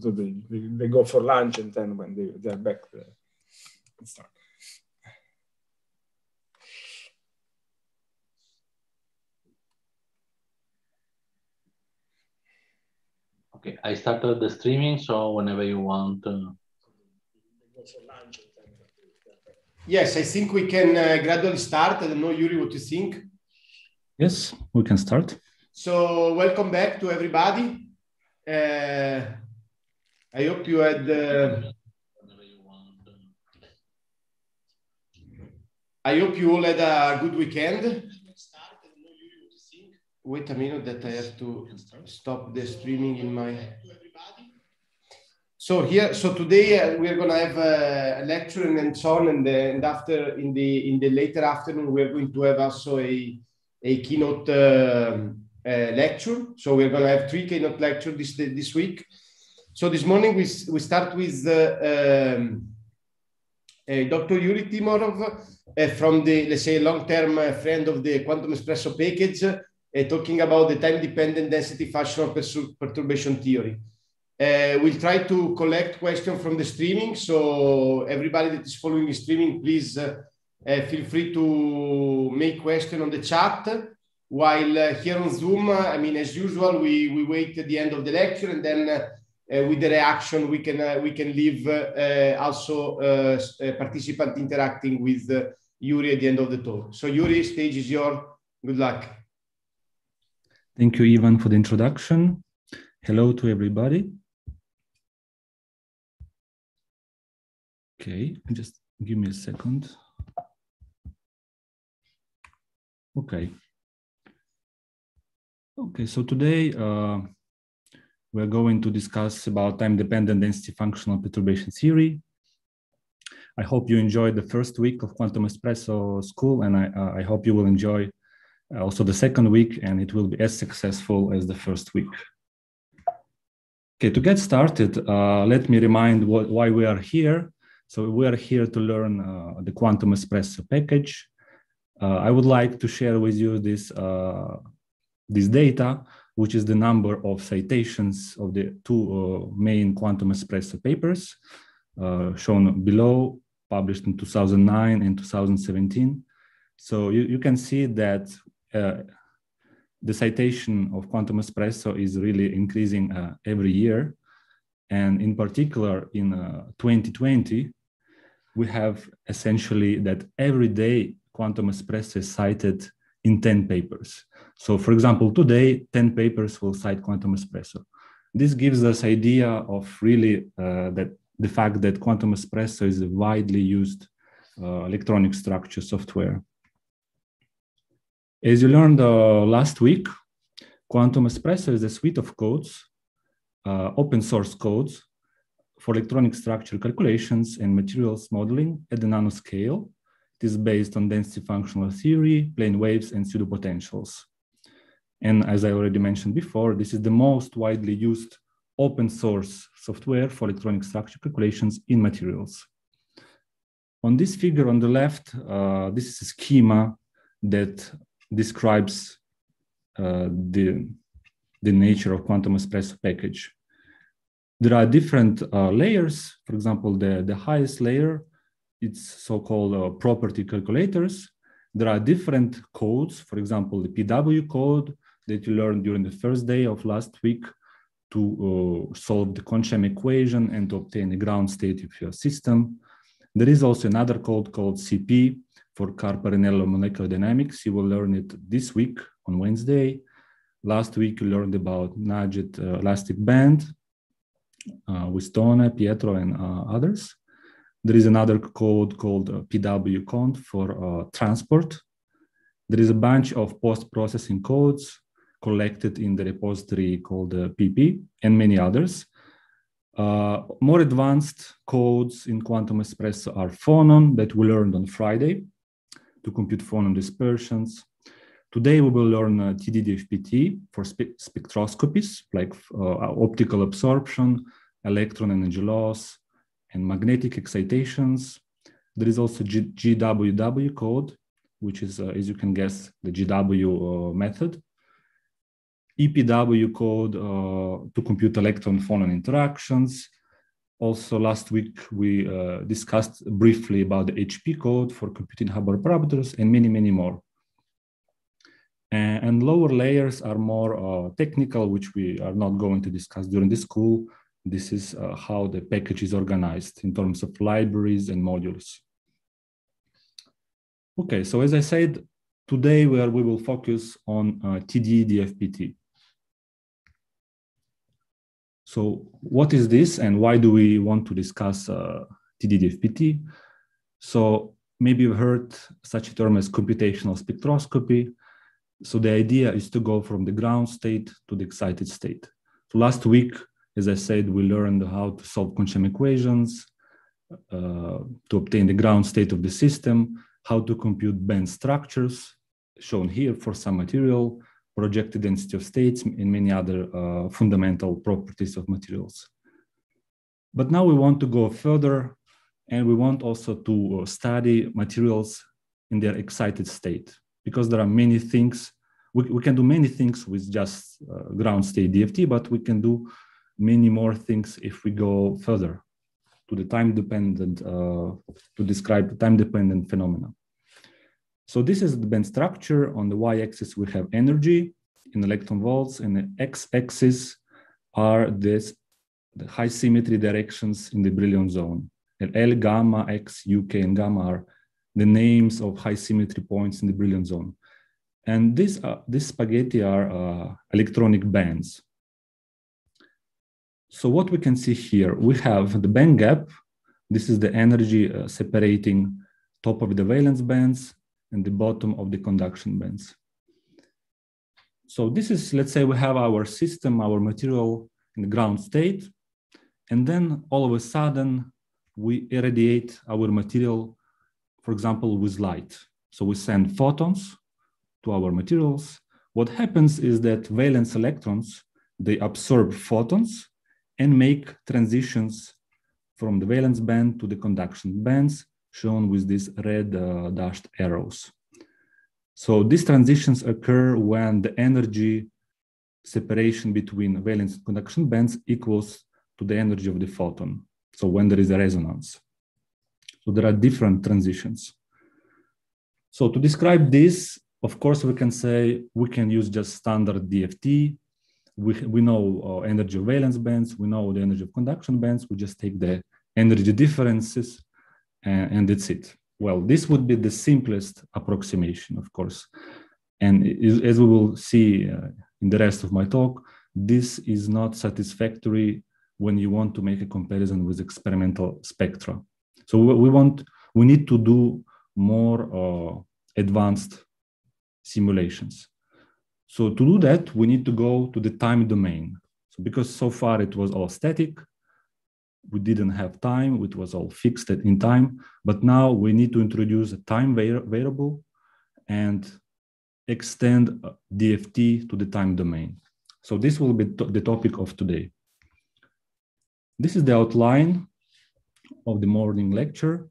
So they, they, they, go for lunch and then when they, they're back, they start. Okay, I started the streaming, so whenever you want. Uh... Yes, I think we can uh, gradually start. I don't know, Yuri, what you think? Yes, we can start. So, welcome back to everybody. Uh, I hope you had. Uh, I hope you all had a good weekend. Wait a minute that I have to stop the streaming in my. So here, so today uh, we are going to have uh, a lecture and so on, and, uh, and after in the in the later afternoon we are going to have also a a keynote um, uh, lecture. So we're going to have three keynote lectures this this week. So this morning we we start with uh, um, Dr. Yuri Timrov uh, from the let's say long-term friend of the Quantum Espresso package, talking about the time-dependent density functional perturbation theory. Uh, we'll try to collect questions from the streaming. So everybody that is following the streaming, please uh, uh, feel free to make question on the chat. While uh, here on Zoom, uh, I mean, as usual, we, we wait at the end of the lecture and then uh, Eh, with the reaction, we can eh, we can leave eh, also participant interacting with Yuri at the end of the talk. So Yuri, stage is yours. Good luck. Thank you, Ivan, for the introduction. Hello to everybody. Okay, just give me a second. Okay. Okay, so today uh, we're going to discuss about time-dependent density functional perturbation theory. I hope you enjoyed the first week of Quantum Espresso School, and I, uh, I hope you will enjoy also the second week, and it will be as successful as the first week. Okay, to get started, uh, let me remind what, why we are here. So we are here to learn uh, the Quantum Espresso package. Uh, I would like to share with you this, uh, this data, which is the number of citations of the two uh, main Quantum Espresso papers uh, shown below, published in 2009 and 2017. So you, you can see that uh, the citation of Quantum Espresso is really increasing every year. And in particular, in 2020, we have essentially that every day quantum espresso is cited in 10 papers. So for example, today, 10 papers will cite quantum espresso. This gives us idea of really uh, that the fact that quantum espresso is a widely used uh, electronic structure software. As you learned uh, last week, quantum espresso is a suite of codes, uh, open source codes for electronic structure calculations and materials modeling at the nanoscale. It is based on density functional theory, plane waves, and pseudopotentials. And as I already mentioned before, this is the most widely used open source software for electronic structure calculations in materials. On this figure on the left, uh, this is a schema that describes uh, the, the nature of quantum espresso package there are different uh, layers. For example, the, the highest layer, it's so-called uh, property calculators. There are different codes. For example, the PW code that you learned during the first day of last week to uh, solve the Kohn-Sham equation and to obtain the ground state of your system. There is also another code called CP for Car-Parrinello molecular dynamics. You will learn it this week on Wednesday. Last week, you learned about Nudged uh, elastic band uh, with Tone, Pietro, and uh, others. There is another code called uh, PWcond for transport. There is a bunch of post-processing codes collected in the repository called PP and many others. Uh, more advanced codes in Quantum Espresso are phonon that we learned on Friday to compute phonon dispersions. Today we will learn uh, TDD-FPT for spe spectroscopies like uh, optical absorption, electron energy loss, and magnetic excitations. There is also G GWW code, which is, uh, as you can guess, the GW uh, method. EPW code uh, to compute electron-phonon interactions. Also, last week we uh, discussed briefly about the HP code for computing Hubbard parameters and many, many more. And, lower layers are more uh, technical, which we are not going to discuss during this school. This is uh, how the package is organized in terms of libraries and modules. Okay, so as I said, today where we will focus on uh, TD-DFPT. So what is this and why do we want to discuss uh, TD-DFPT? So maybe you've heard such a term as computational spectroscopy. So the idea is to go from the ground state to the excited state. So last week, as I said, we learned how to solve quantum equations, uh, to obtain the ground state of the system, how to compute band structures, shown here for some material, projected density of states, and many other uh, fundamental properties of materials. But now we want to go further, and we want also to uh, study materials in their excited state, because there are many things, we, we can do many things with just uh, ground state DFT, but we can do many more things if we go further to the time dependent, uh, to describe the time dependent phenomena. So this is the band structure. On the y-axis, we have energy in electron volts, and the x-axis are this, the high symmetry directions in the Brillouin zone. And L, gamma, X, UK, and gamma are the names of high symmetry points in the Brillouin zone. And these, uh, these spaghetti are uh, electronic bands. So what we can see here, we have the band gap. This is the energy uh, separating top of the valence bands and the bottom of the conduction bands. So this is, let's say we have our system, our material in the ground state, and then all of a sudden we irradiate our material, for example, with light. So we send photons to our materials. What happens is that valence electrons, they absorb photons and make transitions from the valence band to the conduction bands shown with these red uh, dashed arrows. So these transitions occur when the energy separation between valence and conduction bands equals to the energy of the photon. So when there is a resonance. So there are different transitions. So to describe this, of course, we can say we can use just standard DFT. We, we know uh, energy of valence bands, we know the energy of conduction bands, we just take the energy differences and, that's it. Well, this would be the simplest approximation, of course. And as we will see uh, in the rest of my talk, this is not satisfactory when you want to make a comparison with experimental spectra. So we want, we need to do more uh, advanced simulations. So to do that, we need to go to the time domain. So because so far it was all static, we didn't have time, it was all fixed in time, but now we need to introduce a time variable and extend uh, DFT to the time domain. So this will be to the topic of today. This is the outline of the morning lecture.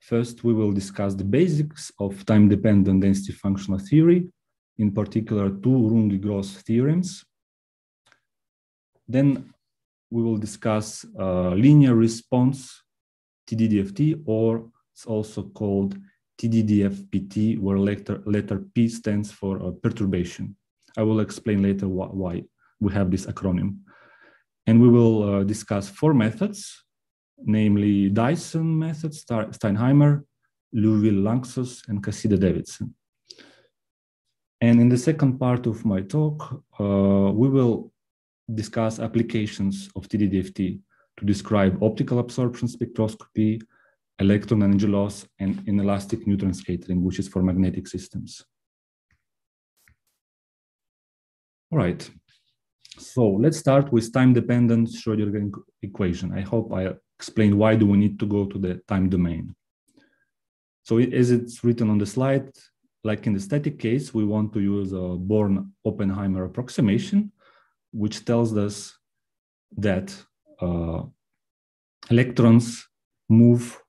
First, we will discuss the basics of time-dependent density functional theory, in particular two Runge-Gross theorems. Then we will discuss uh, linear response TDDFT, or it's also called TDDFPT, where letter, letter P stands for uh, perturbation. I will explain later wh why we have this acronym. And we will uh, discuss four methods, namely Dyson method, Sternheimer, Liouville-Lanczos, and Casida-Davidson. And in the second part of my talk, uh, we will discuss applications of TDDFT to describe optical absorption spectroscopy, electron energy loss, and inelastic neutron scattering, which is for magnetic systems. All right. So let's start with time-dependent Schrodinger equation. I hope I explained why do we need to go to the time domain. So as it's written on the slide, like in the static case, we want to use a Born-Oppenheimer approximation, which tells us that uh, electrons move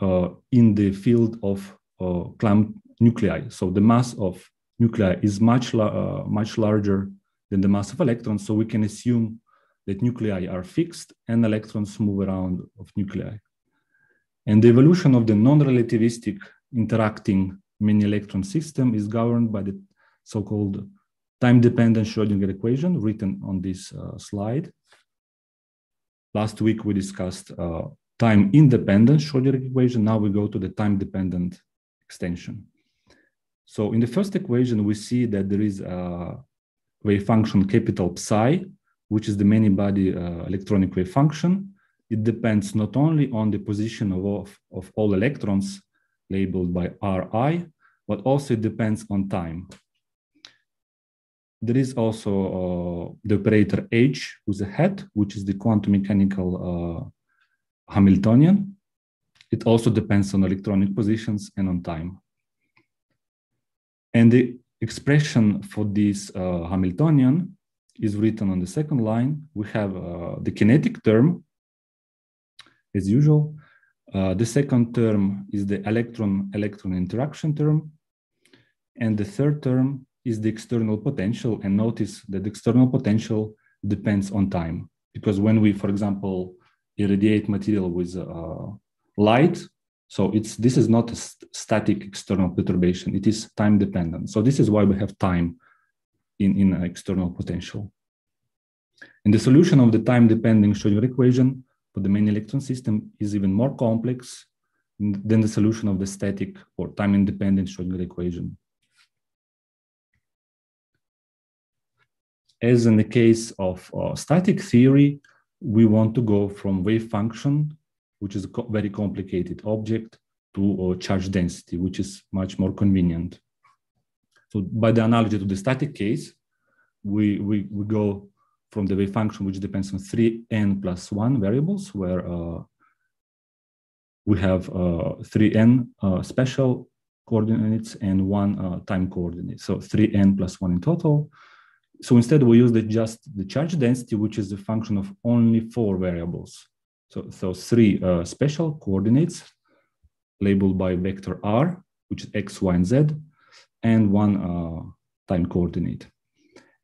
uh, in the field of uh, nuclei. So the mass of nuclei is much, la uh, much larger than the mass of electrons. So we can assume that nuclei are fixed and electrons move around of nuclei. And the evolution of the non-relativistic interacting many electron system is governed by the so-called time-dependent Schrodinger equation written on this uh, slide. Last week we discussed uh, time-independent Schrodinger equation. Now we go to the time-dependent extension. So in the first equation, we see that there is a wave function capital psi, which is the many body uh, electronic wave function. It depends not only on the position of, of all electrons labeled by Ri, but also it depends on time. There is also uh, the operator H with a hat, which is the quantum mechanical uh, Hamiltonian. It also depends on electronic positions and on time. And the expression for this uh, Hamiltonian is written on the second line. We have uh, the kinetic term, as usual. Uh, the second term is the electron-electron interaction term. And the third term is the external potential. And notice that the external potential depends on time. Because when we, for example, irradiate material with uh, light, so it's this is not a st static external perturbation. It is time dependent. So this is why we have time in, in external potential. And the solution of the time dependent Schrodinger equation for the main electron system is even more complex than the solution of the static or time independent Schrodinger equation. As in the case of uh, static theory, we want to go from wave function which is a co very complicated object, to uh, charge density, which is much more convenient. So by the analogy to the static case, we, we, we go from the wave function, which depends on three n plus one variables, where uh, we have uh, three n uh, spatial coordinates and one uh, time coordinate. So three n plus one in total. So instead we use the just the charge density, which is a function of only four variables. So, so three uh, special coordinates labeled by vector r, which is x, y, and z, and one uh, time coordinate.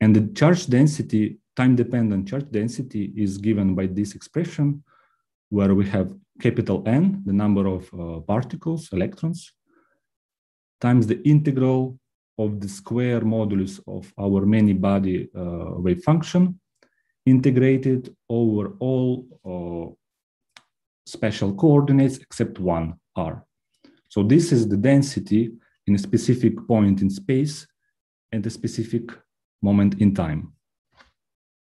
And the charge density, time-dependent charge density is given by this expression where we have capital N, the number of uh, particles, electrons, times the integral of the square modulus of our many body uh, wave function integrated over all uh, special coordinates except one r. So this is the density in a specific point in space at a specific moment in time.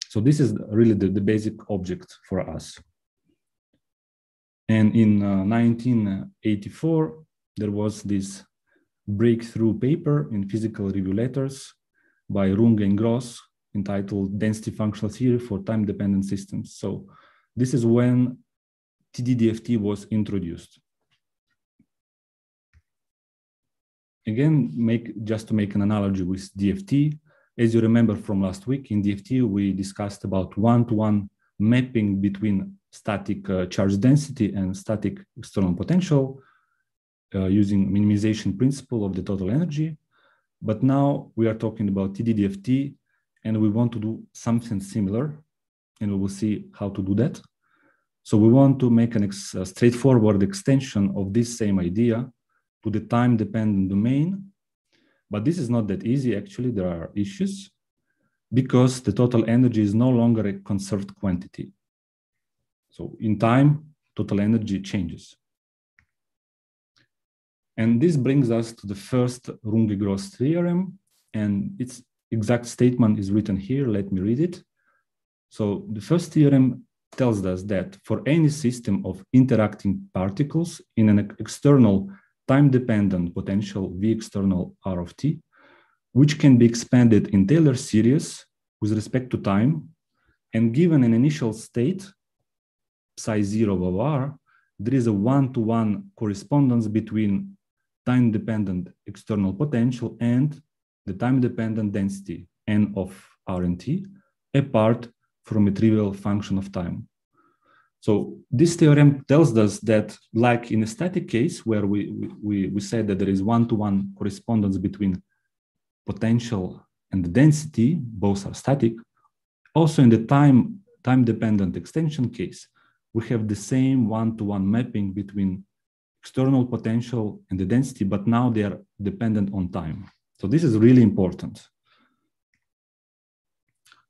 So this is really the, the basic object for us. And in uh, 1984, there was this breakthrough paper in Physical Review Letters by Runge and Gross entitled Density Functional Theory for Time-Dependent Systems. So this is when TDDFT was introduced. Again, make just to make an analogy with DFT, as you remember from last week in DFT, we discussed about one-to-one -one mapping between static uh, charge density and static external potential uh, using minimization principle of the total energy. But now we are talking about TDDFT and we want to do something similar and we will see how to do that. So we want to make an ex a straightforward extension of this same idea to the time-dependent domain. But this is not that easy, actually, there are issues because the total energy is no longer a conserved quantity. So in time, total energy changes. And this brings us to the first Runge-Gross theorem, and its exact statement is written here. Let me read it. So the first theorem tells us that for any system of interacting particles in an external time-dependent potential V external R of t, which can be expanded in Taylor series with respect to time, and given an initial state, psi zero of R, there is a one-to-one -one correspondence between time-dependent external potential and the time-dependent density n of R and t apart from a trivial function of time. So this theorem tells us that like in a static case where we, we, we said that there is one-to-one -one correspondence between potential and the density, both are static. Also in the time, time-dependent extension case, we have the same one-to-one -one mapping between external potential and the density, but now they are dependent on time. So this is really important.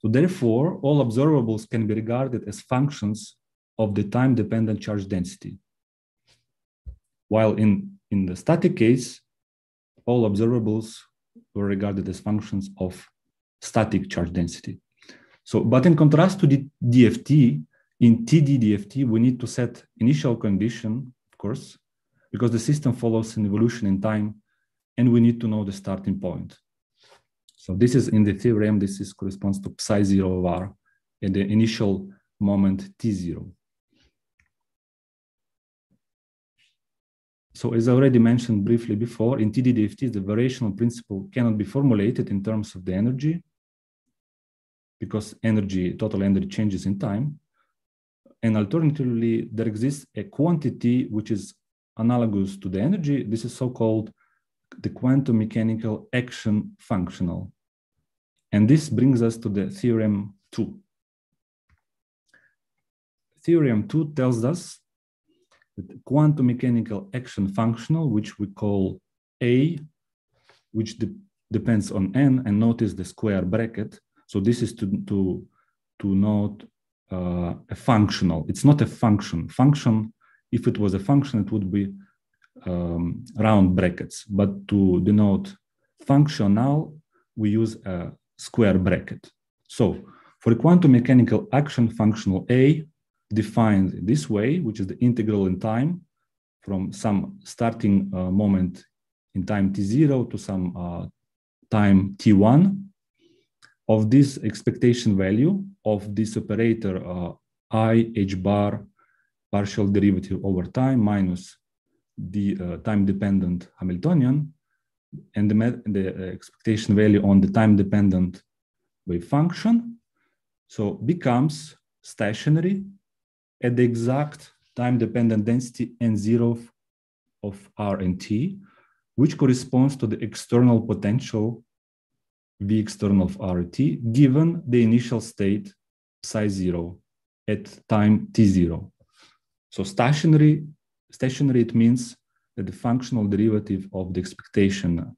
So therefore, all observables can be regarded as functions of the time-dependent charge density. While in, in the static case, all observables were regarded as functions of static charge density. So, but in contrast to the DFT, in TD-DFT, we need to set initial condition, of course, because the system follows an evolution in time, and we need to know the starting point. So this is in the theorem, this is corresponds to psi zero of R at the initial moment T0. So as I already mentioned briefly before, in TD-DFT, the variational principle cannot be formulated in terms of the energy because energy, total energy changes in time. And alternatively, there exists a quantity which is analogous to the energy. This is so-called the quantum mechanical action functional. And this brings us to the theorem two. Theorem two tells us that quantum mechanical action functional, which we call A, which de depends on N, and notice the square bracket. So this is to, to, to note uh, a functional. It's not a function. Function, if it was a function, it would be um, round brackets. But to denote functional, we use a square bracket. So for a quantum mechanical action functional A defined this way, which is the integral in time from some starting uh, moment in time t0 to some uh, time t1 of this expectation value of this operator uh, i h bar partial derivative over time minus the uh, time dependent Hamiltonian and the, the uh, expectation value on the time dependent wave function. So becomes stationary at the exact time dependent density n0 of R and T, which corresponds to the external potential V external of R T given the initial state psi zero at time T0. So stationary stationary, it means that the functional derivative of the expectation,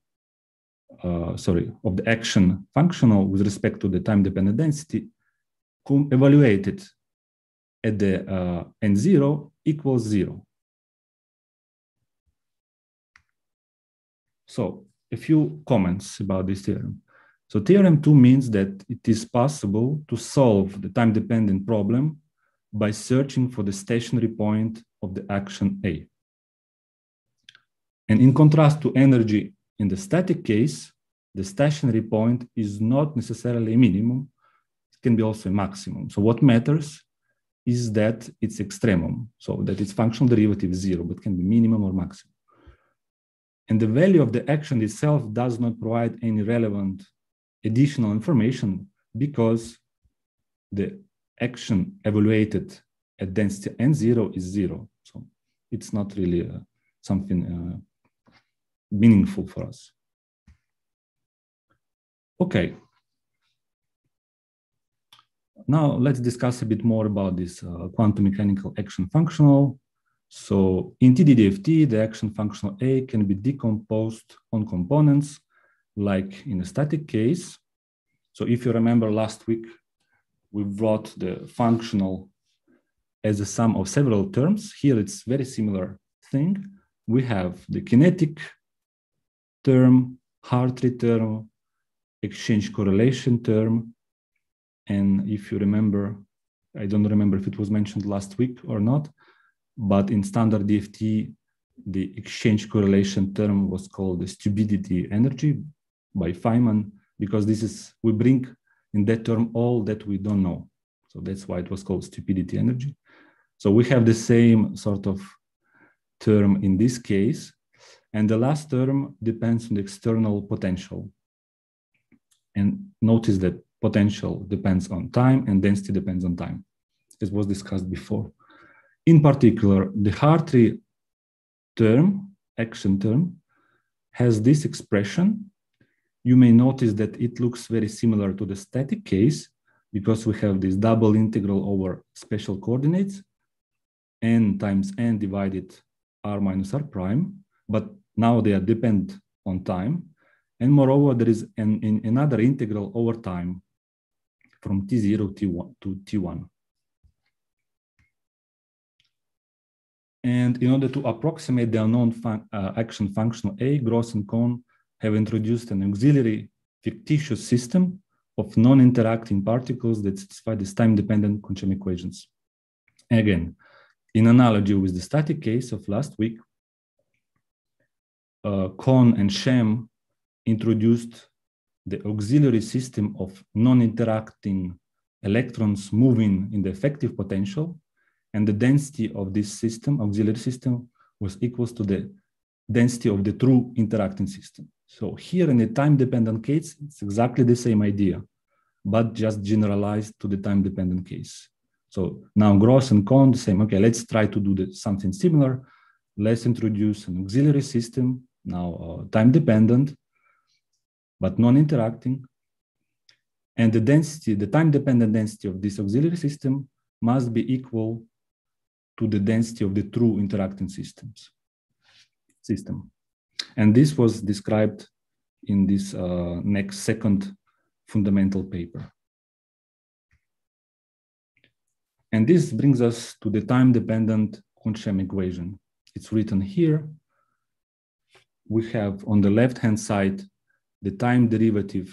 uh, sorry, of the action functional with respect to the time-dependent density evaluated at the uh, n0 equals zero. So a few comments about this theorem. So theorem two means that it is possible to solve the time-dependent problem by searching for the stationary point of the action A. And in contrast to energy in the static case, the stationary point is not necessarily a minimum, it can be also a maximum. So what matters is that it's extremum, so that its functional derivative is zero, but can be minimum or maximum. And the value of the action itself does not provide any relevant additional information because the action evaluated at density n0 is zero. So it's not really uh, something uh, meaningful for us. Okay. Now let's discuss a bit more about this uh, quantum mechanical action functional. So in TD-DFT, the action functional A can be decomposed on components like in a static case. So if you remember last week, we brought the functional as a sum of several terms. Here it's very similar thing. We have the kinetic term, Hartree term, exchange correlation term. And if you remember, I don't remember if it was mentioned last week or not, but in standard DFT, the exchange correlation term was called the stupidity energy by Feynman, because this is, we bring in that term all that we don't know. So that's why it was called stupidity energy. So we have the same sort of term in this case. And the last term depends on the external potential. And notice that potential depends on time and density depends on time, as was discussed before. In particular, the Hartree term, action term, has this expression you may notice that it looks very similar to the static case because we have this double integral over special coordinates n times n divided r minus r prime, but now they are depend on time. And moreover, there is an, an, another integral over time from t0 t1 to t1. And in order to approximate the unknown fun uh, action function A, Gross and Kohn have introduced an auxiliary fictitious system of non-interacting particles that satisfy these time-dependent Kohn-Sham equations. Again, in analogy with the static case of last week, uh, Kohn and Sham introduced the auxiliary system of non-interacting electrons moving in the effective potential, and the density of this system, auxiliary system, was equals to the density of the true interacting system. So here in a time-dependent case, it's exactly the same idea, but just generalized to the time-dependent case. So now Gross and Kohn the same, okay, let's try to do the, something similar. Let's introduce an auxiliary system, now uh, time-dependent, but non-interacting. And the density, the time-dependent density of this auxiliary system must be equal to the density of the true interacting systems system. And this was described in this uh, next second fundamental paper. And this brings us to the time-dependent Kohn-Sham equation. It's written here. We have on the left-hand side the time derivative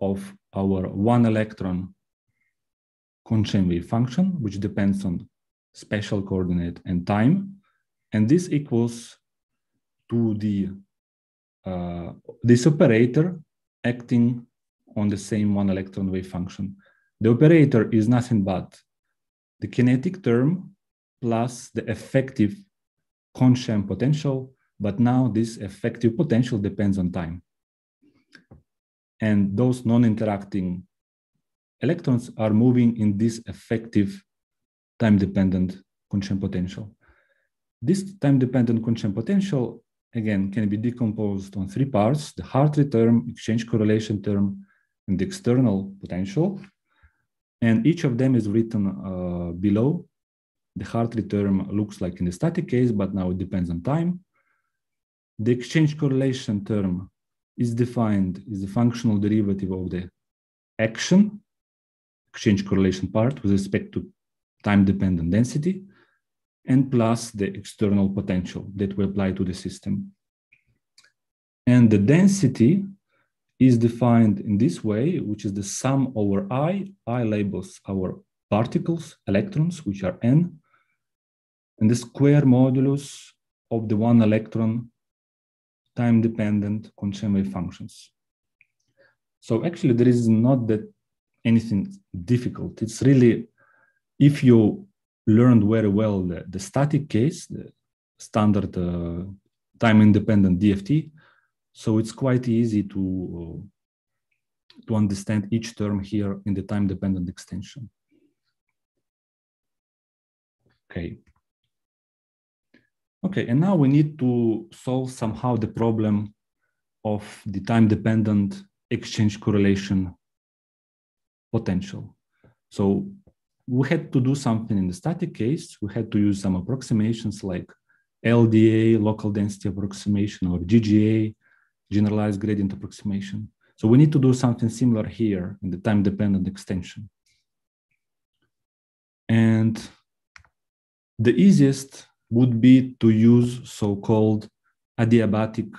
of our one electron Kohn-Sham wave function, which depends on special coordinate and time. And this equals to the uh, this operator acting on the same one electron wave function. The operator is nothing but the kinetic term plus the effective Kohn-Sham potential, but now this effective potential depends on time. And those non-interacting electrons are moving in this effective time-dependent Kohn-Sham potential. This time-dependent Kohn-Sham potential, again, can be decomposed on three parts, the Hartree term, exchange correlation term, and the external potential. And each of them is written uh, below. The Hartree term looks like in the static case, but now it depends on time. The exchange correlation term is defined as the functional derivative of the action, exchange correlation part with respect to time-dependent density, and plus the external potential that we apply to the system. And the density is defined in this way, which is the sum over I. I labels our particles, electrons, which are n, and the square modulus of the one electron time-dependent wave functions. So actually, there is not that anything difficult. It's really, if you learned very well the, the static case, the standard uh, time-independent DFT, so it's quite easy to, uh, to understand each term here in the time-dependent extension. Okay. Okay, and now we need to solve somehow the problem of the time-dependent exchange correlation potential. So we had to do something in the static case. We had to use some approximations like LDA, local density approximation, or GGA, generalized gradient approximation. So we need to do something similar here in the time-dependent extension. And the easiest would be to use so-called adiabatic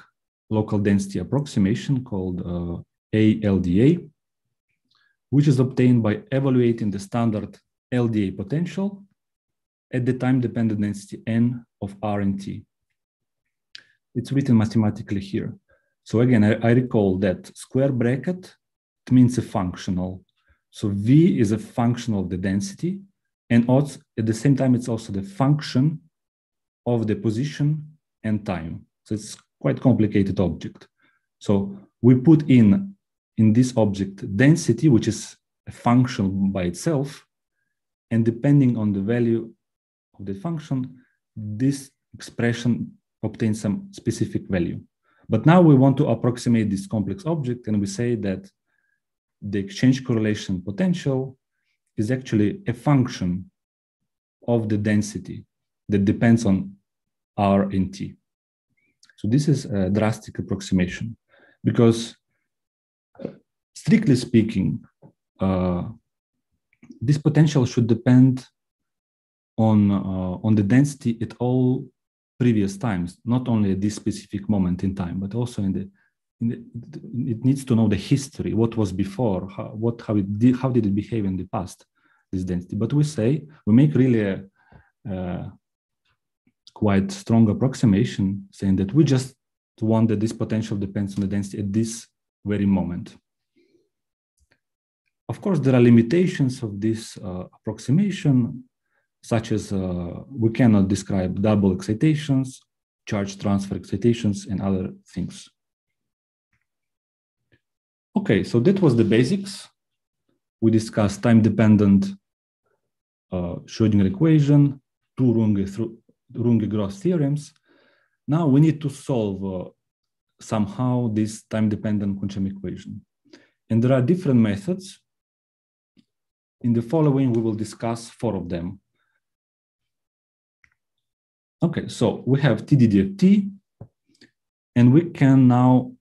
local density approximation called uh, ALDA, which is obtained by evaluating the standard LDA potential at the time-dependent density n of R and T. It's written mathematically here. So again, I, I recall that square bracket it means a functional. So V is a function of the density, and also, at the same time, it's also the function of the position and time. So it's quite complicated object. So we put in in this object density, which is a function by itself, and depending on the value of the function, this expression obtains some specific value. But now we want to approximate this complex object and we say that the exchange correlation potential is actually a function of the density that depends on R and T. So this is a drastic approximation because strictly speaking, uh, this potential should depend on, uh, on the density at all previous times, not only at this specific moment in time, but also in the, in the it needs to know the history, what was before, how, what, how, it did, how did it behave in the past, this density. But we say, we make really a, uh, quite strong approximation saying that we just want that this potential depends on the density at this very moment. Of course, there are limitations of this uh, approximation such as uh, we cannot describe double excitations, charge transfer excitations, and other things. Okay, so that was the basics. We discussed time-dependent uh, Schrodinger equation, two Runge-Gross theorems. Now we need to solve uh, somehow this time-dependent Kohn-Sham equation. And there are different methods. In the following, we will discuss four of them. Okay, so we have TDDFT, and we can now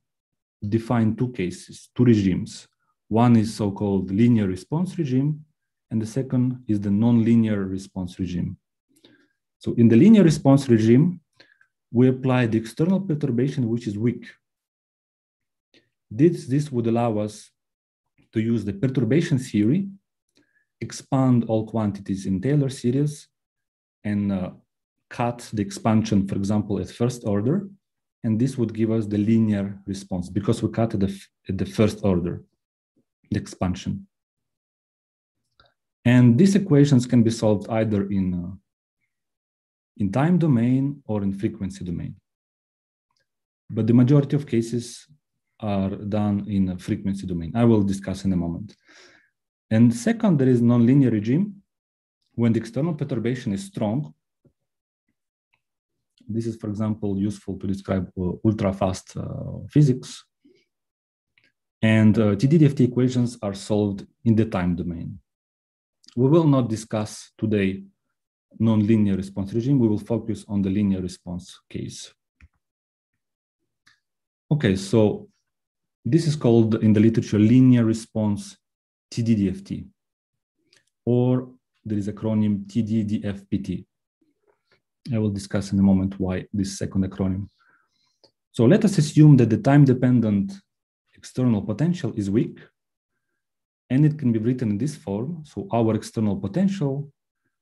define two cases, two regimes. One is so-called linear response regime, and the second is the nonlinear response regime. So in the linear response regime, we apply the external perturbation, which is weak. This, this would allow us to use the perturbation theory, expand all quantities in Taylor series, and uh, cut the expansion, for example, at first order, and this would give us the linear response because we cut at the, at the first order, the expansion. And these equations can be solved either in, uh, in time domain or in frequency domain. But the majority of cases are done in frequency domain. I will discuss in a moment. And second, there is nonlinear regime. When the external perturbation is strong, this is, for example, useful to describe uh, ultra-fast uh, physics. And uh, TDDFT equations are solved in the time domain. We will not discuss today nonlinear response regime. We will focus on the linear response case. Okay, so this is called in the literature linear response TDDFT, or there is acronym TDDFPT. I will discuss in a moment why this second acronym. So let us assume that the time-dependent external potential is weak, and it can be written in this form. So our external potential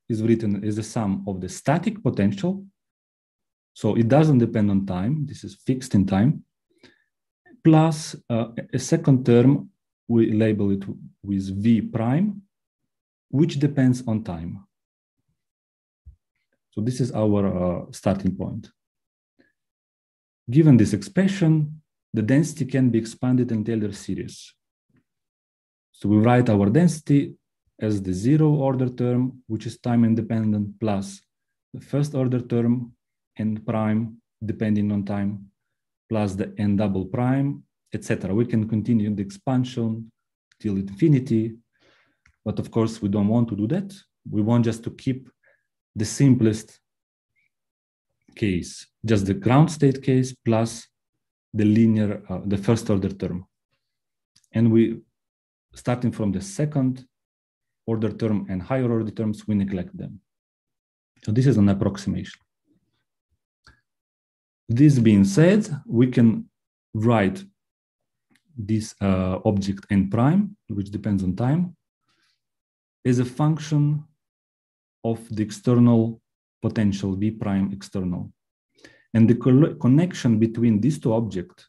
is written as the sum of the static potential. So it doesn't depend on time. This is fixed in time. Plus uh, a second term, we label it with V prime, which depends on time. So this is our uh, starting point. Given this expression, the density can be expanded in Taylor series. So we write our density as the zero order term, which is time independent, plus the first order term n prime, depending on time, plus the n double prime, etc. We can continue the expansion till infinity, but of course we don't want to do that. We want just to keep the simplest case, just the ground state case plus the linear, uh, the first order term. And we, starting from the second order term and higher order terms, we neglect them. So this is an approximation. This being said, we can write this uh, object n prime, which depends on time, is a function of the external potential V prime external. And the co connection between these two objects,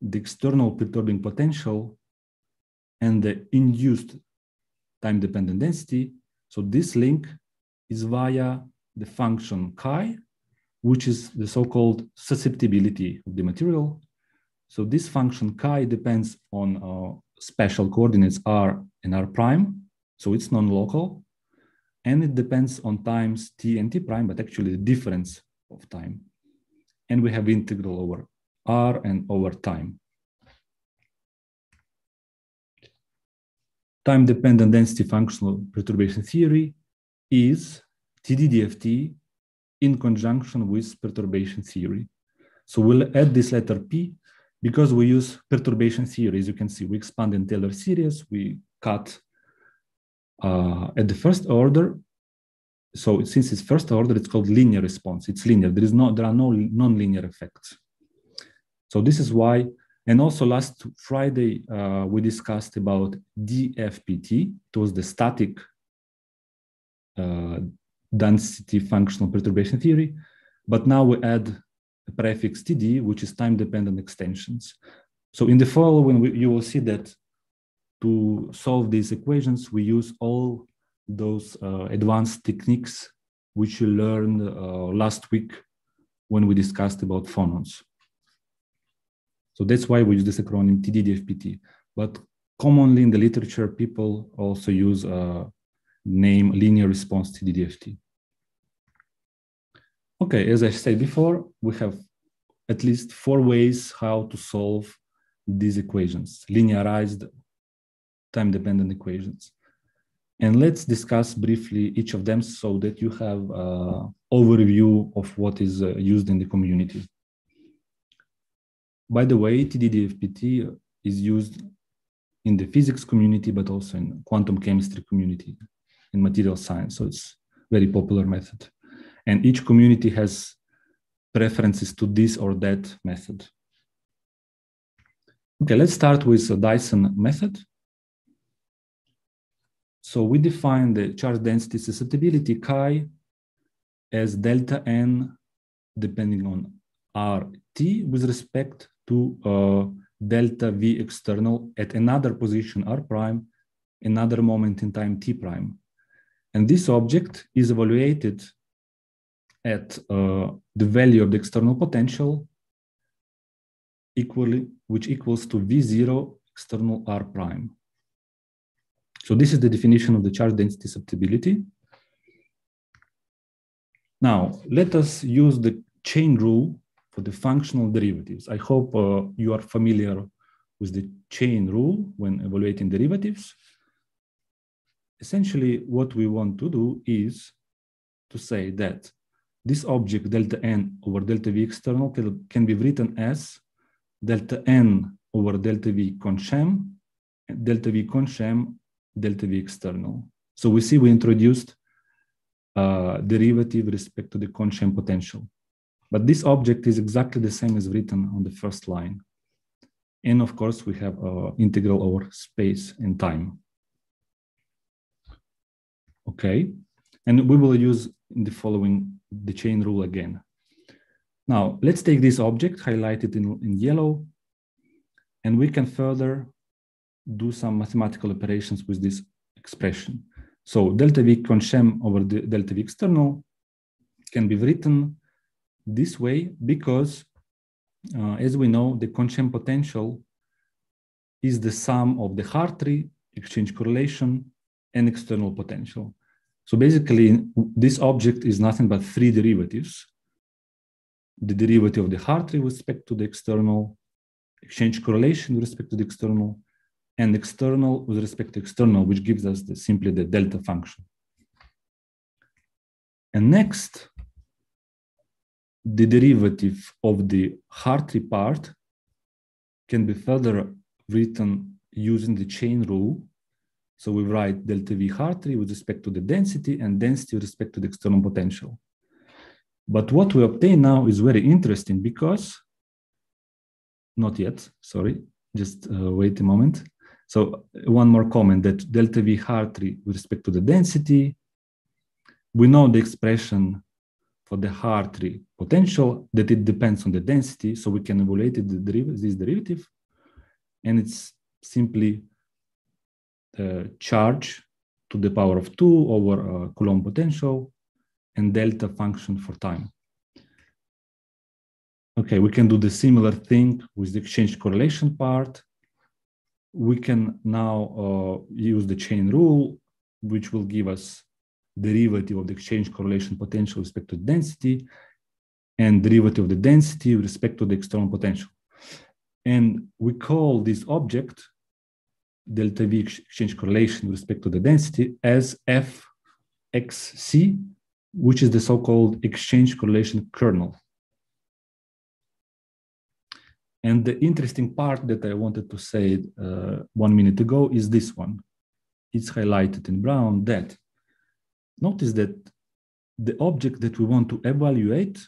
the external perturbing potential and the induced time-dependent density, so this link is via the function chi, which is the so-called susceptibility of the material. So this function chi depends on uh, special coordinates r and r prime, so it's non-local and it depends on times t and t prime, but actually the difference of time. And we have integral over R and over time. Time-dependent density functional perturbation theory is TDDFT in conjunction with perturbation theory. So we'll add this letter P because we use perturbation theory. As you can see, we expand in Taylor series, we cut uh, at the first order. So since it's first order, it's called linear response. It's linear. There is no, there are no non-linear effects. So this is why, and also last Friday, uh, we discussed about DFPT. It was the static uh, density functional perturbation theory. But now we add prefix TD, which is time-dependent extensions. So in the following, we, you will see that to solve these equations, we use all those uh, advanced techniques which you learned uh, last week when we discussed about phonons. So that's why we use this acronym TDDFPT. But commonly in the literature, people also use uh, name linear response TDDFT. Okay, as I said before, we have at least four ways how to solve these equations, linearized time-dependent equations. And let's discuss briefly each of them so that you have an overview of what is uh, used in the community. By the way, TDDFPT is used in the physics community, but also in quantum chemistry community, in material science. So it's very popular method. And each community has preferences to this or that method. Okay, let's start with the Dyson method. So we define the charge density susceptibility chi as delta n depending on RT with respect to uh, delta V external at another position R prime, another moment in time T prime. And this object is evaluated at uh, the value of the external potential equally, which equals to V0 external R prime. So this is the definition of the charge density susceptibility. Now, let us use the chain rule for the functional derivatives. I hope uh, you are familiar with the chain rule when evaluating derivatives. Essentially, what we want to do is to say that this object delta n over delta v external can, be written as delta n over delta v Kohn-Sham, delta v Kohn-Sham delta V external. So we see we introduced a derivative respect to the Kohn-Sham potential. But this object is exactly the same as written on the first line. And of course, we have uh, integral over space and time. Okay, and we will use in the following the chain rule again. Now, let's take this object highlighted in, in yellow, and we can further do some mathematical operations with this expression. So delta V Kohn-Sham over the delta V external can be written this way because, uh, as we know, the Kohn-Sham potential is the sum of the Hartree exchange correlation and external potential. So basically, this object is nothing but three derivatives. The derivative of the Hartree with respect to the external, exchange correlation with respect to the external, and external with respect to external, which gives us the, simply the delta function. And next, the derivative of the heart Hartree part can be further written using the chain rule. So we write delta V Hartree with respect to the density and density with respect to the external potential. But what we obtain now is very interesting because, not yet, sorry, just uh, wait a moment. So one more comment that delta V Hartree with respect to the density, we know the expression for the Hartree potential that it depends on the density. So we can evaluate the derivative, this derivative and it's simply charge to the power of two over uh, Coulomb potential and delta function for time. Okay, we can do the similar thing with the exchange correlation part we can now uh, use the chain rule, which will give us derivative of the exchange correlation potential with respect to density and derivative of the density with respect to the external potential. And we call this object, delta V exchange correlation with respect to the density, as fxc, which is the so-called exchange correlation kernel. And the interesting part that I wanted to say uh, one minute ago is this one. It's highlighted in brown that notice that the object that we want to evaluate,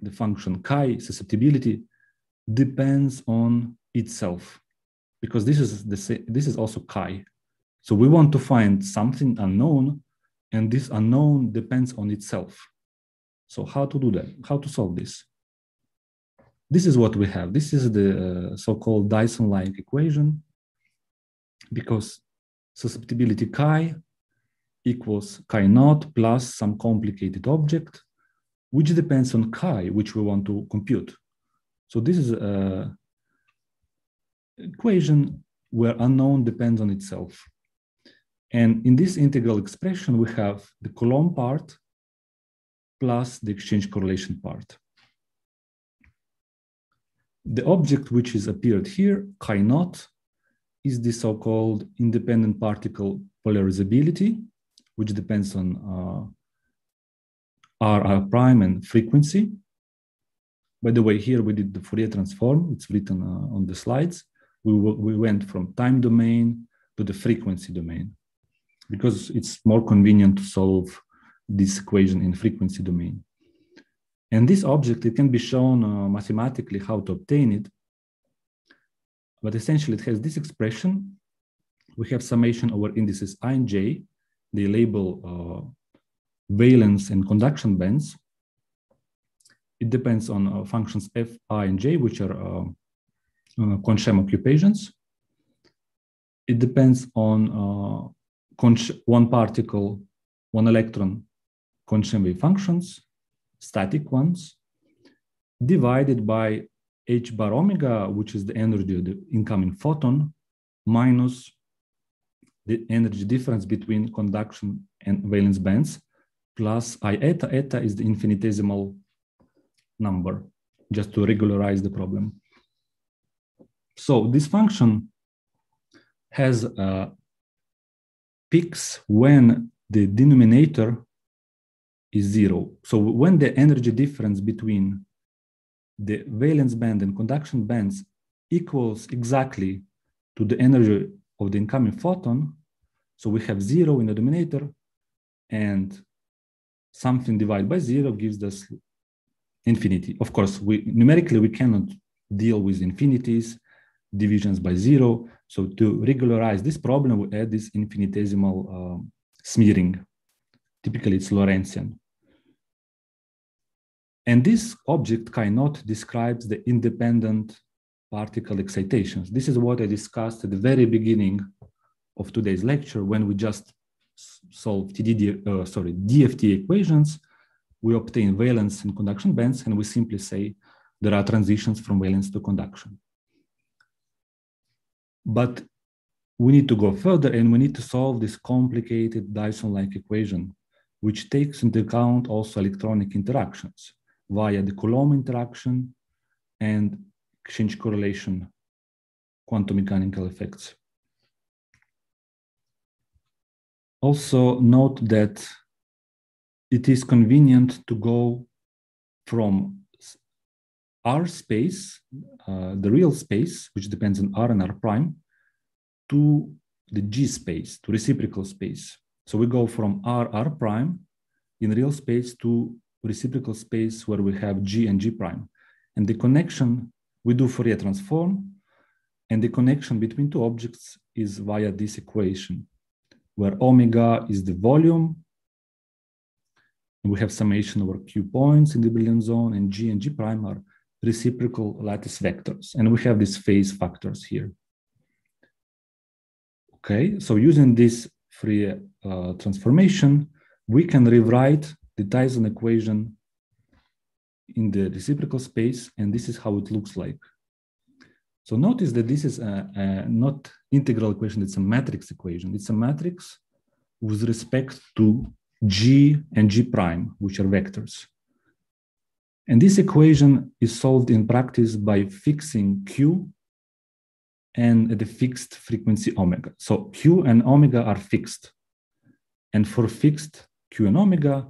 the function chi susceptibility, depends on itself because this is the this is also chi. So we want to find something unknown, and this unknown depends on itself. So how to do that? How to solve this? This is what we have. This is the uh, so-called Dyson-like equation because susceptibility chi equals chi naught plus some complicated object, which depends on chi, which we want to compute. So this is a equation where unknown depends on itself. And in this integral expression, we have the Coulomb part plus the exchange correlation part. The object which is appeared here, chi naught, is the so-called independent particle polarizability, which depends on uh, R, R prime and frequency. By the way, here we did the Fourier transform. It's written uh, on the slides. We, we went from time domain to the frequency domain because it's more convenient to solve this equation in frequency domain. And this object, it can be shown uh, mathematically how to obtain it. But essentially it has this expression. We have summation over indices i and j. They label uh, valence and conduction bands. It depends on uh, functions f, i, and j, which are uh, uh, occupations. It depends on uh, one particle, one electron Kohn-Sham wave functions, static ones, divided by h bar omega, which is the energy of the incoming photon, minus the energy difference between conduction and valence bands, plus i eta. Eta is the infinitesimal number, just to regularize the problem. So this function has uh, peaks when the denominator is zero. So when the energy difference between the valence band and conduction bands equals exactly to the energy of the incoming photon, so we have zero in the denominator and something divided by zero gives us infinity. Of course, we numerically we cannot deal with infinities divisions by zero. So to regularize this problem, we add this infinitesimal um, smearing. Typically, it's Lorentzian. And this object naught describes the independent particle excitations. This is what I discussed at the very beginning of today's lecture when we just solve TDD, uh, sorry, DFT equations. We obtain valence and conduction bands, and we simply say there are transitions from valence to conduction. But we need to go further and we need to solve this complicated Dyson-like equation, which takes into account also electronic interactions via the Coulomb interaction and exchange correlation quantum mechanical effects. Also note that it is convenient to go from R space, uh, the real space, which depends on R and R prime, to the G space, to reciprocal space. So we go from R, R prime in real space to reciprocal space where we have G and G prime. And the connection, we do Fourier transform, and the connection between two objects is via this equation, where omega is the volume, and we have summation over Q points in the Brillouin zone, and G and G prime are reciprocal lattice vectors. And we have these phase factors here. Okay, so using this free uh, transformation, we can rewrite the Dyson equation in the reciprocal space, and this is how it looks like. So notice that this is a, a not integral equation, it's a matrix equation. It's a matrix with respect to G and G prime, which are vectors. And this equation is solved in practice by fixing Q and the fixed frequency omega. So Q and omega are fixed. And for fixed Q and omega,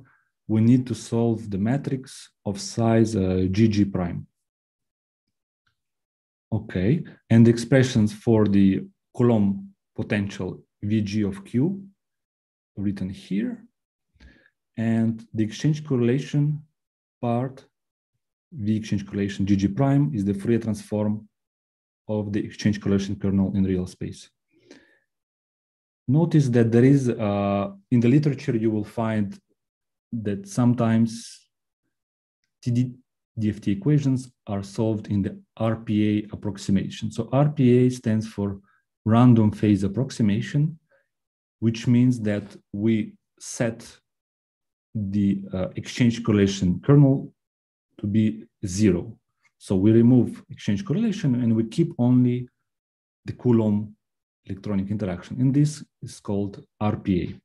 we need to solve the matrix of size uh, GG prime. Okay, and the expressions for the Coulomb potential VG of Q written here. And the exchange correlation part, V exchange correlation GG prime is the Fourier transform of the exchange correlation kernel in real space. Notice that there is, uh, in the literature, you will find that sometimes TD DFT equations are solved in the RPA approximation. So RPA stands for random phase approximation, which means that we set the uh, exchange correlation kernel to be zero. So we remove exchange correlation and we keep only the Coulomb electronic interaction. And this is called RPA.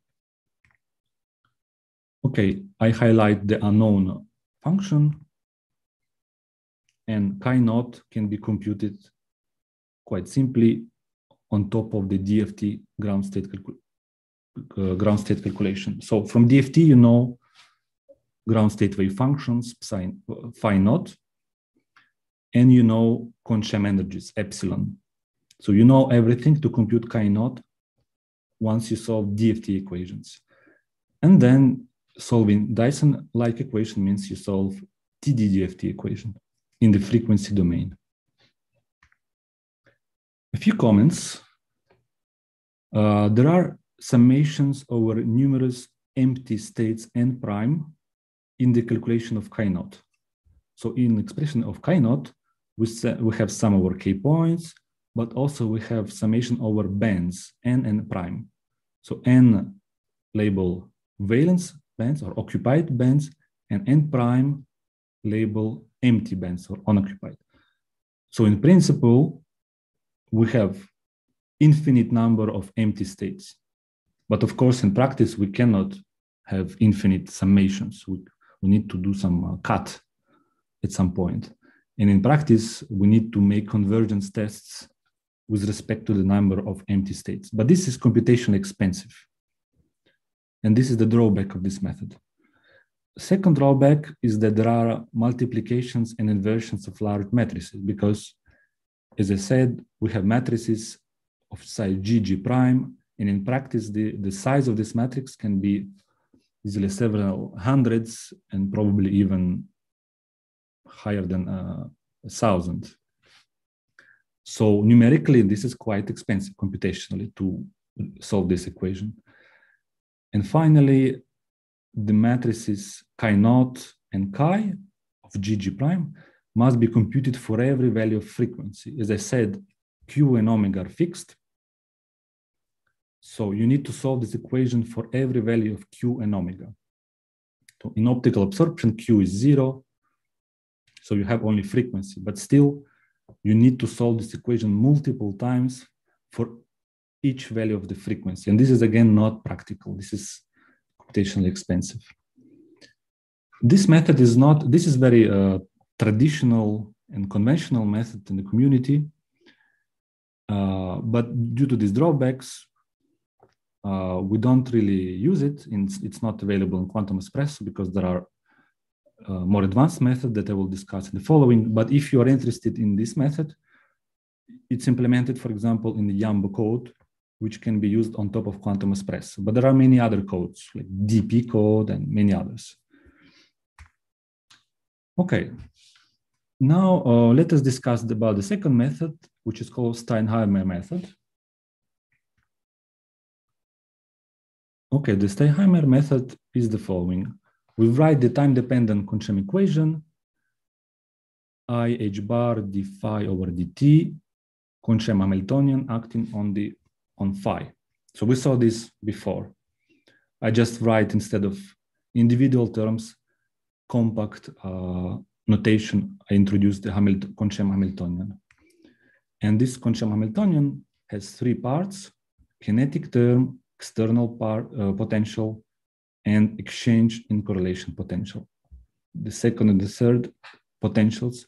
Okay, I highlight the unknown function and chi naught can be computed quite simply on top of the DFT ground state, uh, ground state calculation. So from DFT, you know ground state wave functions, psi, phi naught, and you know Kohn-Sham energies, epsilon. So you know everything to compute chi naught once you solve DFT equations. And then solving Dyson-like equation means you solve TD-DFT equation in the frequency domain. A few comments. Uh, there are summations over numerous empty states n prime in the calculation of chi naught. So in expression of chi naught, we, we have sum over k points, but also we have summation over bands, n and prime. So n label valence bands or occupied bands, and n prime label empty bands or unoccupied. So in principle, we have infinite number of empty states. But of course, in practice, we cannot have infinite summations. We, we need to do some uh, cut at some point. And in practice, we need to make convergence tests with respect to the number of empty states. But this is computationally expensive. And this is the drawback of this method. Second drawback is that there are multiplications and inversions of large matrices because, as I said, we have matrices of size GG prime, and in practice, the, the size of this matrix can be easily several hundreds and probably even higher than uh, a thousand. So numerically, this is quite expensive computationally to solve this equation. And finally, the matrices chi naught and chi of GG prime must be computed for every value of frequency. As I said, Q and omega are fixed. So you need to solve this equation for every value of Q and omega. So in optical absorption, Q is zero. So you have only frequency, but still you need to solve this equation multiple times for each value of the frequency. And this is again not practical. This is computationally expensive. This method is not, this is very uh, traditional and conventional method in the community. Uh, but due to these drawbacks, uh, we don't really use it. It's not available in Quantum Espresso because there are uh, more advanced methods that I will discuss in the following. But if you are interested in this method, it's implemented, for example, in the Yambo code, which can be used on top of Quantum Espresso. But there are many other codes, like DP code and many others. Okay, now uh, let us discuss about the second method, which is called Sternheimer method. Okay, the Sternheimer method is the following. We write the time-dependent Kohn-Sham equation, I h bar d phi over dt, Kohn-Sham Hamiltonian acting on the on phi. So we saw this before. I just write instead of individual terms, compact uh, notation, I introduced the Hamilton, Kohn-Sham Hamiltonian. And this Kohn-Sham Hamiltonian has three parts, kinetic term, external part, uh, potential, and exchange in correlation potential. the second and the third potentials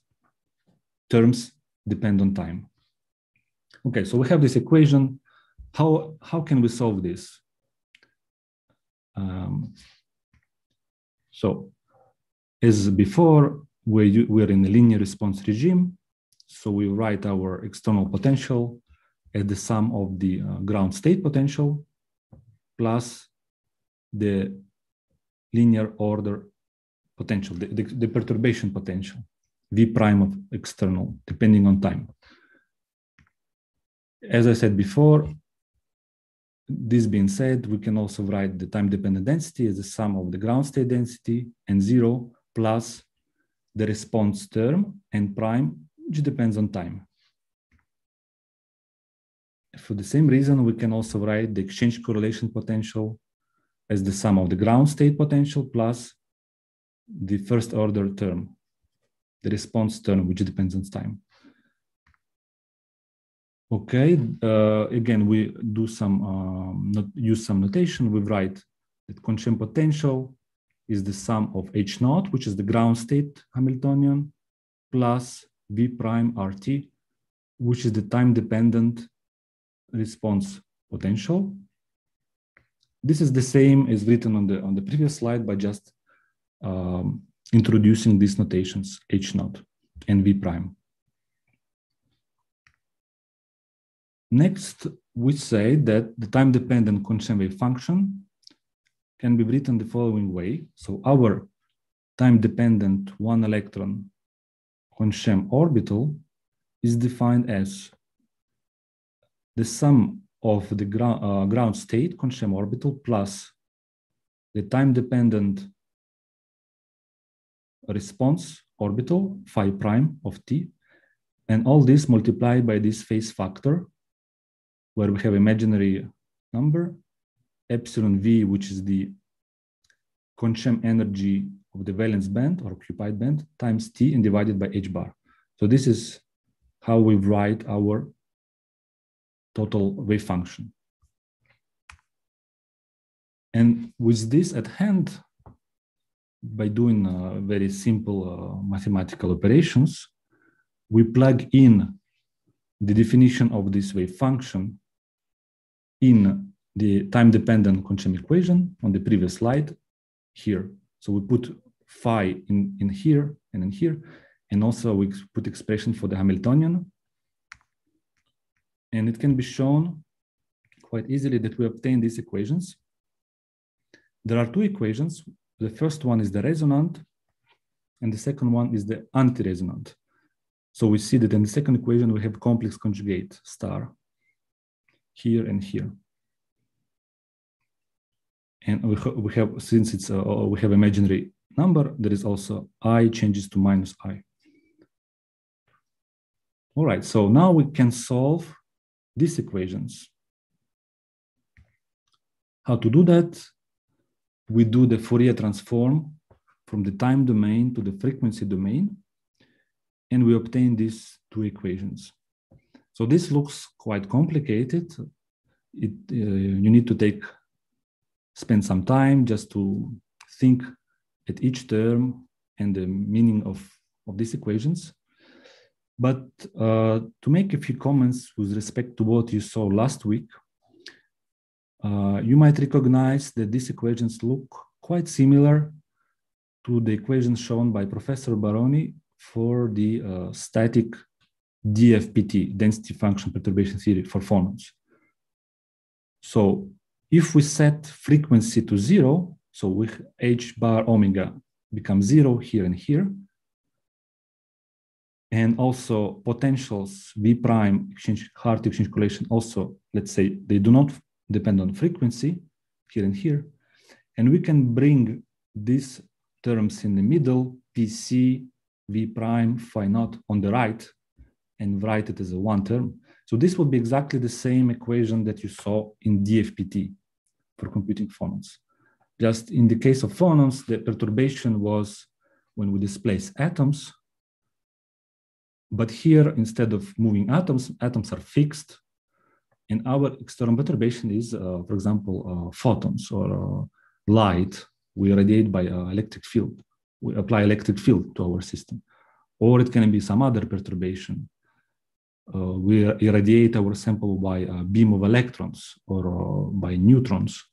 terms depend on time. Okay, so we have this equation. How, how can we solve this? Um, so as before, we're, we're in a linear response regime. So we write our external potential as the sum of the uh, ground state potential plus the linear order potential, the, the, the, perturbation potential, V prime of external, depending on time. As I said before, this being said, we can also write the time-dependent density as the sum of the ground state density and zero plus the response term and prime, which depends on time. For the same reason, we can also write the exchange correlation potential as the sum of the ground state potential plus the first order term, the response term, which depends on time. Okay, uh, again, we do some, um, not use some notation. We write that Kohn-Sham potential is the sum of H naught, which is the ground state Hamiltonian, plus V prime RT, which is the time-dependent response potential. This is the same as written on the, on the previous slide, but just um, introducing these notations, H naught and V prime. Next, we say that the time-dependent Kohn-Sham wave function can be written the following way. So our time-dependent one electron Kohn-Sham orbital is defined as the sum of the ground, uh, ground state Kohn-Sham orbital plus the time-dependent response orbital phi prime of t, and all this multiplied by this phase factor, where we have imaginary number epsilon v, which is the Kohn-Sham energy of the valence band or occupied band times t and divided by h bar. So this is how we write our total wave function. And with this at hand, by doing uh, very simple uh, mathematical operations, we plug in the definition of this wave function in the time-dependent Kohn-Sham equation on the previous slide here. So we put phi in, in here and in here, and also we put expression for the Hamiltonian. And it can be shown quite easily that we obtain these equations. There are two equations. The first one is the resonant, and the second one is the anti-resonant. So we see that in the second equation, we have complex conjugate star here and here and we, we have since it's uh, we have imaginary number there is also i changes to minus i all right so now we can solve these equations. How to do that? We do the fourier transform from the time domain to the frequency domain and we obtain these two equations. So this looks quite complicated. It uh, you need to take spend some time just to think at each term and the meaning of, of these equations. But uh, to make a few comments with respect to what you saw last week, uh, you might recognize that these equations look quite similar to the equations shown by Professor Baroni for the uh, static DFPT, density function perturbation theory for phonons. So if we set frequency to zero, so with h bar omega becomes zero here and here, and also potentials v prime exchange Hart exchange correlation also, let's say they do not depend on frequency here and here. And we can bring these terms in the middle, PC, V prime, phi naught on the right, and write it as a one term. So this would be exactly the same equation that you saw in DFPT for computing phonons. Just in the case of phonons, the perturbation was when we displace atoms. But here, instead of moving atoms, atoms are fixed. And our external perturbation is, uh, for example, uh, photons or uh, light we radiate by uh, electric field. we apply electric field to our system. Or it can be some other perturbation. Uh, we irradiate our sample by a beam of electrons or by neutrons.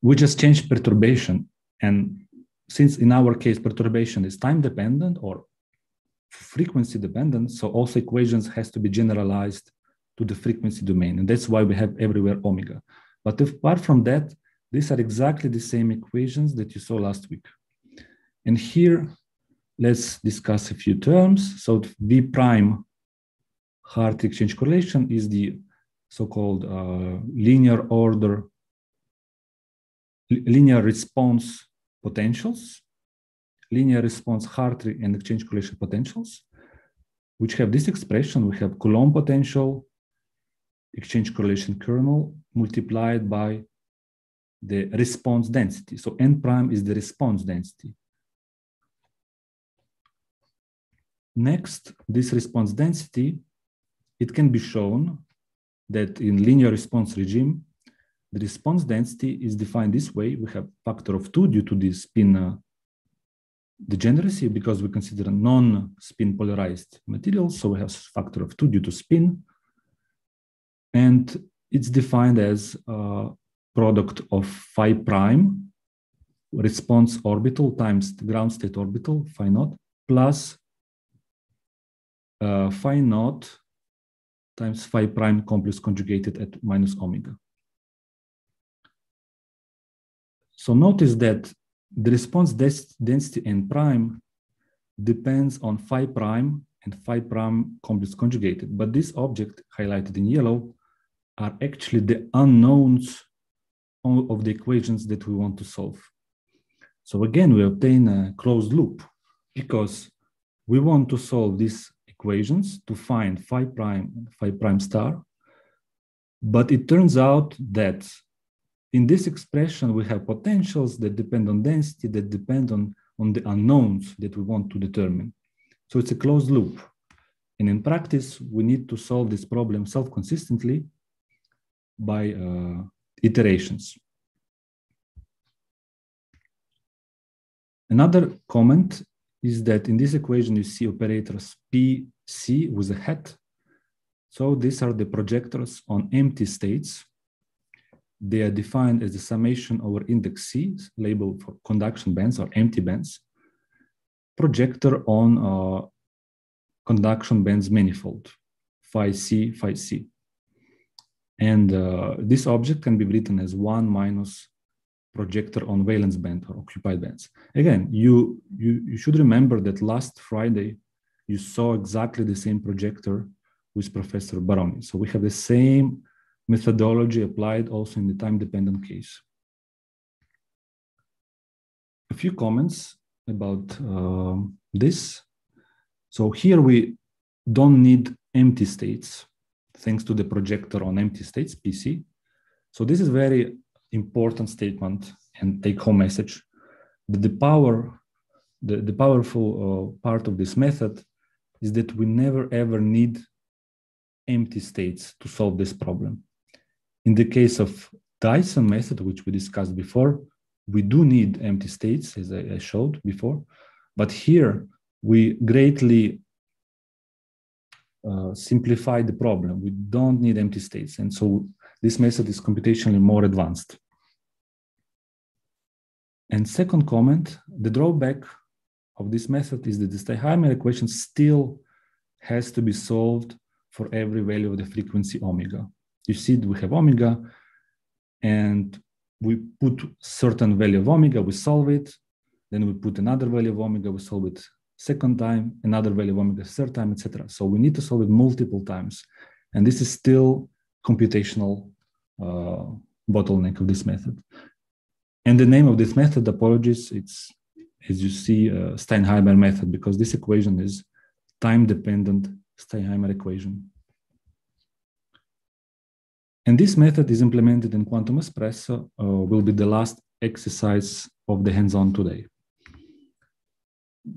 We just change perturbation. And since in our case, perturbation is time dependent or frequency dependent, so also equations has to be generalized to the frequency domain. And that's why we have everywhere omega. But if, apart from that, these are exactly the same equations that you saw last week. And here, let's discuss a few terms. So V prime Hartree exchange correlation is the so-called uh, linear order, linear response potentials, linear response Hartree and exchange correlation potentials, which have this expression. We have Coulomb potential, exchange correlation kernel multiplied by the response density. So n prime is the response density. Next, this response density, it can be shown that in linear response regime, the response density is defined this way. We have factor of two due to the spin uh, degeneracy because we consider a non-spin polarized materials. So we have factor of two due to spin. And it's defined as a product of phi prime response orbital times the ground state orbital phi naught plus uh, phi naught times phi prime complex conjugated at minus omega. So notice that the response density n prime depends on phi prime and phi prime complex conjugated, but this object highlighted in yellow are actually the unknowns of the equations that we want to solve. So again, we obtain a closed loop because we want to solve these equations to find phi prime and phi prime star. But it turns out that in this expression, we have potentials that depend on density, that depend on, on the unknowns that we want to determine. So it's a closed loop. And in practice, we need to solve this problem self-consistently by uh, iterations. Another comment is that in this equation, you see operators P, C with a hat. So these are the projectors on empty states. They are defined as the summation over index C, labeled for conduction bands or empty bands, projector on uh, conduction bands manifold, phi C, phi C. And uh, this object can be written as one minus projector on valence band or occupied bands. Again, you, you, you should remember that last Friday, you saw exactly the same projector with Professor Baroni. So we have the same methodology applied also in the time-dependent case. A few comments about uh, this. So here we don't need empty states thanks to the projector on empty states, PC. So this is very important statement and take home message that the power, the, the powerful uh, part of this method is that we never ever need empty states to solve this problem. In the case of Dyson method, which we discussed before, we do need empty states, as I, I showed before. But here, we greatly uh, simplify the problem. We don't need empty states. And so this method is computationally more advanced. And second comment, the drawback of this method is that the Sternheimer equation still has to be solved for every value of the frequency omega. You see we have omega and we put certain value of omega, we solve it, then we put another value of omega, we solve it second time, another value of omega third time, etc. So we need to solve it multiple times. And this is still computational uh, bottleneck of this method. And the name of this method, apologies, it's, as you see, uh, Sternheimer method, because this equation is time-dependent Sternheimer equation. And this method is implemented in Quantum Espresso, uh, will be the last exercise of the hands-on today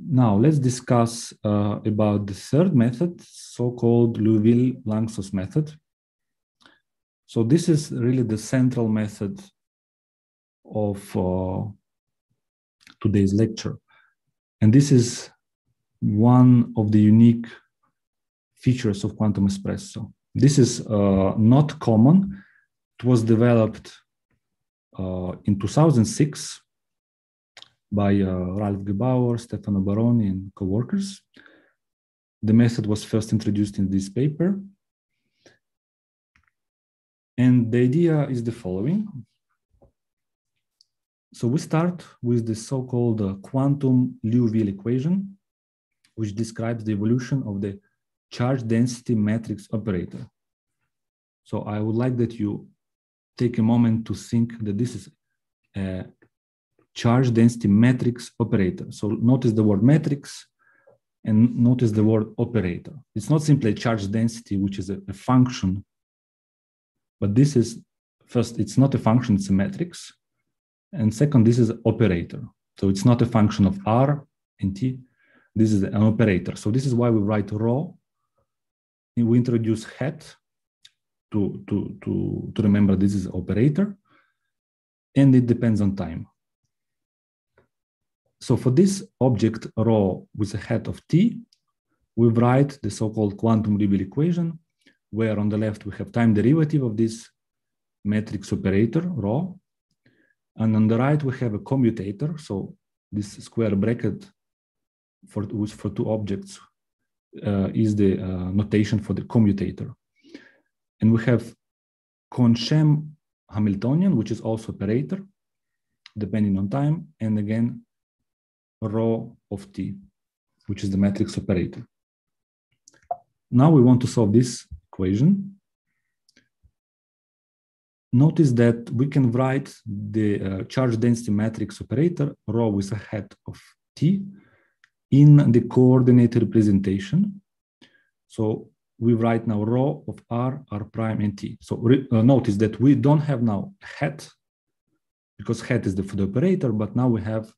now let's discuss uh, about the third method, so-called Liouville-Lanczos method. So this is really the central method of uh, today's lecture. And this is one of the unique features of Quantum Espresso. This is uh, not common. It was developed uh, in 2006 by uh, Ralph Gebauer, Stefano Baroni, and co-workers. The method was first introduced in this paper. And the idea is the following. So we start with the so-called quantum Liouville equation, which describes the evolution of the charge density matrix operator. So I would like that you take a moment to think that this is a charge density matrix operator. So notice the word matrix and notice the word operator. It's not simply a charge density, which is a, a function, but this is first, it's not a function, it's a matrix. And second, this is operator. So it's not a function of R and T. This is an operator. So this is why we write rho. We introduce hat to, to, to, to remember this is operator. And it depends on time. So for this object rho with a hat of t, we write the so-called quantum Liouville equation, where on the left we have time derivative of this matrix operator rho, and on the right we have a commutator. So this square bracket for for two objects is the uh, notation for the commutator, and we have Kohn-Sham Hamiltonian, which is also operator, depending on time, and again rho of t, which is the matrix operator. Now we want to solve this equation. Notice that we can write the uh, charge density matrix operator rho with a hat of t in the coordinate representation. So we write now rho of r, r prime, and t. So uh, notice that we don't have now hat because hat is the, the operator, but now we have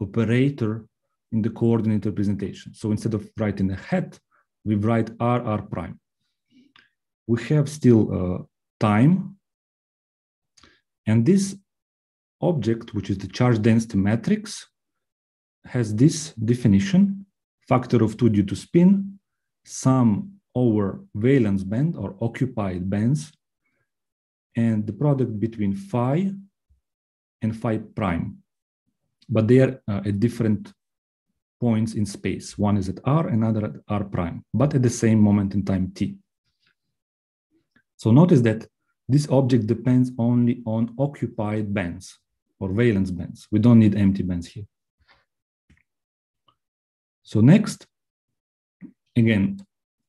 operator in the coordinate representation. So instead of writing a hat, we write r, r prime. We have still uh, time. And this object, which is the charge density matrix, has this definition, factor of two due to spin, sum over valence band or occupied bands, and the product between phi and phi prime but they are uh, at different points in space. One is at r, another at r prime, but at the same moment in time t. So notice that this object depends only on occupied bands or valence bands. We don't need empty bands here. So next, again,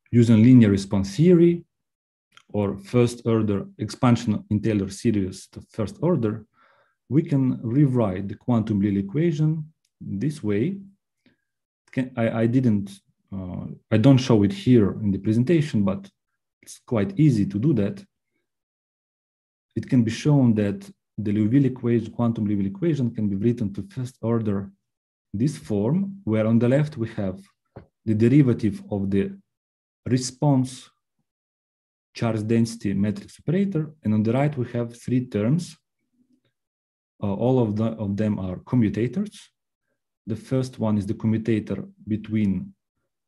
using linear response theory or first order expansion in Taylor series to first order, we can rewrite the quantum Liouville equation this way. Can, I, I, didn't, uh, I don't show it here in the presentation, but it's quite easy to do that. It can be shown that the Liouville equation, quantum Liouville equation can be written to first order this form, where on the left we have the derivative of the response charge density matrix operator, and on the right we have three terms uh, all of, the, of them are commutators. The first one is the commutator between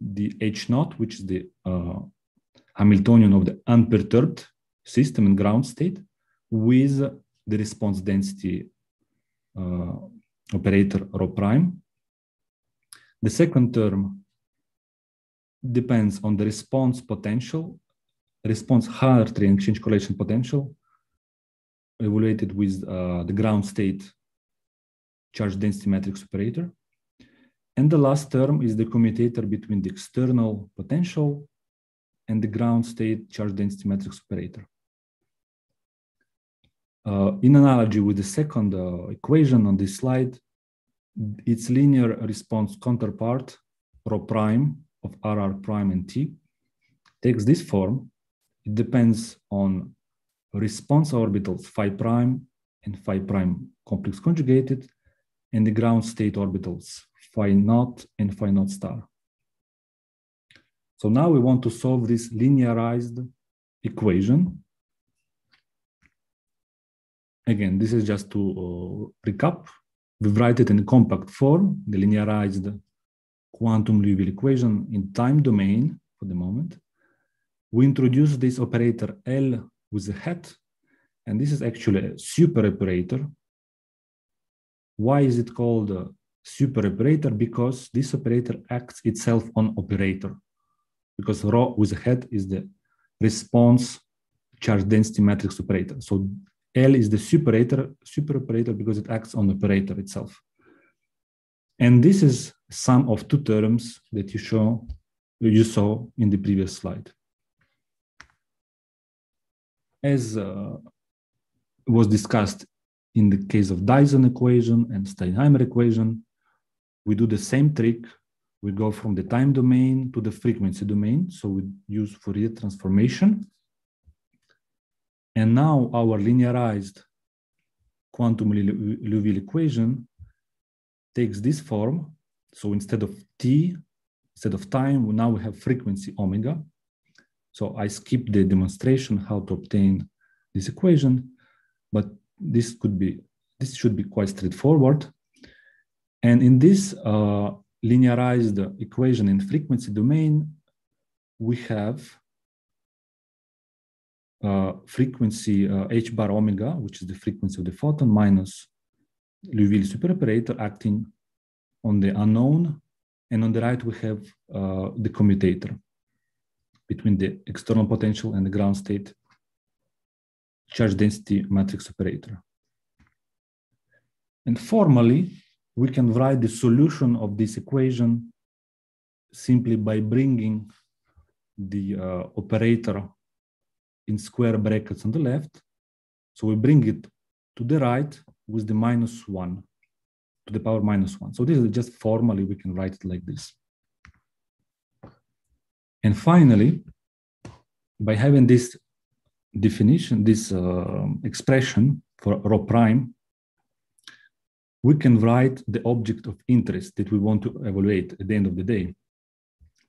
the H naught, which is the uh, Hamiltonian of the unperturbed system and ground state, with the response density uh, operator rho prime. The second term depends on the response potential, response Hartree exchange correlation potential evaluated with uh, the ground state charge density matrix operator. And the last term is the commutator between the external potential and the ground state charge density matrix operator. Uh, in analogy with the second uh, equation on this slide, its linear response counterpart, rho prime of RR prime and T, takes this form. It depends on response orbitals phi prime and phi prime complex conjugated, and the ground state orbitals phi naught and phi naught star. So now we want to solve this linearized equation. Again, this is just to uh, recap. We write it in compact form, the linearized quantum Liouville equation in time domain for the moment. We introduce this operator L with a hat, and this is actually a super operator. Why is it called a super operator? Because this operator acts itself on operator. Because rho with a hat is the response charge density matrix operator. So L is the super operator, because it acts on the operator itself. And this is sum of two terms that you show you saw in the previous slide. As uh, was discussed in the case of Dyson equation and Sternheimer equation, we do the same trick. We go from the time domain to the frequency domain. So we use Fourier transformation. And now our linearized quantum Liouville equation takes this form. So instead of t, instead of time, now we have frequency omega. So I skip the demonstration how to obtain this equation, but this could be, this should be quite straightforward. And in this uh, linearized equation in frequency domain, we have frequency uh, h bar omega, which is the frequency of the photon, minus Liouville superoperator acting on the unknown. And on the right, we have uh, the commutator between the external potential and the ground state charge density matrix operator. And formally, we can write the solution of this equation simply by bringing the uh, operator in square brackets on the left. So we bring it to the right with the minus one to the power minus one. So this is just formally, we can write it like this. And finally, by having this definition, this uh, expression for rho prime, we can write the object of interest that we want to evaluate at the end of the day,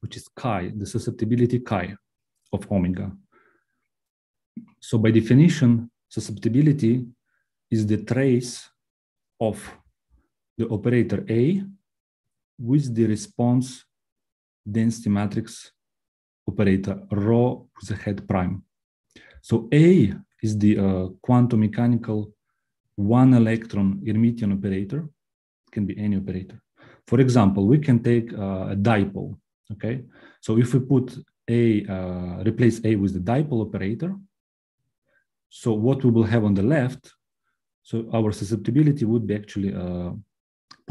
which is chi, the susceptibility chi of omega. So by definition, susceptibility is the trace of the operator A with the response density matrix operator rho with a head prime. So A is the uh, quantum mechanical one electron Hermitian operator, it can be any operator. For example, we can take uh, a dipole, okay? So if we put A, uh, replace A with the dipole operator, so what we will have on the left, so our susceptibility would be actually uh,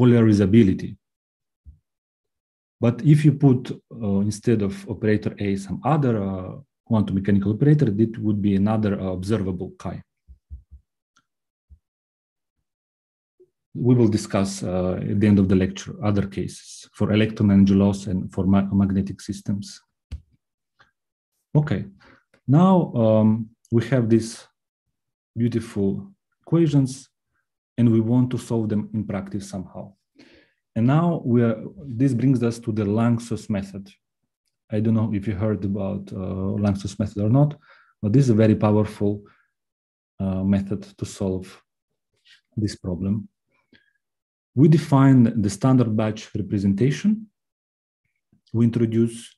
polarizability. But if you put uh, instead of operator A some other uh, quantum mechanical operator, it would be another uh, observable chi. we will discuss uh, at the end of the lecture other cases for electron energy loss and for ma magnetic systems. Okay, now um, we have these beautiful equations and we want to solve them in practice somehow. And now we are, this brings us to the Lanczos method. I don't know if you heard about uh, method or not, but this is a very powerful uh, method to solve this problem we define the standard batch representation. We introduce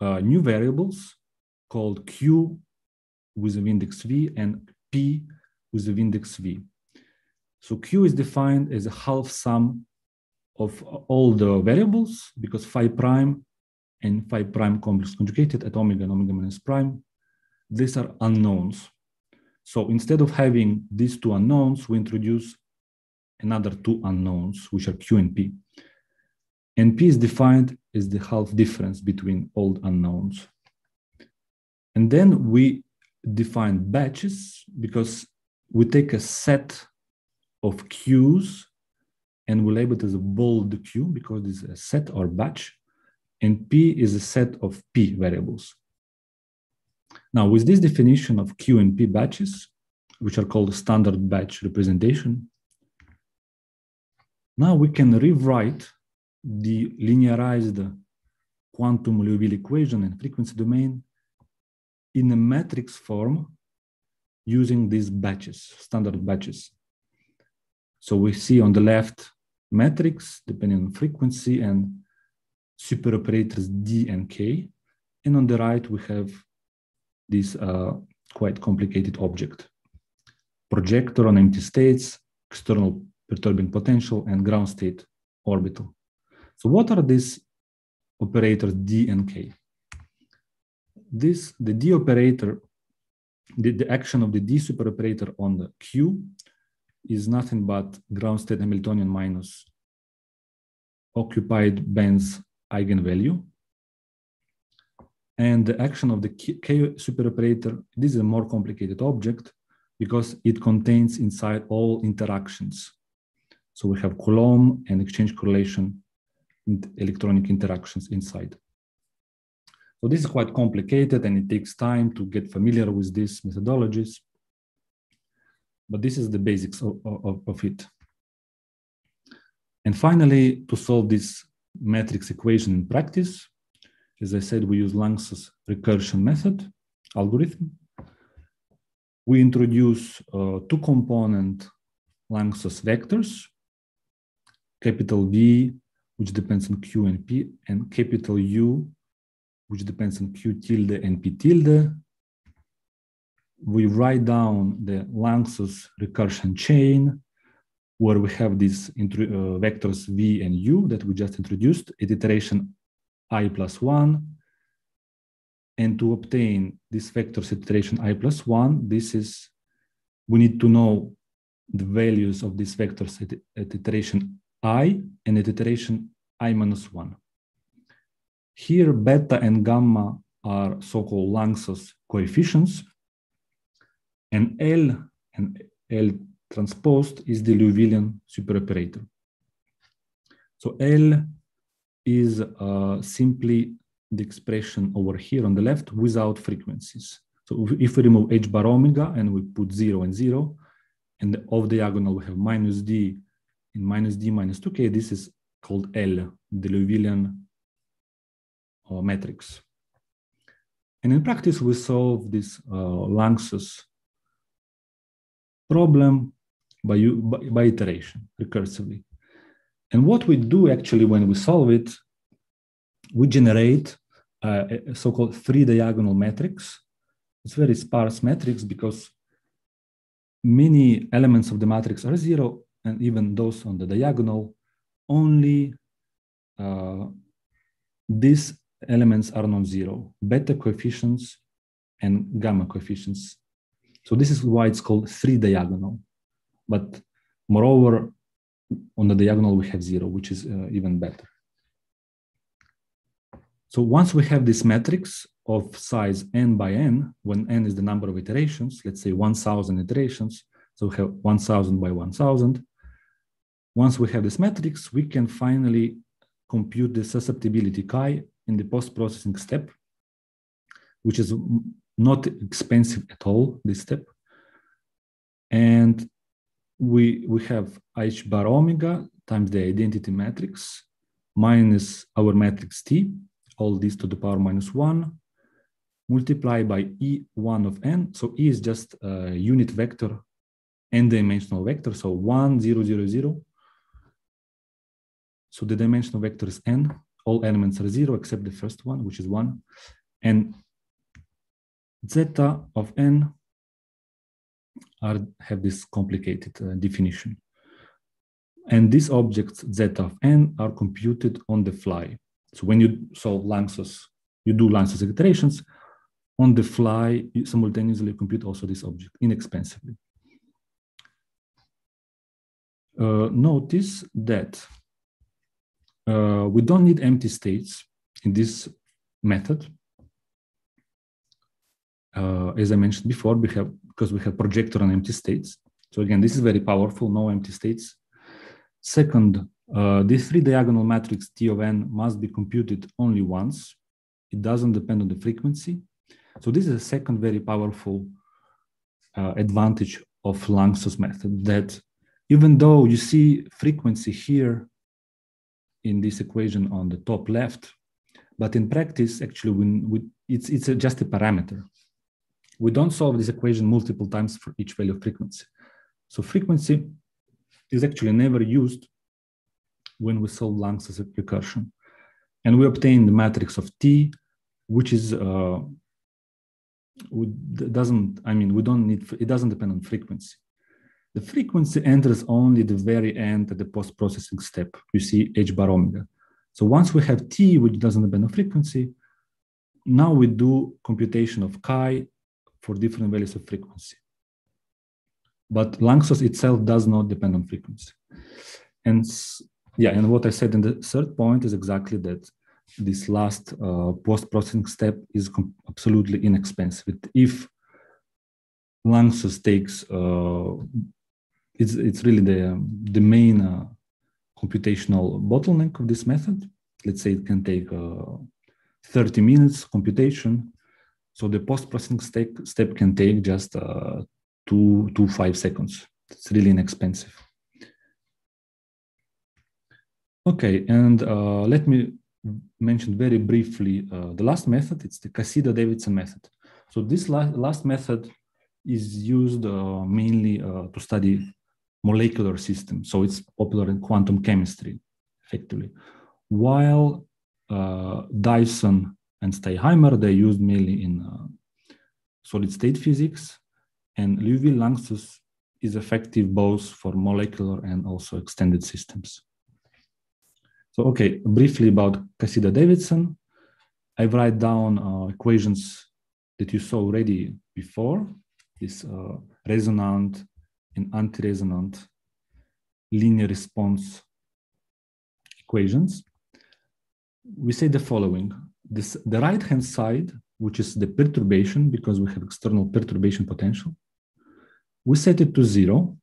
uh, new variables called Q with an index V and P with the index V. So Q is defined as a half sum of all the variables because phi prime and phi prime complex conjugated at omega and omega minus prime, these are unknowns. So instead of having these two unknowns, we introduce another two unknowns, which are Q and P. And P is defined as the half difference between old unknowns. And then we define batches because we take a set of Qs and we label it as a bold Q because it's a set or batch. And P is a set of P variables. Now, with this definition of Q and P batches, which are called standard batch representation, now we can rewrite the linearized quantum Liouville equation and frequency domain in a matrix form using these batches, standard batches. So we see on the left matrix, depending on frequency and super operators D and K. And on the right, we have this uh, quite complicated object. Projector on empty states, external perturbing potential, and ground state orbital. So what are these operators D and K? This, the D operator, the, the action of the D superoperator on the Q is nothing but ground state Hamiltonian minus occupied band's eigenvalue. And the action of the K superoperator, this is a more complicated object because it contains inside all interactions. So we have Coulomb and exchange correlation and electronic interactions inside. So this is quite complicated and it takes time to get familiar with these methodologies. But this is the basics of, of, of it. And finally, to solve this matrix equation in practice, as I said, we use Lanczos recursion method algorithm. We introduce uh, two component Lanczos vectors, capital V, which depends on Q and P, and capital U, which depends on Q tilde and P tilde. We write down the Lanczos recursion chain where we have these uh, vectors v and u that we just introduced at iteration i plus 1. And to obtain this vectors at iteration i plus 1, this is, we need to know the values of these vectors at, at iteration i and at iteration i minus 1. Here, beta and gamma are so-called Lanczos coefficients, and L and L transposed is the Liouvillean superoperator. So L is uh, simply the expression over here on the left without frequencies. So if we remove h bar omega and we put zero and zero, and off diagonal we have minus d in minus d minus 2k, this is called L, the Liouvillean uh, matrix. And in practice, we solve this uh, Lanczos problem by, by, by iteration recursively. And what we do actually when we solve it, we generate uh, a so-called three diagonal matrix. It's very sparse matrix because many elements of the matrix are zero, and even those on the diagonal, only uh, these elements are non-zero, beta coefficients and gamma coefficients. So this is why it's called three diagonal. But moreover, on the diagonal, we have zero, which is uh, even better. So once we have this matrix of size n by n, when n is the number of iterations, let's say 1000 iterations, so we have 1000 by 1000. Once we have this matrix, we can finally compute the susceptibility chi in the post-processing step, which is not expensive at all, this step. And we, we have h bar omega times the identity matrix minus our matrix T, all this to the power minus one, multiplied by E1 of n. So E is just a unit vector, n-dimensional vector, so one, zero, zero, zero. So the dimensional vector is n. All elements are zero except the first one, which is one. And zeta of n are, have this complicated uh, definition. And these objects zeta of n are computed on the fly. So when you solve Lanczos, you do Lanczos iterations, on the fly, you simultaneously compute also this object inexpensively. Uh, notice that uh, we don't need empty states in this method. Uh, as I mentioned before, we have because we have projector on empty states. So again, this is very powerful, no empty states. Second, uh, this three diagonal matrix T of n must be computed only once. It doesn't depend on the frequency. So this is a second very powerful uh, advantage of Lanczos method that even though you see frequency here in this equation on the top left, but in practice, actually, when we, it's, it's a, just a parameter we don't solve this equation multiple times for each value of frequency. So frequency is actually never used when we solve Lanczos a recursion. And we obtain the matrix of T, which is uh, doesn't, I mean, we don't need, it doesn't depend on frequency. The frequency enters only the very end at the post-processing step. You see h bar omega. So once we have T, which doesn't depend on frequency, now we do computation of chi for different values of frequency. But Lanczos itself does not depend on frequency. And yeah, and what I said in the third point is exactly that this last uh, post-processing step is absolutely inexpensive. If Lanczos takes, uh, it's, it's really the, the main uh, computational bottleneck of this method. Let's say it can take uh, 30 minutes computation. So the post-processing step, step can take just uh, two to five seconds. It's really inexpensive. Okay, and uh, let me mention very briefly uh, the last method. It's the Casida-Davidson method. So this la last method is used uh, mainly uh, to study molecular systems. So it's popular in quantum chemistry, effectively. While uh, Dyson and Sternheimer, they used mainly in uh, solid state physics and Liouville-Lanczos is effective both for molecular and also extended systems. So, okay, briefly about Casida-Davidson. I write down uh, equations that you saw already before, this uh, resonant and anti-resonant linear response equations. We say the following, this, the right-hand side, which is the perturbation, because we have external perturbation potential, we set it to zero,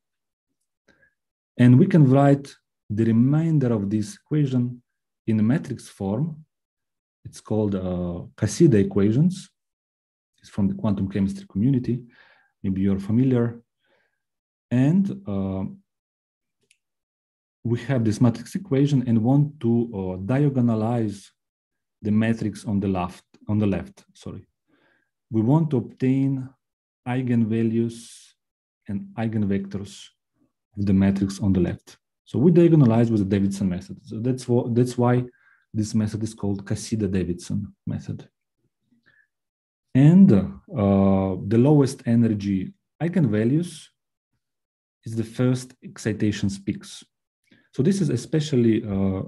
and we can write the remainder of this equation in a matrix form. It's called uh, Casida equations. It's from the quantum chemistry community. Maybe you're familiar. And uh, we have this matrix equation and want to uh, diagonalize the matrix on the left. On the left, sorry. We want to obtain eigenvalues and eigenvectors of the matrix on the left. So we diagonalize with the Davidson method. So that's, what, that's why this method is called Casida-Davidson method. And uh, the lowest energy eigenvalues is the first excitation peaks. So this is especially a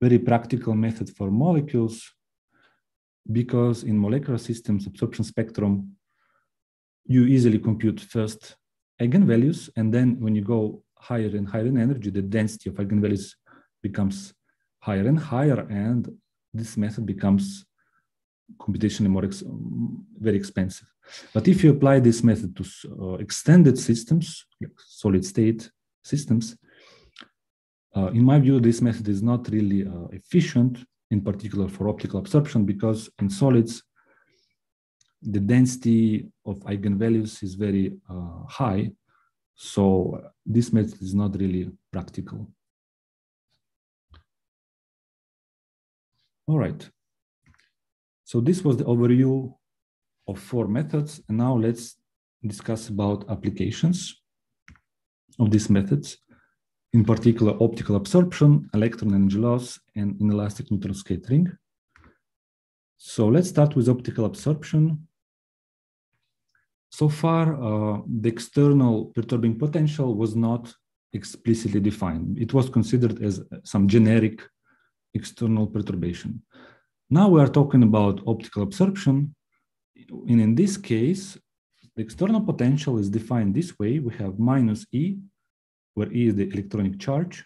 very practical method for molecules because in molecular systems absorption spectrum, you easily compute first eigenvalues. And then when you go higher and higher in energy, the density of eigenvalues becomes higher and higher. And this method becomes computationally more ex very expensive. But if you apply this method to uh, extended systems, like solid state systems, uh, in my view, this method is not really uh, efficient, in particular for optical absorption, because in solids, the density of eigenvalues is very uh, high. So this method is not really practical. All right. So this was the overview of four methods. And now let's discuss about applications of these methods, in particular optical absorption, electron energy loss, and inelastic neutron scattering. So let's start with optical absorption. So far, uh, the external perturbing potential was not explicitly defined. It was considered as some generic external perturbation. Now we are talking about optical absorption. And in this case, the external potential is defined this way. We have minus E, where E is the electronic charge.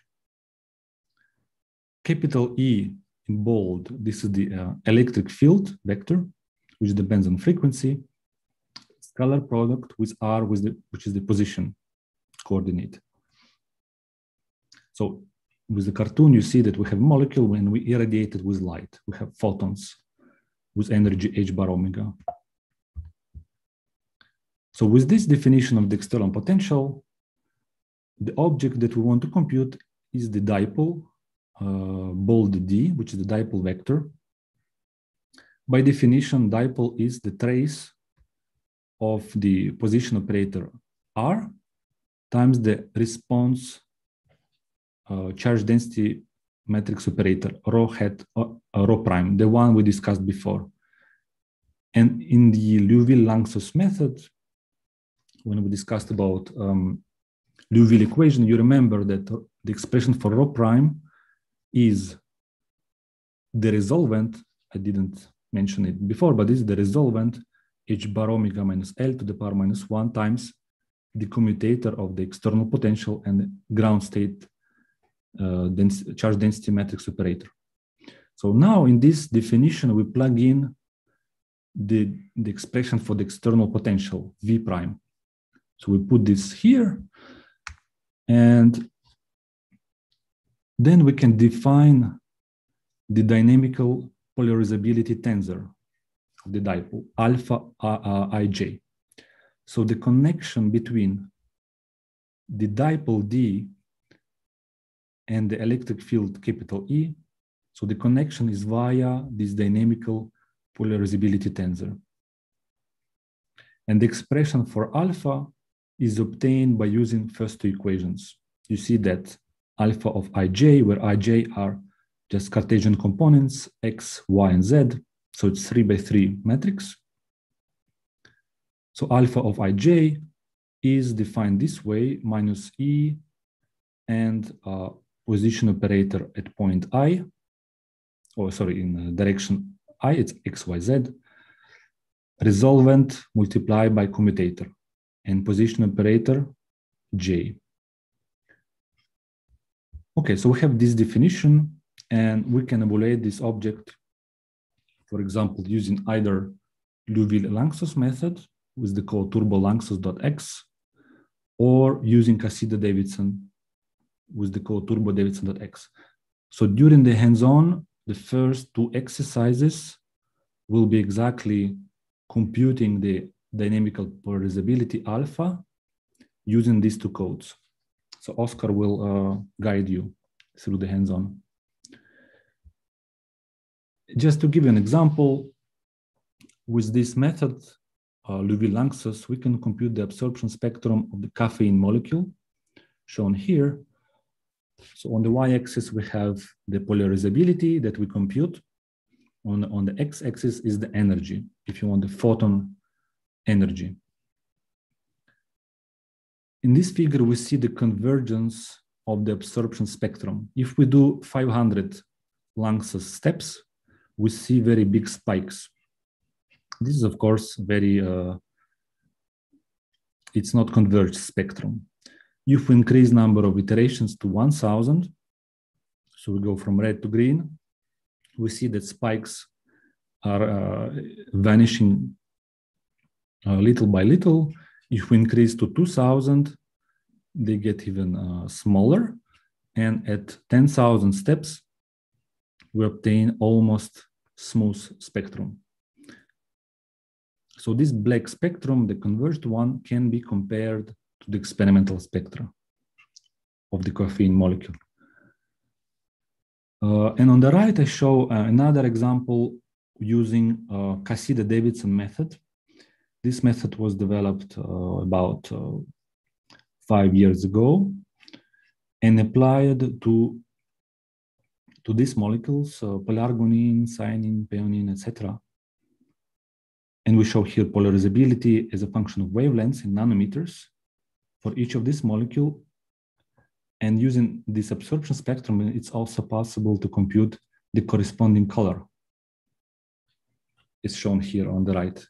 Capital E in bold, this is the uh, electric field vector, which depends on frequency scalar product with r, with the, which is the position coordinate. So with the cartoon, you see that we have molecule when we irradiate it with light. We have photons with energy h bar omega. So with this definition of the external potential, the object that we want to compute is the dipole, uh, bold d, which is the dipole vector. By definition, dipole is the trace of the position operator R times the response charge density matrix operator, rho hat, uh, rho prime, the one we discussed before. And in the Liouville-Lanczos method, when we discussed about um, Liouville equation, you remember that the expression for rho prime is the resolvent, I didn't mention it before, but this is the resolvent h bar omega minus L to the power minus one times the commutator of the external potential and ground state uh, charge density matrix operator. So now in this definition, we plug in the, the expression for the external potential, V prime. So we put this here and then we can define the dynamical polarizability tensor of the dipole, alpha uh, uh, ij. So the connection between the dipole D and the electric field capital E, so the connection is via this dynamical polarizability tensor. And the expression for alpha is obtained by using first two equations. You see that alpha of ij, where ij are just Cartesian components, x, y, and z. So it's three by three matrix. So alpha of ij is defined this way, minus e and uh, position operator at point i, or sorry, in uh, direction i, it's x, y, z, resolvent multiplied by commutator, and position operator j. Okay, so we have this definition, and we can evaluate this object, for example, using either Liouville Lanczos method with the code turbo-lanczos.x or using Casida-Davidson with the code turbo-davidson.x. So during the hands-on, the first two exercises will be exactly computing the dynamical polarizability alpha using these two codes. So Oscar will uh, guide you through the hands-on. Just to give you an example, with this method, uh, Liouville-Lanczos, we can compute the absorption spectrum of the caffeine molecule, shown here. So on the y-axis, we have the polarizability that we compute. On, on the x-axis is the energy, if you want the photon energy. In this figure, we see the convergence of the absorption spectrum. If we do 500 Lanczos steps, we see very big spikes. This is, of course, very, uh, it's not converged spectrum. If we increase number of iterations to 1000, so we go from red to green, we see that spikes are uh, vanishing uh, little by little. If we increase to 2000, they get even uh, smaller. And at 10,000 steps, we obtain almost smooth spectrum. So this black spectrum, the converged one, can be compared to the experimental spectra of the caffeine molecule. Uh, and on the right, I show uh, another example using uh, Casida-Davidson method. This method was developed uh, about uh, five years ago and applied to to these molecules, uh, pelargonine, cyanine, peonine, etc. And we show here polarizability as a function of wavelengths in nanometers for each of this molecule. And using this absorption spectrum, it's also possible to compute the corresponding color. It's shown here on the right.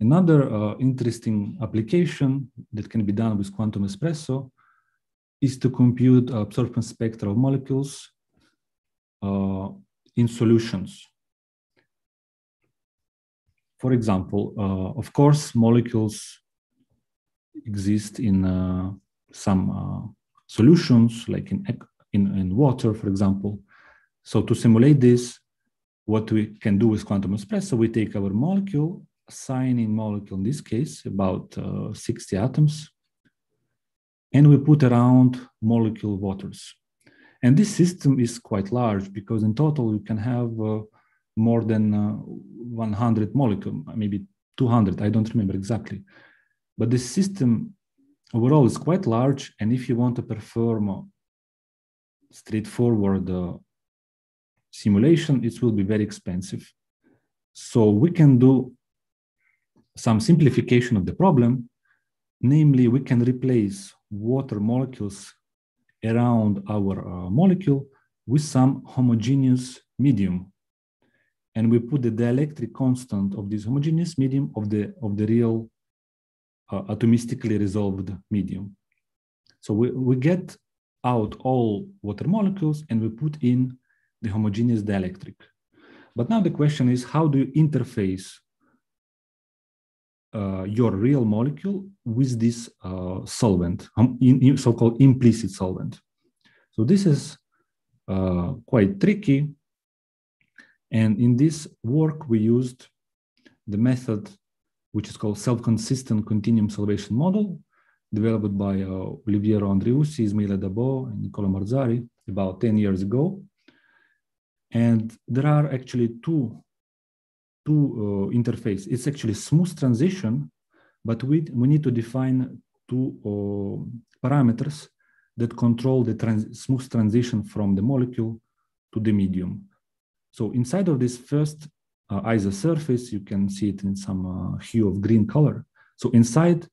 Another uh, interesting application that can be done with quantum espresso is to compute absorption spectra of molecules uh, in solutions. For example, uh, of course, molecules exist in uh, some uh, solutions, like in, in, in water, for example. So to simulate this, what we can do with quantum espresso, we take our molecule, assigning molecule in this case, about uh, 60 atoms, and we put around molecule waters. And this system is quite large because in total you can have uh, more than uh, 100 molecules, maybe 200, I don't remember exactly. But this system overall is quite large. And if you want to perform straightforward uh, simulation, it will be very expensive. So we can do some simplification of the problem. Namely, we can replace water molecules around our uh, molecule with some homogeneous medium. And we put the dielectric constant of this homogeneous medium of the, of the real uh, atomistically resolved medium. So we, we get out all water molecules and we put in the homogeneous dielectric. But now the question is, how do you interface uh, your real molecule with this uh, solvent, um, so-called implicit solvent? So this is uh, quite tricky. And in this work, we used the method which is called self-consistent continuum solvation model, developed by uh, Oliviero Andreussi, Ismaila Dabo, and Nicola Marzari about 10 years ago. And there are actually two, two uh, interface. It's actually smooth transition, but we, we need to define two uh, parameters that control the trans smooth transition from the molecule to the medium. So inside of this first uh, isosurface, you can see it in some uh, hue of green color. So inside,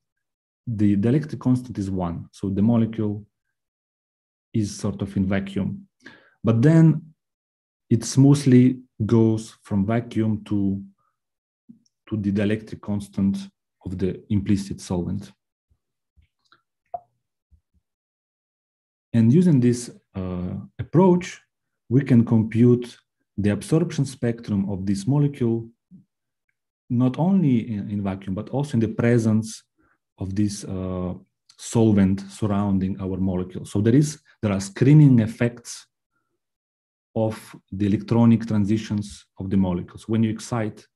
the dielectric constant is one. So the molecule is sort of in vacuum. But then it smoothly goes from vacuum to, to the dielectric constant of the implicit solvent. And using this uh, approach, we can compute the absorption spectrum of this molecule, not only in, in vacuum, but also in the presence of this uh, solvent surrounding our molecule. So there is there are screening effects of the electronic transitions of the molecules. When you excite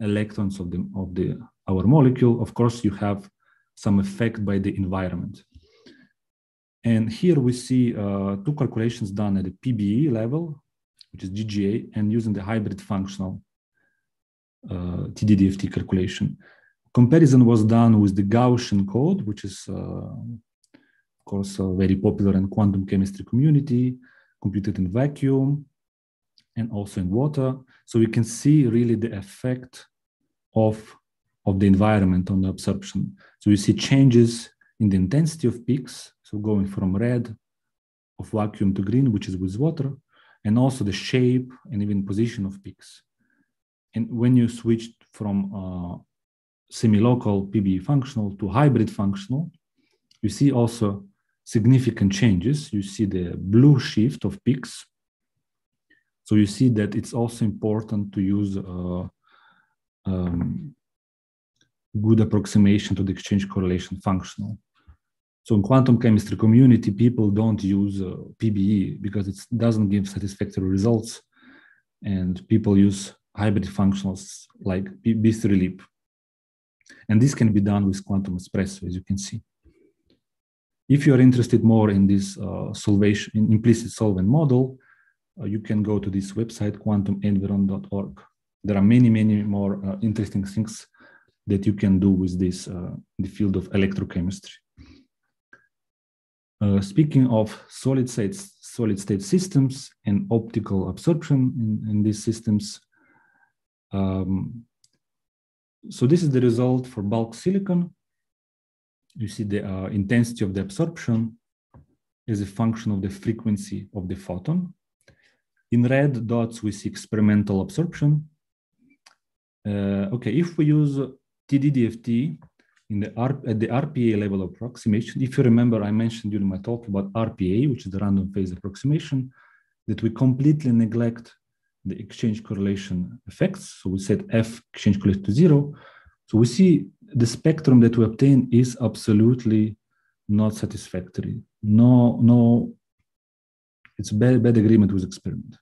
electrons of the of the our molecule, of course, you have some effect by the environment. And here we see uh, two calculations done at the PBE level which is GGA, and using the hybrid functional uh, TDDFT calculation. Comparison was done with the Gaussian code, which is, uh, of course, uh, very popular in quantum chemistry community, computed in vacuum and also in water. So we can see really the effect of, of the environment on the absorption. So we see changes in the intensity of peaks. So going from red of vacuum to green, which is with water, and also the shape and even position of peaks. And when you switch from uh, semi-local PBE functional to hybrid functional, you see also significant changes. You see the blue shift of peaks. So you see that it's also important to use uh, um, good approximation to the exchange correlation functional. So in quantum chemistry community, people don't use uh, PBE because it doesn't give satisfactory results. And people use hybrid functionals like B3LYP. And this can be done with quantum espresso, as you can see. If you're interested more in this uh, solvation, in implicit solvent model, uh, you can go to this website, quantumenviron.org. There are many, many more uh, interesting things that you can do with this, uh, the field of electrochemistry. Uh, speaking of solid state, solid state systems and optical absorption in, in these systems, um, so this is the result for bulk silicon. You see the uh, intensity of the absorption is a function of the frequency of the photon. In red dots, we see experimental absorption. Uh, okay, if we use TDDFT in the R, at the RPA level of approximation. If you remember, I mentioned during my talk about RPA, which is the random phase approximation, that we completely neglect the exchange correlation effects. So we set F exchange correlation to zero. So we see the spectrum that we obtain is absolutely not satisfactory. No, no, it's bad, bad agreement with experiment.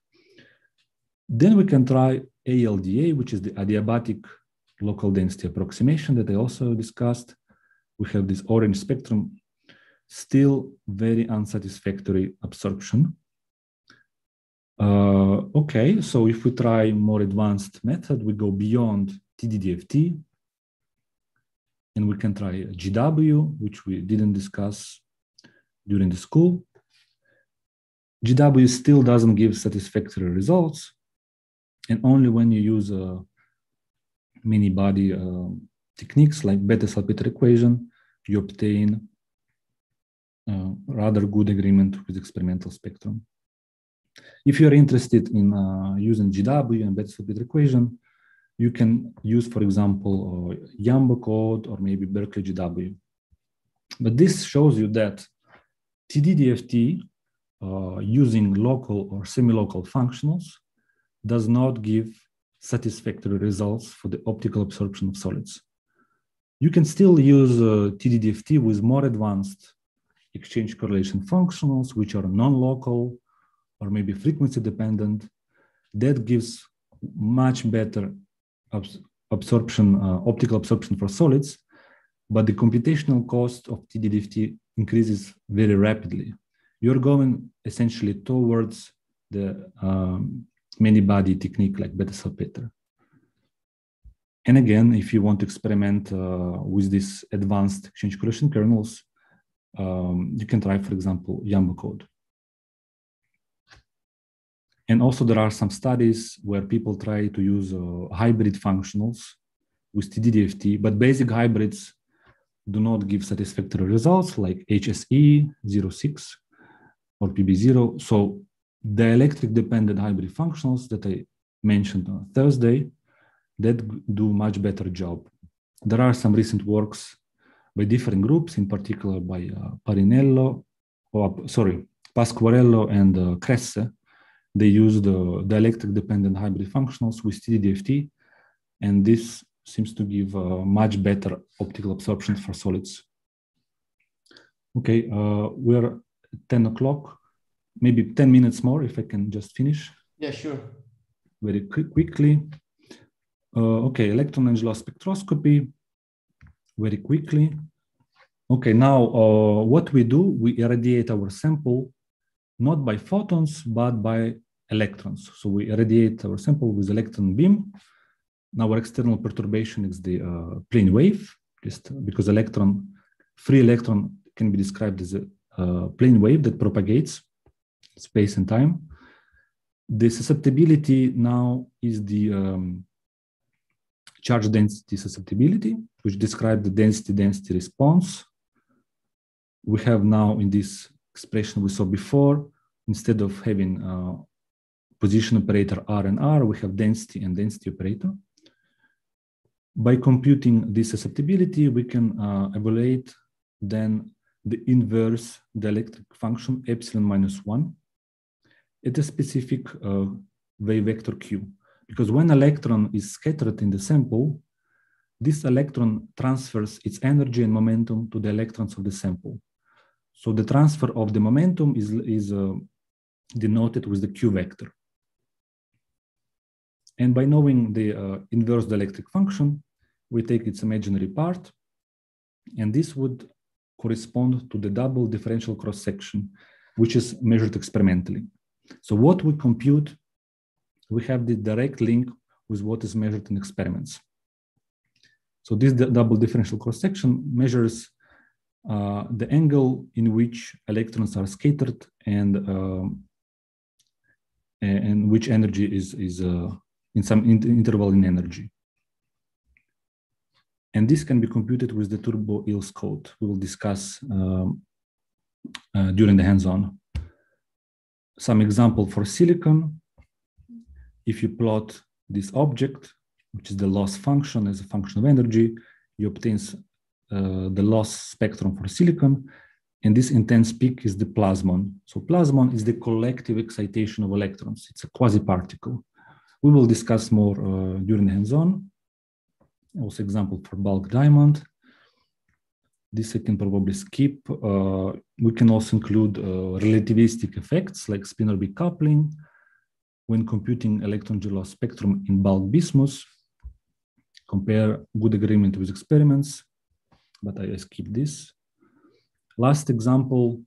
Then we can try ALDA, which is the adiabatic local density approximation that I also discussed. We have this orange spectrum, still very unsatisfactory absorption. Uh, okay, so if we try more advanced method, we go beyond TDDFT. And we can try GW, which we didn't discuss during the school. GW still doesn't give satisfactory results. And only when you use a many body uh, techniques like Bethe-Salpeter equation, you obtain uh, rather good agreement with experimental spectrum. If you're interested in uh, using GW and Bethe-Salpeter equation, you can use, for example, uh, Yambo code or maybe Berkeley GW. But this shows you that TDDFT uh, using local or semi-local functionals does not give satisfactory results for the optical absorption of solids. You can still use uh, TDDFT with more advanced exchange correlation functionals, which are non-local or maybe frequency dependent. That gives much better abs absorption, uh, optical absorption for solids, but the computational cost of TDDFT increases very rapidly. You're going essentially towards the um, many body technique like Bethe-Salpeter. And again, if you want to experiment uh, with these advanced exchange correlation kernels, um, you can try, for example, Yambo code. And also there are some studies where people try to use uh, hybrid functionals with TDDFT, but basic hybrids do not give satisfactory results like HSE 06 or PB0. So dielectric dependent hybrid functionals that I mentioned on Thursday that do much better job. There are some recent works by different groups, in particular by uh, Parrinello, or sorry, Pasquarello and uh, Kresse. They used the dielectric dependent hybrid functionals with TDDFT, and this seems to give uh, much better optical absorption for solids. Okay, uh, we're 10 o'clock maybe 10 minutes more if I can just finish. Yeah, sure. Very quick, quickly. Uh, okay, electron energy loss spectroscopy, very quickly. Okay, now uh, what we do, we irradiate our sample not by photons, but by electrons. So we irradiate our sample with electron beam. Now our external perturbation is the uh, plane wave, just because electron, free electron can be described as a uh, plane wave that propagates space and time. The susceptibility now is the um, charge density susceptibility, which describes the density-density response. We have now in this expression we saw before, instead of having uh, position operator R and R, we have density and density operator. By computing this susceptibility, we can uh, evaluate then the inverse dielectric function epsilon minus one at a specific uh, wave vector q. Because when electron is scattered in the sample, this electron transfers its energy and momentum to the electrons of the sample. So the transfer of the momentum is, is uh, denoted with the q vector. And by knowing the uh, inverse dielectric function, we take its imaginary part, and this would correspond to the double differential cross section, which is measured experimentally. So what we compute, we have the direct link with what is measured in experiments. So this double differential cross-section measures uh, the angle in which electrons are scattered and um, and which energy is is uh, in some interval in energy. And this can be computed with the Turbo EELS code. We will discuss um, uh, during the hands-on some example for silicon. If you plot this object, which is the loss function as a function of energy, you obtain uh, the loss spectrum for silicon. And this intense peak is the plasmon. So plasmon is the collective excitation of electrons. It's a quasi-particle. We will discuss more uh, during hands-on. Also example for bulk diamond. This I can probably skip. Uh, we can also include uh, relativistic effects like spin-orbit coupling when computing electron loss spectrum in bulk bismuth. Compare good agreement with experiments, but I skip this. Last example,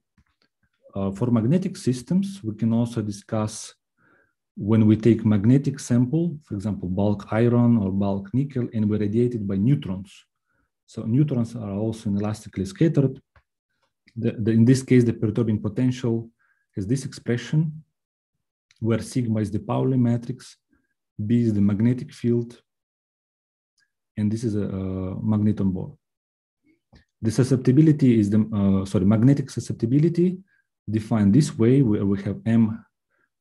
uh, for magnetic systems, we can also discuss when we take magnetic sample, for example, bulk iron or bulk nickel, and we radiate it by neutrons So neutrons are also inelastically scattered. The, the, in this case, the perturbing potential has this expression where sigma is the Pauli matrix, B is the magnetic field, and this is a, a magneton ball. The susceptibility is the, uh, sorry, magnetic susceptibility defined this way, where we have M,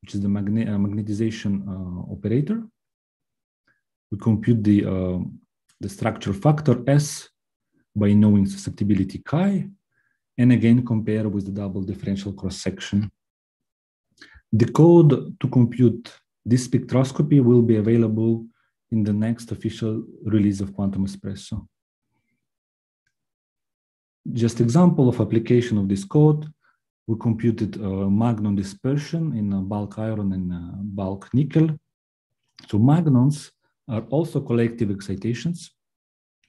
which is the magne uh, magnetization uh, operator. We compute the, uh, the structure factor S by knowing susceptibility chi, and again compare with the double differential cross section. The code to compute this spectroscopy will be available in the next official release of Quantum Espresso. Just example of application of this code, we computed uh, magnon dispersion in uh, bulk iron and uh, bulk nickel. So magnons are also collective excitations,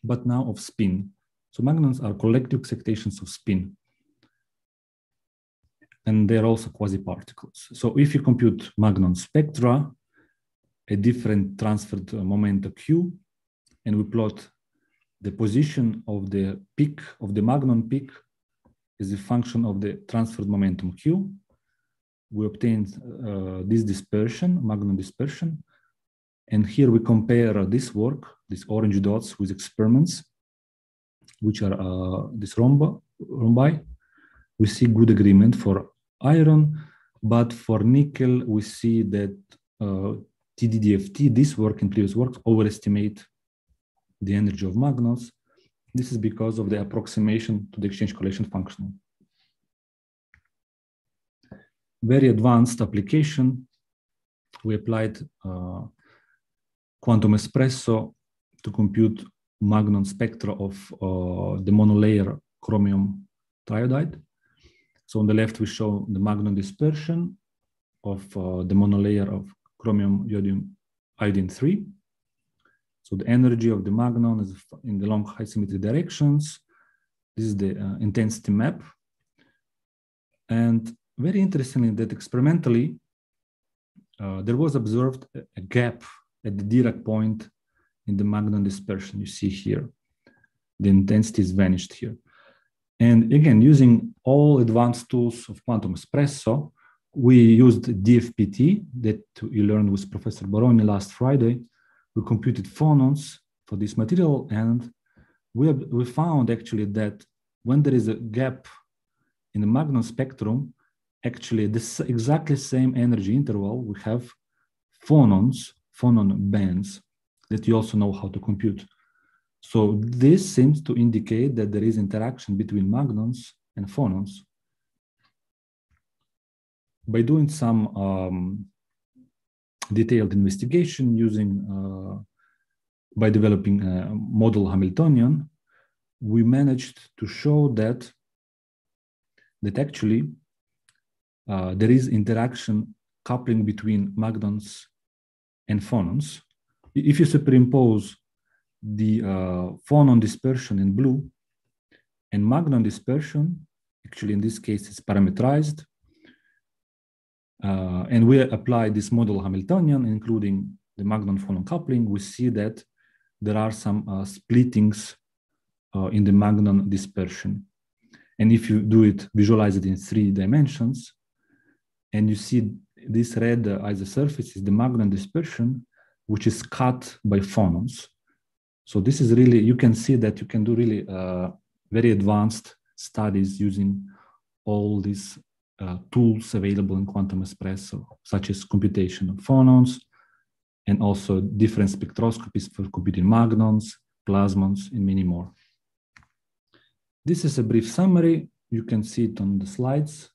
but now of spin. So magnons are collective excitations of spin. And they're also quasi-particles. So if you compute magnon spectra, a different transferred momenta q, and we plot the position of the peak, of the magnon peak, is a function of the transferred momentum q. We obtained uh, this dispersion, magnon dispersion, and here we compare this work, these orange dots with experiments, which are uh, this rhombi, rhombi. We see good agreement for iron, but for nickel, we see that uh, TDDFT, this work and previous works overestimate the energy of magnons. This is because of the approximation to the exchange correlation function. Very advanced application. We applied uh, quantum espresso to compute magnon spectra of uh, the monolayer chromium triiodide. So on the left, we show the magnon dispersion of uh, the monolayer of chromium iodium iodine 3. So the energy of the magnon is in the long high symmetry directions. This is the uh, intensity map. And very interestingly that experimentally, uh, there was observed a gap at the Dirac point in the magnon dispersion you see here. The intensity is vanished here. And again, using all advanced tools of quantum espresso, we used DFPT that you learned with Professor Baroni last Friday. We computed phonons for this material, and we, have, we found actually that when there is a gap in the magnon spectrum, actually this exactly same energy interval, we have phonons, phonon bands that you also know how to compute. So this seems to indicate that there is interaction between magnons and phonons. By doing some um, detailed investigation using, uh, by developing a model Hamiltonian, we managed to show that, that actually uh, there is interaction coupling between magnons and phonons. If you superimpose the uh, phonon dispersion in blue and magnon dispersion, actually in this case it's parametrized. Uh, and we apply this model Hamiltonian, including the magnon phonon coupling, we see that there are some uh, splittings uh, in the magnon dispersion. And if you do it, visualize it in three dimensions, and you see this red as a surface is the magnon dispersion, which is cut by phonons. So this is really, you can see that you can do really uh, very advanced studies using all these uh, tools available in Quantum Espresso, such as computation of phonons, and also different spectroscopies for computing magnons, plasmons, and many more. This is a brief summary. You can see it on the slides.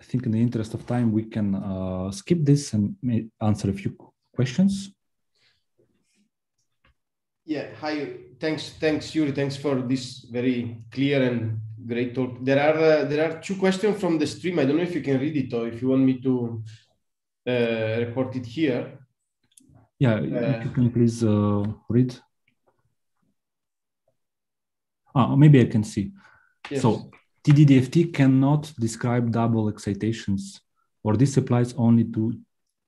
I think in the interest of time, we can uh, skip this and answer a few questions. Yeah, hi. Thanks, thanks, Yuri. Thanks for this very clear and great talk. There are uh, there are two questions from the stream. I don't know if you can read it or if you want me to uh, report it here. Yeah, uh, you can please uh, read. Ah, maybe I can see. Yes. So TDDFT cannot describe double excitations, or this applies only to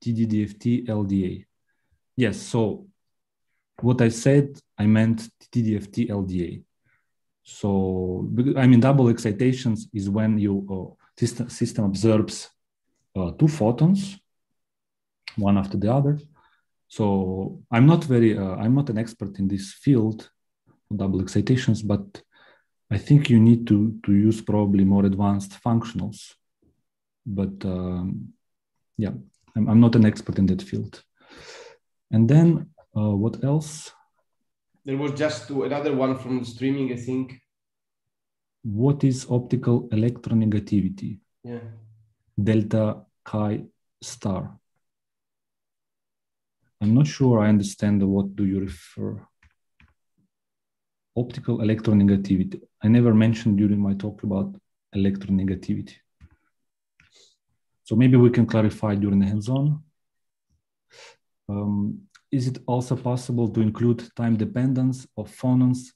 TDDFT LDA. Yes, so what I said, I meant TDFT LDA. So, I mean, double excitations is when you uh, system, system observes uh, two photons, one after the other. So I'm not very, uh, I'm not an expert in this field, double excitations, but I think you need to, to use probably more advanced functionals. But um, yeah, I'm, I'm not an expert in that field. And then uh, what else? There was just another one from the streaming, I think. What is optical electronegativity? Yeah. Delta chi star. I'm not sure I understand what do you refer. Optical electronegativity. I never mentioned during my talk about electronegativity. So maybe we can clarify during the hands-on. Um, is it also possible to include time dependence of phonons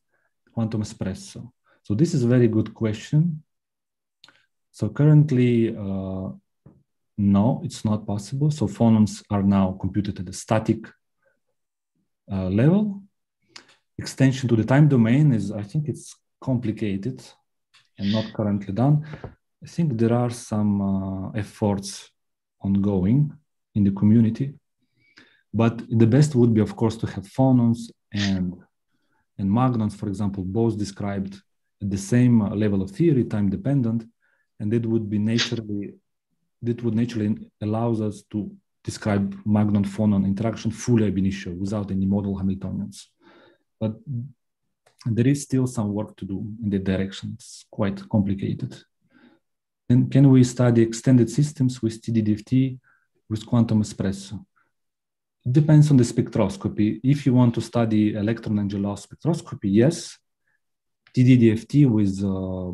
quantum espresso? So this is a very good question. So currently, uh, no, it's not possible. So phonons are now computed at a static uh, level. Extension to the time domain is, I think it's complicated and not currently done. I think there are some uh, efforts ongoing in the community, but the best would be, of course, to have phonons and and magnons, for example, both described at the same uh, level of theory, time dependent, and that would be naturally that would naturally allows us to describe magnon phonon interaction fully ab initio without any model Hamiltonians. But there is still some work to do in that direction. It's quite complicated. And can we study extended systems with TDDFT with quantum espresso? Depends on the spectroscopy. If you want to study electron energy loss spectroscopy, yes. TDDFT with uh,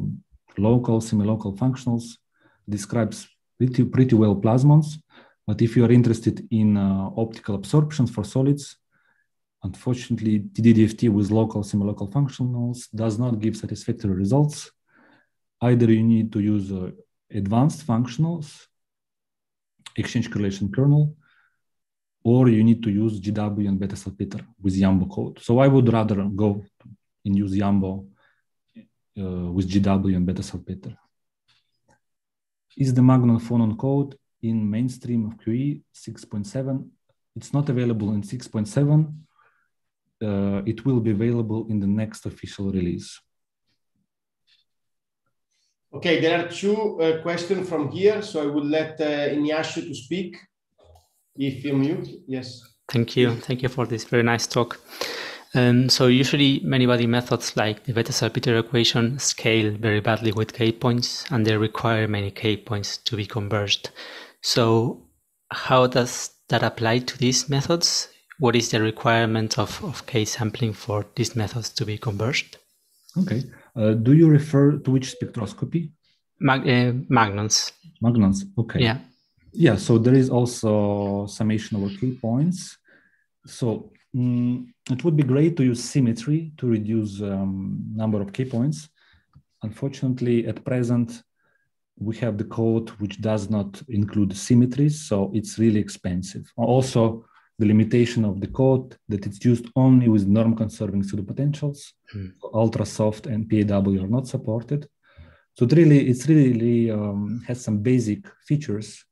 local, semi-local functionals describes pretty, pretty well plasmons. But if you are interested in uh, optical absorptions for solids, unfortunately, TDDFT with local semi-local functionals does not give satisfactory results. Either you need to use uh, advanced functionals, exchange correlation kernel, or you need to use GW and Bethe-Salpeter with Yambo code. So I would rather go and use Yambo uh, with GW and Bethe-Salpeter is the Magnon phonon code in mainstream of QE 6.7. It's not available in 6.7. Uh, it will be available in the next official release. Okay, there are two uh, questions from here, so I would let uh, to speak. If you mute, yes. Thank you. Thank you for this very nice talk. Um, so usually many-body methods like the Bethe-Salpeter equation scale very badly with k-points and they require many k-points to be converged. So how does that apply to these methods? What is the requirement of, of k-sampling for these methods to be converged? Okay. Uh, do you refer to which spectroscopy? Mag uh, magnons. Magnons, okay. Yeah. Yeah, so there is also summation over k-points. So Mm, it would be great to use symmetry to reduce um, number of k-points. Unfortunately, at present, we have the code which does not include symmetries, so it's really expensive. Also, the limitation of the code that it's used only with norm-conserving pseudopotentials. Hmm. ultra soft and PAW are not supported. So it really, it's really um, has some basic features,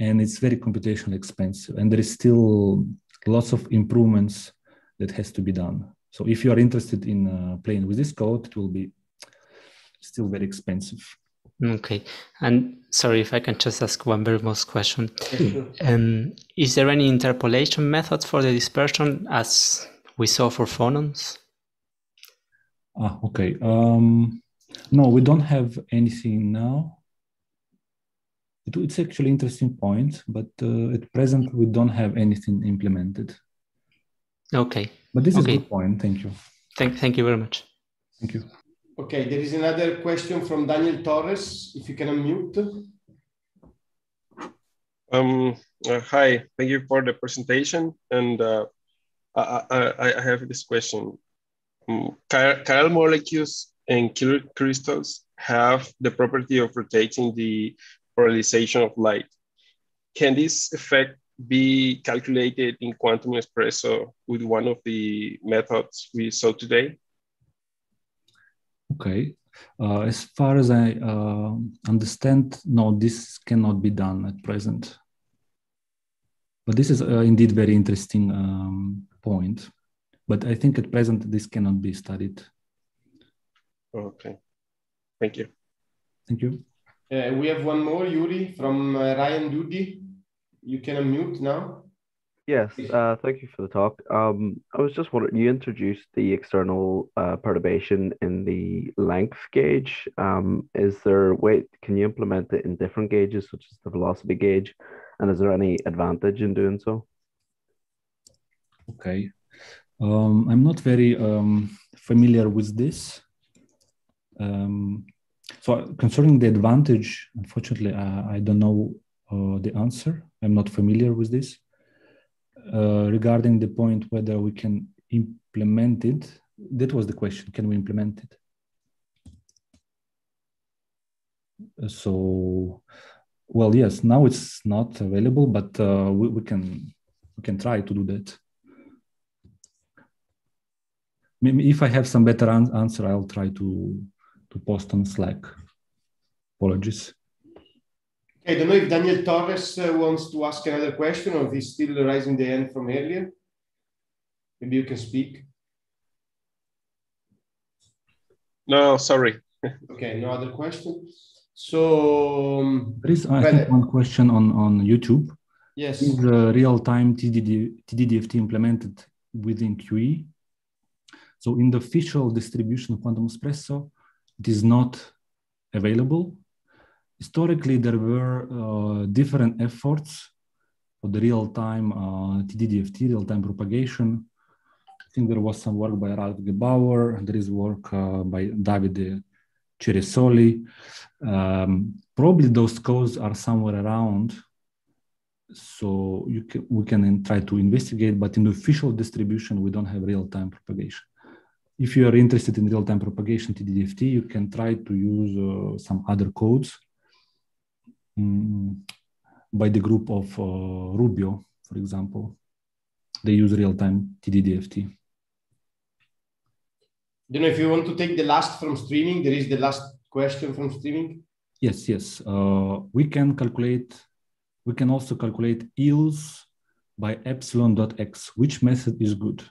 and it's very computationally expensive. And there is still lots of improvements that has to be done. So if you are interested in uh, playing with this code, it will be still very expensive. Okay. And sorry if I can just ask one very most question. Um, is there any interpolation methods for the dispersion as we saw for phonons? Ah, okay. Um, no, we don't have anything now. It, it's actually interesting point, but uh, at present we don't have anything implemented. Okay. But this okay. is a good point. Thank you. Thank, thank you very much. Thank you. Okay, there is another question from Daniel Torres. If you can unmute. Um, uh, hi, thank you for the presentation. And uh, I, I, I, have this question. Um, chiral molecules and crystals have the property of rotating the polarization of light. Can this effect be calculated in quantum espresso with one of the methods we saw today? Okay. Uh, as far as I uh, understand, no, this cannot be done at present. But this is uh, indeed very interesting um, point. But I think at present this cannot be studied. Okay. Thank you. Thank you. Uh, we have one more, Yuri, from uh, Ryan Doody. You can unmute now. Yes, uh, thank you for the talk. Um, I was just wondering, you introduced the external uh, perturbation in the length gauge. Um, is there way can you implement it in different gauges, such as the velocity gauge, and is there any advantage in doing so? Okay, um, I'm not very um, familiar with this. Um, so concerning the advantage, unfortunately, I, I don't know uh, the answer. I'm not familiar with this. Uh, regarding the point whether we can implement it, that was the question. Can we implement it? Uh, so, well, yes. Now it's not available, but uh, we, we can we can try to do that. Maybe if I have some better an answer, I'll try to to post on Slack. Apologies. I don't know if Daniel Torres uh, wants to ask another question or if he's still raising the hand from earlier. Maybe you can speak. No, sorry. okay, no other question. So um, there is I think one question on on YouTube. Yes. Is the real-time TDD, TDDFT implemented within QE? So in the official distribution of Quantum Espresso, it is not available historically there were uh, different efforts for the real-time uh, TDDFT, real-time propagation. I think there was some work by Ralph Gebauer, there is work uh, by Davide Ceresoli. Um, probably those codes are somewhere around, so can, we can try to investigate, but in the official distribution, we don't have real-time propagation. If you are interested in real-time propagation TDDFT, you can try to use uh, some other codes um, by the group of uh, Rubio, for example. They use real-time TDDFT. Don't know if you want to take the last from streaming. There is the last question from streaming. Yes, yes. Uh, we can calculate, we can also calculate EELS by epsilon dot x. Which method is good?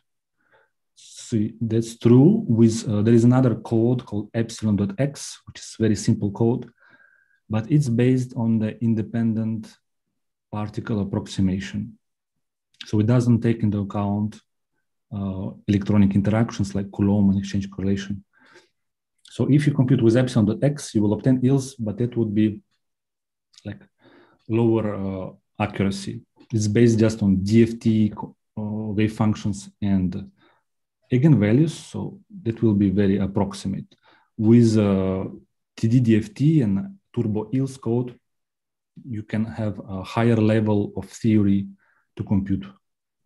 So that's true with, uh, there is another code called epsilon dot x, which is very simple code but it's based on the independent particle approximation. So it doesn't take into account uh, electronic interactions like Coulomb and exchange correlation. So if you compute with epsilon x, you will obtain EELS, but that would be like lower uh, accuracy. It's based just on DFT uh, wave functions and eigenvalues, so that will be very approximate. With uh, TDDFT and turbo EELS code, you can have a higher level of theory to compute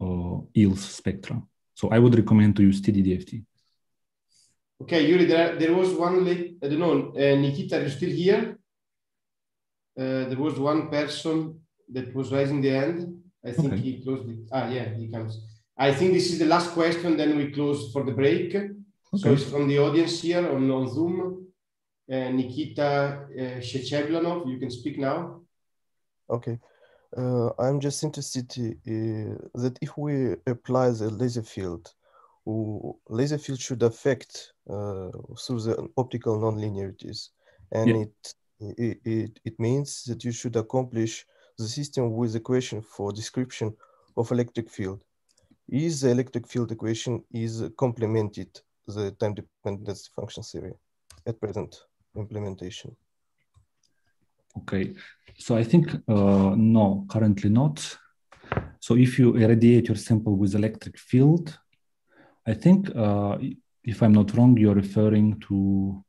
uh, EELS spectra. So I would recommend to use TDDFT. Okay, Yuri, there, there was one late, I don't know, uh, Nikita, are you still here? Uh, there was one person that was raising the hand. I think okay. he closed it. Ah, yeah, he comes. I think this is the last question, then we close for the break. Okay. So it's from the audience here on, on Zoom. Uh, Nikita uh, Shecheblanov. You can speak now. Okay. Uh, I'm just interested uh, that if we apply the laser field, laser field should affect uh, through the optical nonlinearities, and yeah. it, it, it it means that you should accomplish the system with the equation for description of electric field. Is the electric field equation is complemented the time dependence function theory at present? implementation? Okay, so I think uh, no, currently not. So if you irradiate your sample with electric field, I think uh, if I'm not wrong, you're referring to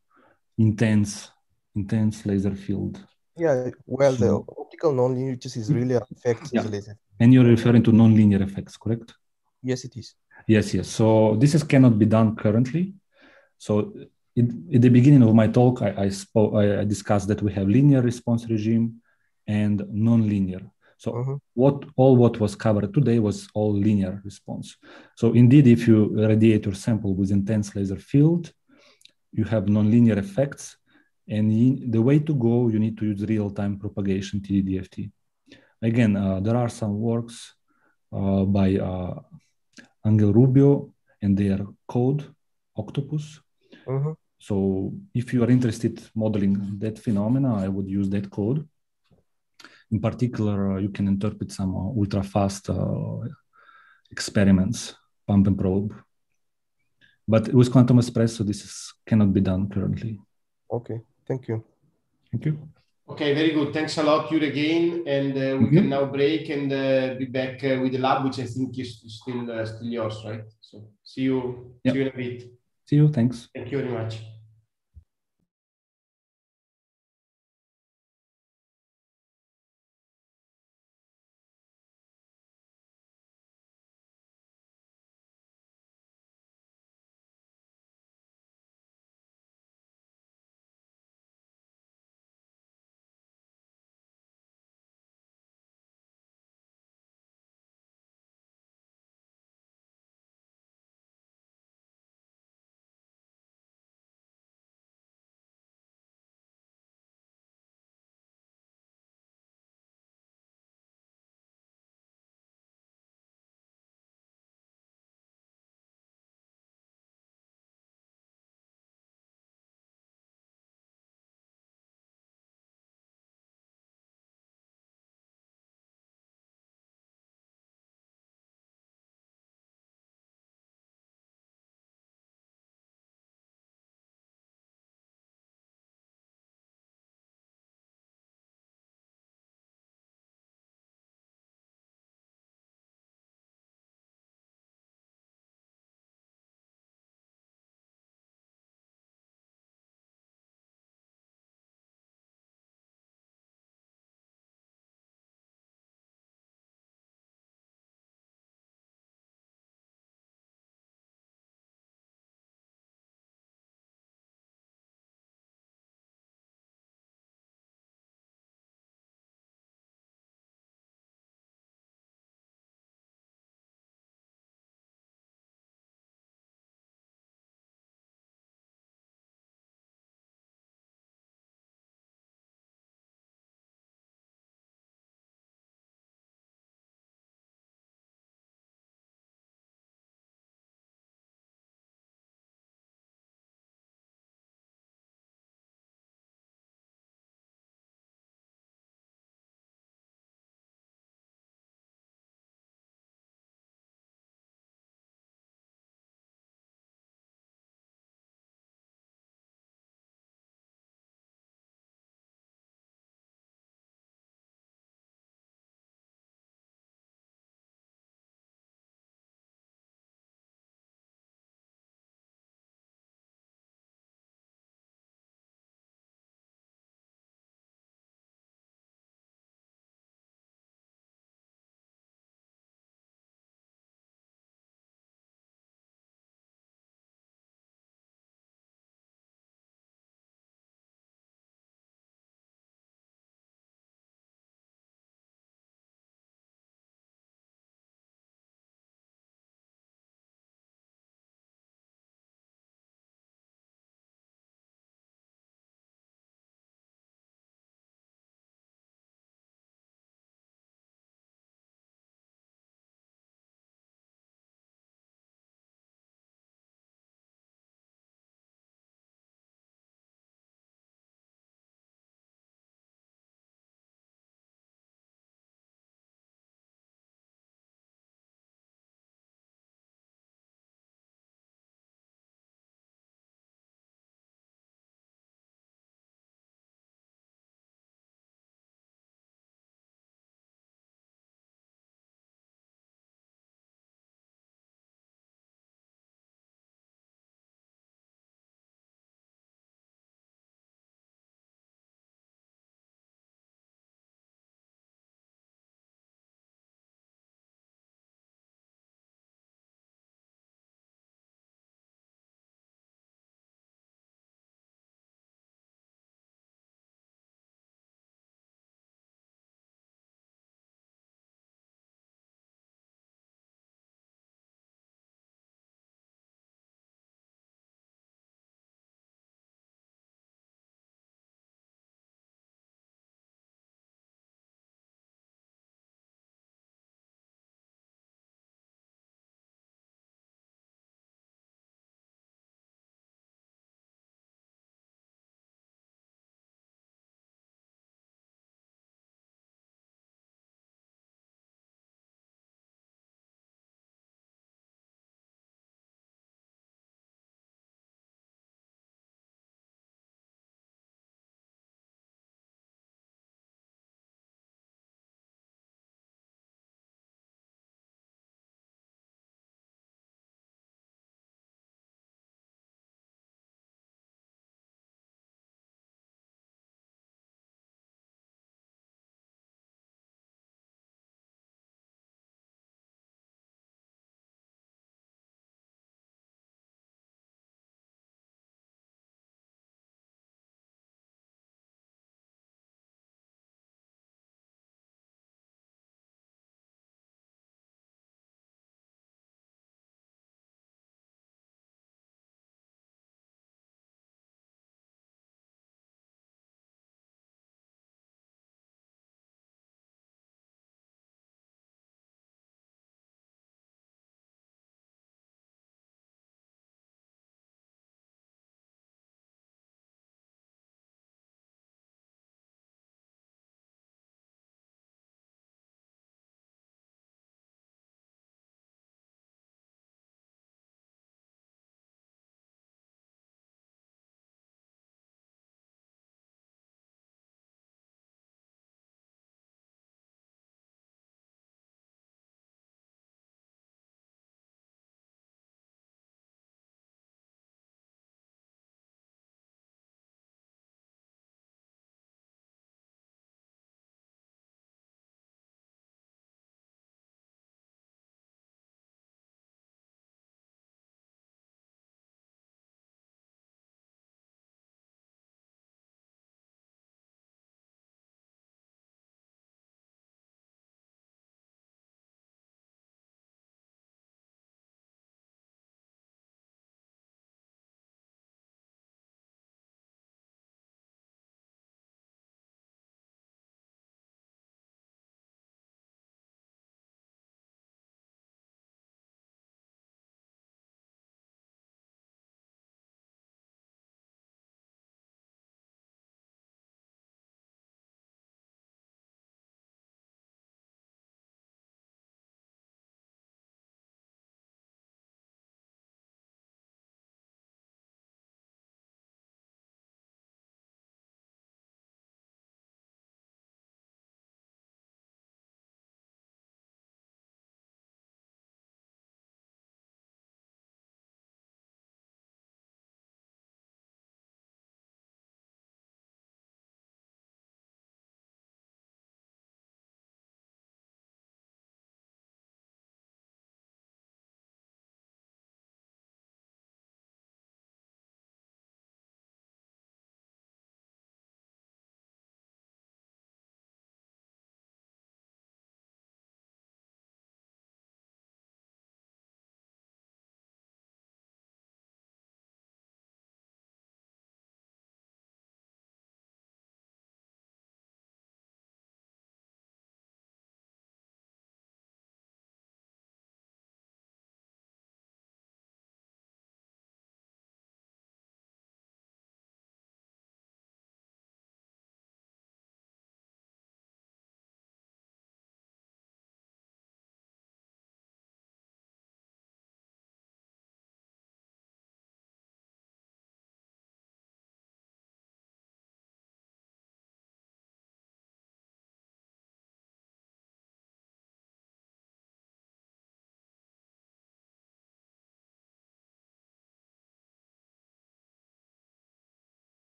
intense, intense laser field. Yeah, well, so, the optical nonlinearities is really affects yeah. the laser. And you're referring to nonlinear effects, correct? Yes, it is. Yes, yes. So this is cannot be done currently. So in, in the beginning of my talk, I, I, spoke, I discussed that we have linear response regime and non-linear. So uh-huh. what all what was covered today was all linear response. So indeed, if you radiate your sample with intense laser field, you have nonlinear effects. And in, the way to go, you need to use real-time propagation TDDFT. Again, uh, there are some works uh, by uh, Angel Rubio and their code, Octopus. Mm-hmm. So if you are interested modeling that phenomena, I would use that code. In particular, uh, you can interpret some uh, ultra-fast uh, experiments, pump and probe. But with quantum espresso, this is, cannot be done currently. Okay, thank you. Thank you. Okay, very good. Thanks a lot, you again. And uh, we Mhm. can now break and uh, be back uh, with the lab, which I think is still uh, still yours, right? So see you, Yep. see you in a bit. See you. Thanks. Thank you very much.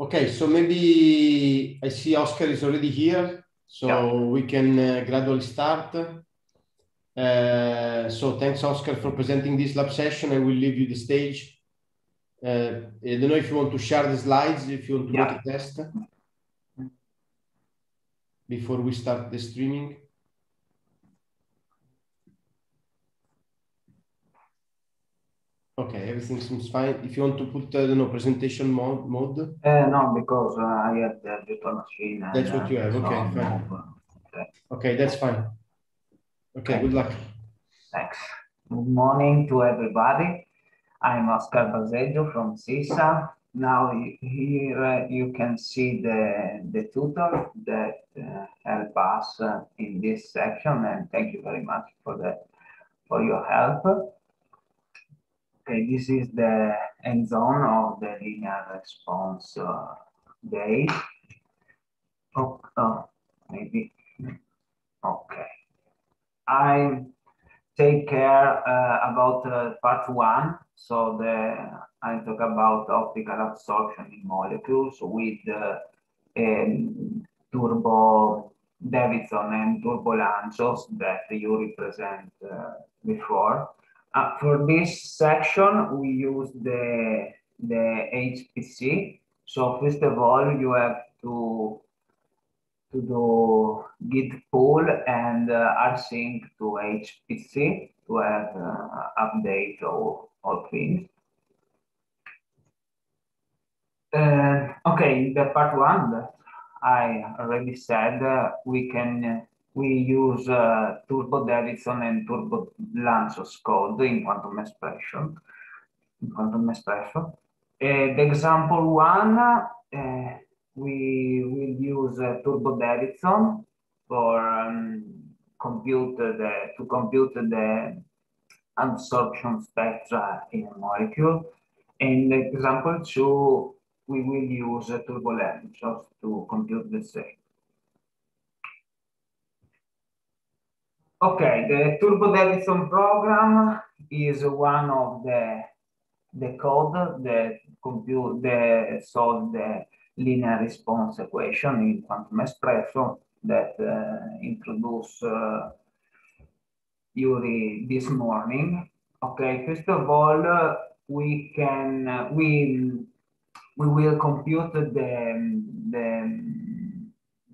Okay, so maybe I see Oscar is already here, so Yeah. we can uh, gradually start. Uh, so thanks, Oscar, for presenting this lab session. I will leave you the stage. Uh, I don't know if you want to share the slides, if you want to Yeah. make a test before we start the streaming. Okay, everything seems fine. If you want to put, uh, know, presentation mode, mode. Uh, no, because uh, I have the virtual machine. and, That's what you have, uh, okay, so fine. move, uh, Okay, that's fine. Okay, good luck. Thanks. Good morning to everybody. I'm Oscar Baseggio from SISSA. Now here uh, you can see the, the tutor that uh, help us uh, in this section and thank you very much for the for your help. Okay, this is the end zone of the linear response uh. Oh, oh, maybe. Okay. I take care uh, about uh, part one. So the I talk about optical absorption in molecules with uh, um, turbo Davidson and turbo Lanczos that you represent uh, before. Uh, for this section, we use the the HPC. So first of all, you have to to do git pull and uh, rsync to HPC to have uh, update all, all things. Uh, okay, the part one that I already said, uh, we can we use uh, Turbo Davidson and Turbo Lanczos code in quantum espresso. In quantum espresso. Uh, the example one, uh, we will use uh, Turbo Davidson for um, compute the to compute the absorption spectra in a molecule. In example two, we will use Turbo Lanczos to compute the same. Okay, the Turbo Davidson program is one of the the code that compute the solve the linear response equation in quantum espresso that uh, introduced uh, Yuri this morning. Okay, first of all, uh, we can uh, we we will compute the the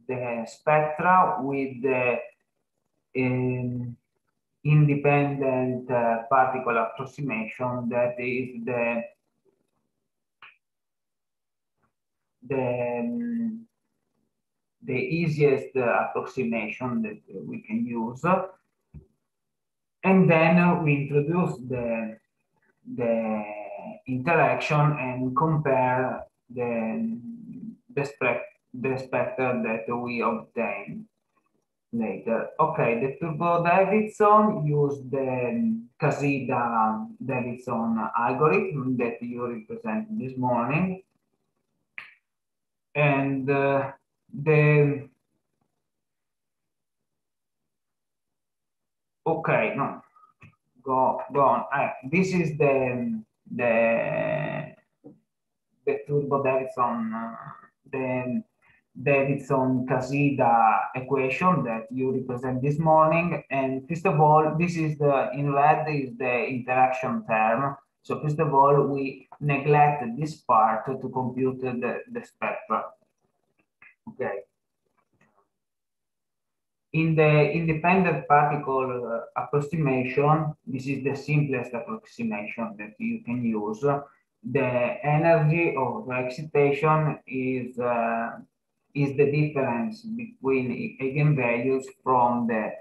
the spectra with the um, independent uh, particle approximation that is the the um, the easiest uh, approximation that we can use. And then we introduce the the interaction and compare the the, spec the spectra that we obtain later. Okay, the Turbo Davidson used the Casida Davidson algorithm that you represented this morning. And uh, the okay, no, go go on. Uh, this is the the the Turbo Davidson uh, the Davidson Casida equation that you represent this morning. And first of all, this is the in red is the interaction term. So first of all, we neglect this part to compute the, the spectra. Okay. In the independent particle approximation, this is the simplest approximation that you can use. The energy of the excitation is uh, is the difference between eigenvalues from the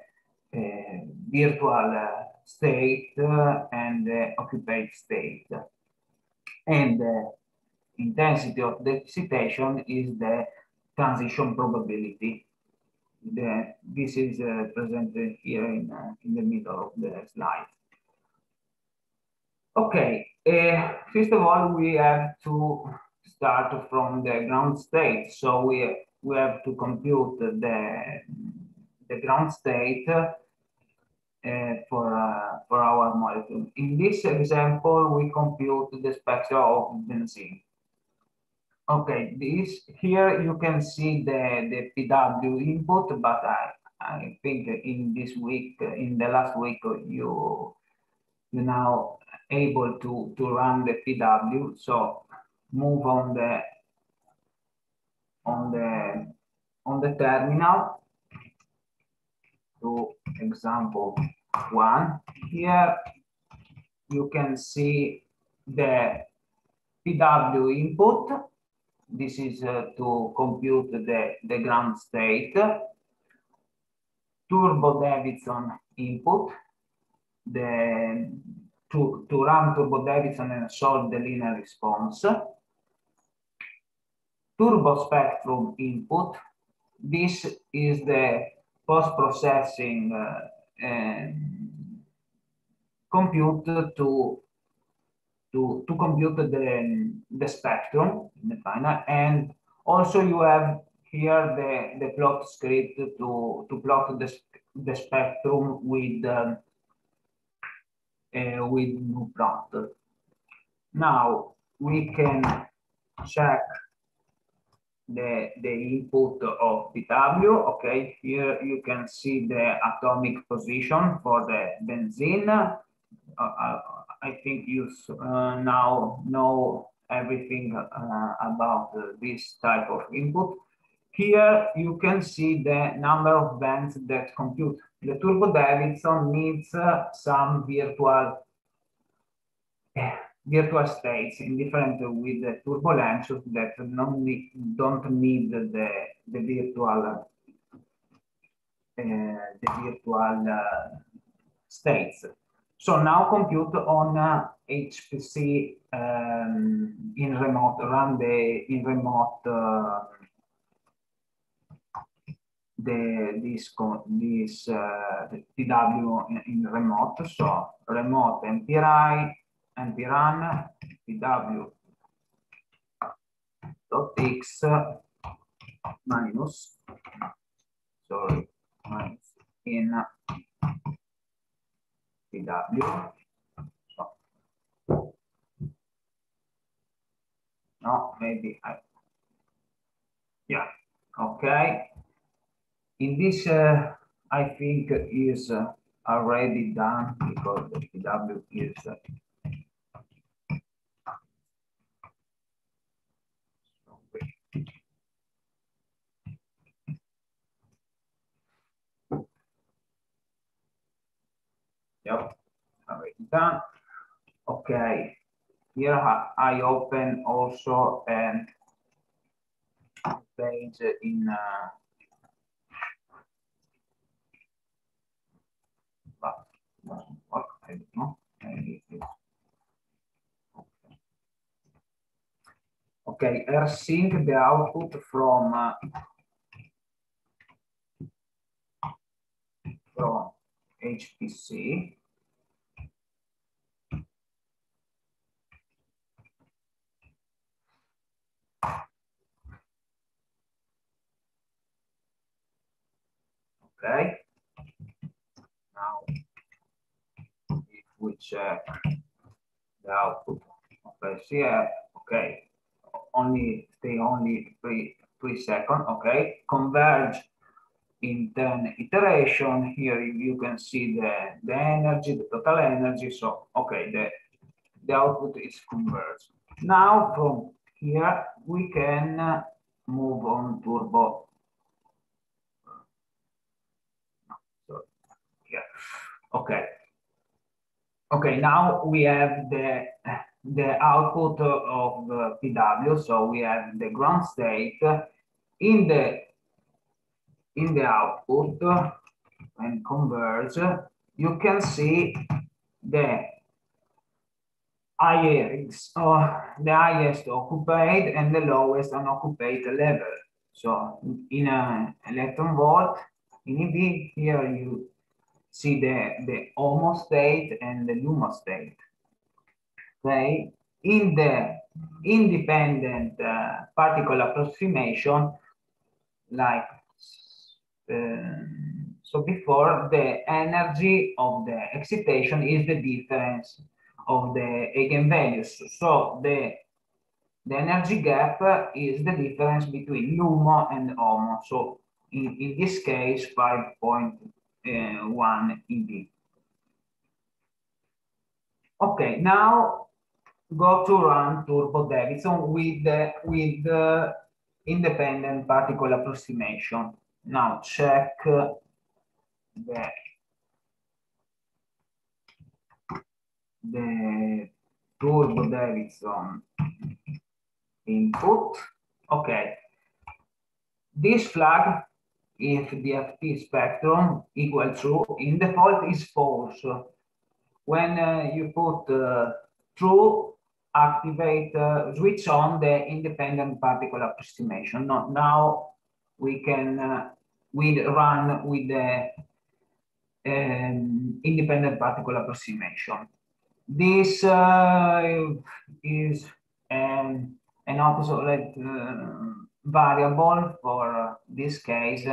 uh, virtual uh, state uh, and the occupied state. And the intensity of the excitation is the transition probability. The, this is uh, presented here in, uh, in the middle of the slide. Okay, uh, first of all, we have to start from the ground state. So we, we have to compute the, the ground state uh, for, uh, for our molecule. In this example, we compute the spectra of benzene. Okay, this here you can see the, the PW input, but I, I think in this week, in the last week, you you now able to, to run the PW. So move on the on the on the terminal to example one. Here you can see the PW input. This is uh, to compute the, the ground state. Turbo Davidson input. The, to, to run Turbo Davidson and solve the linear response. Turbo Spectrum input. This is the post-processing uh, um, compute to to, to compute the, the spectrum in the final. And also you have here the, the plot script to, to plot the, the spectrum with, um, uh, with gnuplot. Now we can check the, the input of PW. Okay, here you can see the atomic position for the benzene. Uh, uh, I think you uh, now know everything uh, about this type of input. Here you can see the number of bands that compute. The Turbo Davidson needs uh, some virtual virtual states indifferent with the turbulences that need, don't need the, the virtual uh, the virtual uh, states. So now compute on uh, HPC um, in remote, run the in remote the this this uh, PW in, in, remote. So remote MPRI, MPI run, PW dot x minus sorry minus in PW. No, maybe I, yeah, okay. In this, uh, I think is uh, already done because the PW is uh, Yep, already done. Okay, here I open also a page in uh, okay. rsync the output from uh, from HPC. Okay. Now, if we check the output of SCF, okay, only stay only three three seconds. Okay, converge in 10 iteration. Here you can see the, the energy, the total energy. So, okay, the, the output is converged. Now from here, we can uh, move on turbo. So, yeah, okay. Okay, now we have the, the output of uh, the PW. So we have the ground state in the in the output and converge, you can see the highest, uh, the highest occupied and the lowest unoccupied level. So in an electron volt, in EV, here you see the, the HOMO state and the LUMO state. Okay, in the independent uh, particle approximation, like um, so before the energy of the excitation is the difference of the eigenvalues. So the the energy gap is the difference between LUMO and HOMO. So in, in this case, 5.1 eV. Okay, now go to run Turbo Davidson with the, with the independent particle approximation. Now check the the Turbo Davidson input. Okay. This flag, if the FT spectrum equal true, in default is false. When uh, you put uh, true, activate, uh, switch on the independent particle approximation. No, now we can uh, we run with the um, independent particle approximation. This uh, is um, an obsolete uh, variable for this case.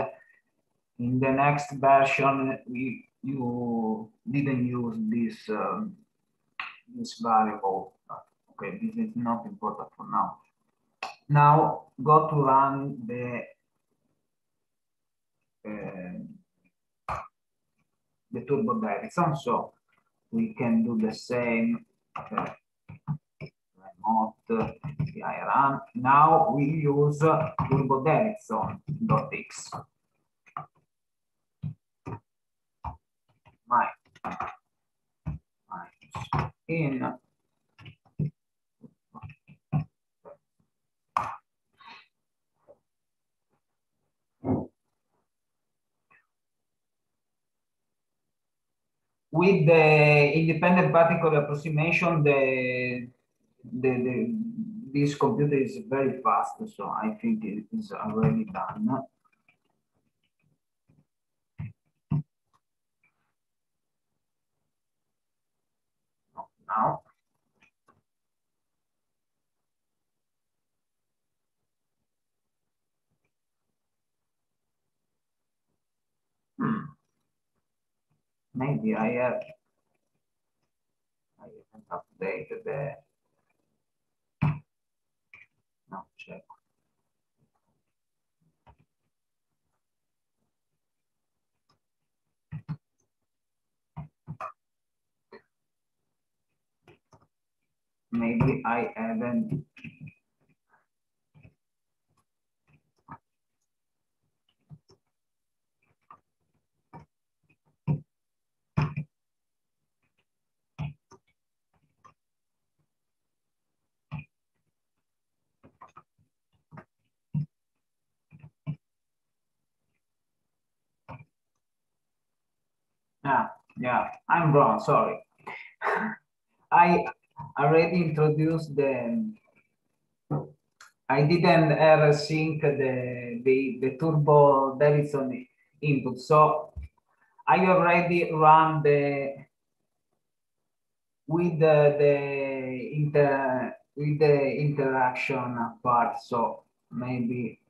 In the next version, we, you didn't use this, um, this variable. Okay, this is not important for now. Now go to run the uh, the turbo Davidson. So we can do the same uh, remote CI run. Now we use turbo Davidson.x. My, my in with the independent particle approximation, the, the, the, this computer is very fast, so I think it is already done. Maybe I have I haven't updated the no check. Maybe I haven't Yeah, yeah, I'm wrong, sorry. I already introduced the, I didn't rsync the, the, the Turbo Davidson input. So I already run the, with the, the, inter, with the interaction part. So maybe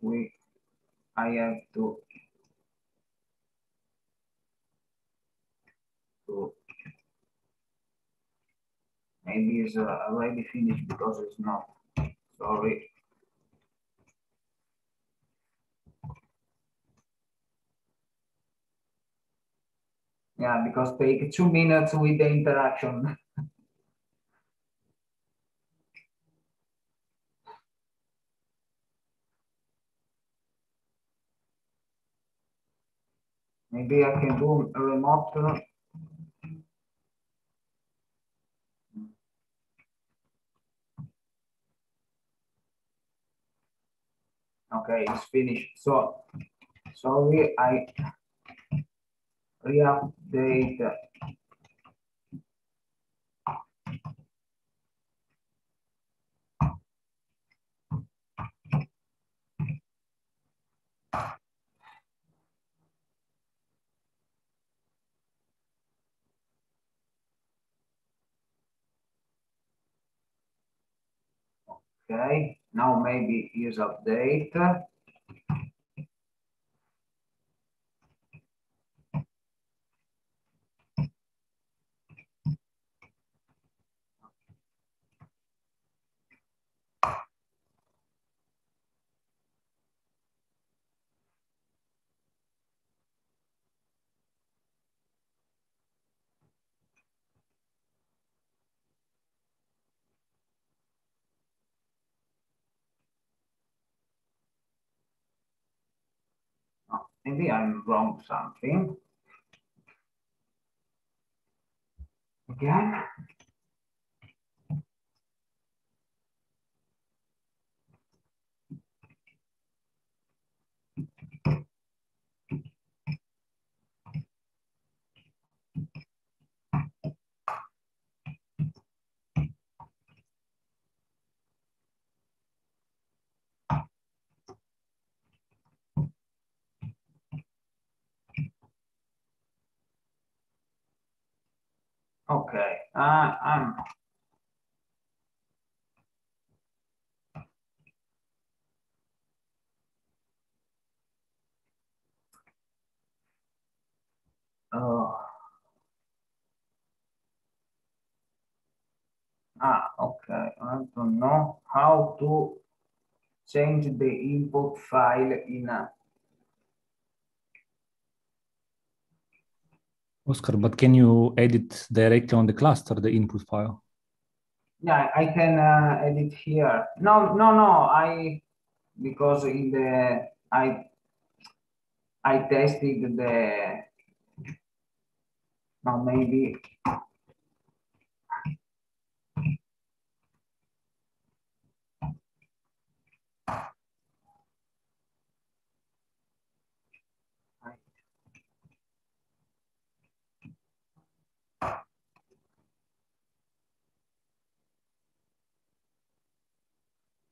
we, I have to maybe it's uh, already finished because it's not. Sorry. Yeah, because take two minutes with the interaction. Maybe I can do a remote okay it's finished. So sorry i re-update. Okay, now maybe use update. Maybe I'm wrong something. Again. Okay, uh, I'm Oh. Ah, okay. I don't know how to change the input file in a Oscar, but can you edit directly on the cluster the input file? Yeah, I can uh, edit here. No, no, no. I because in the I I tested the now maybe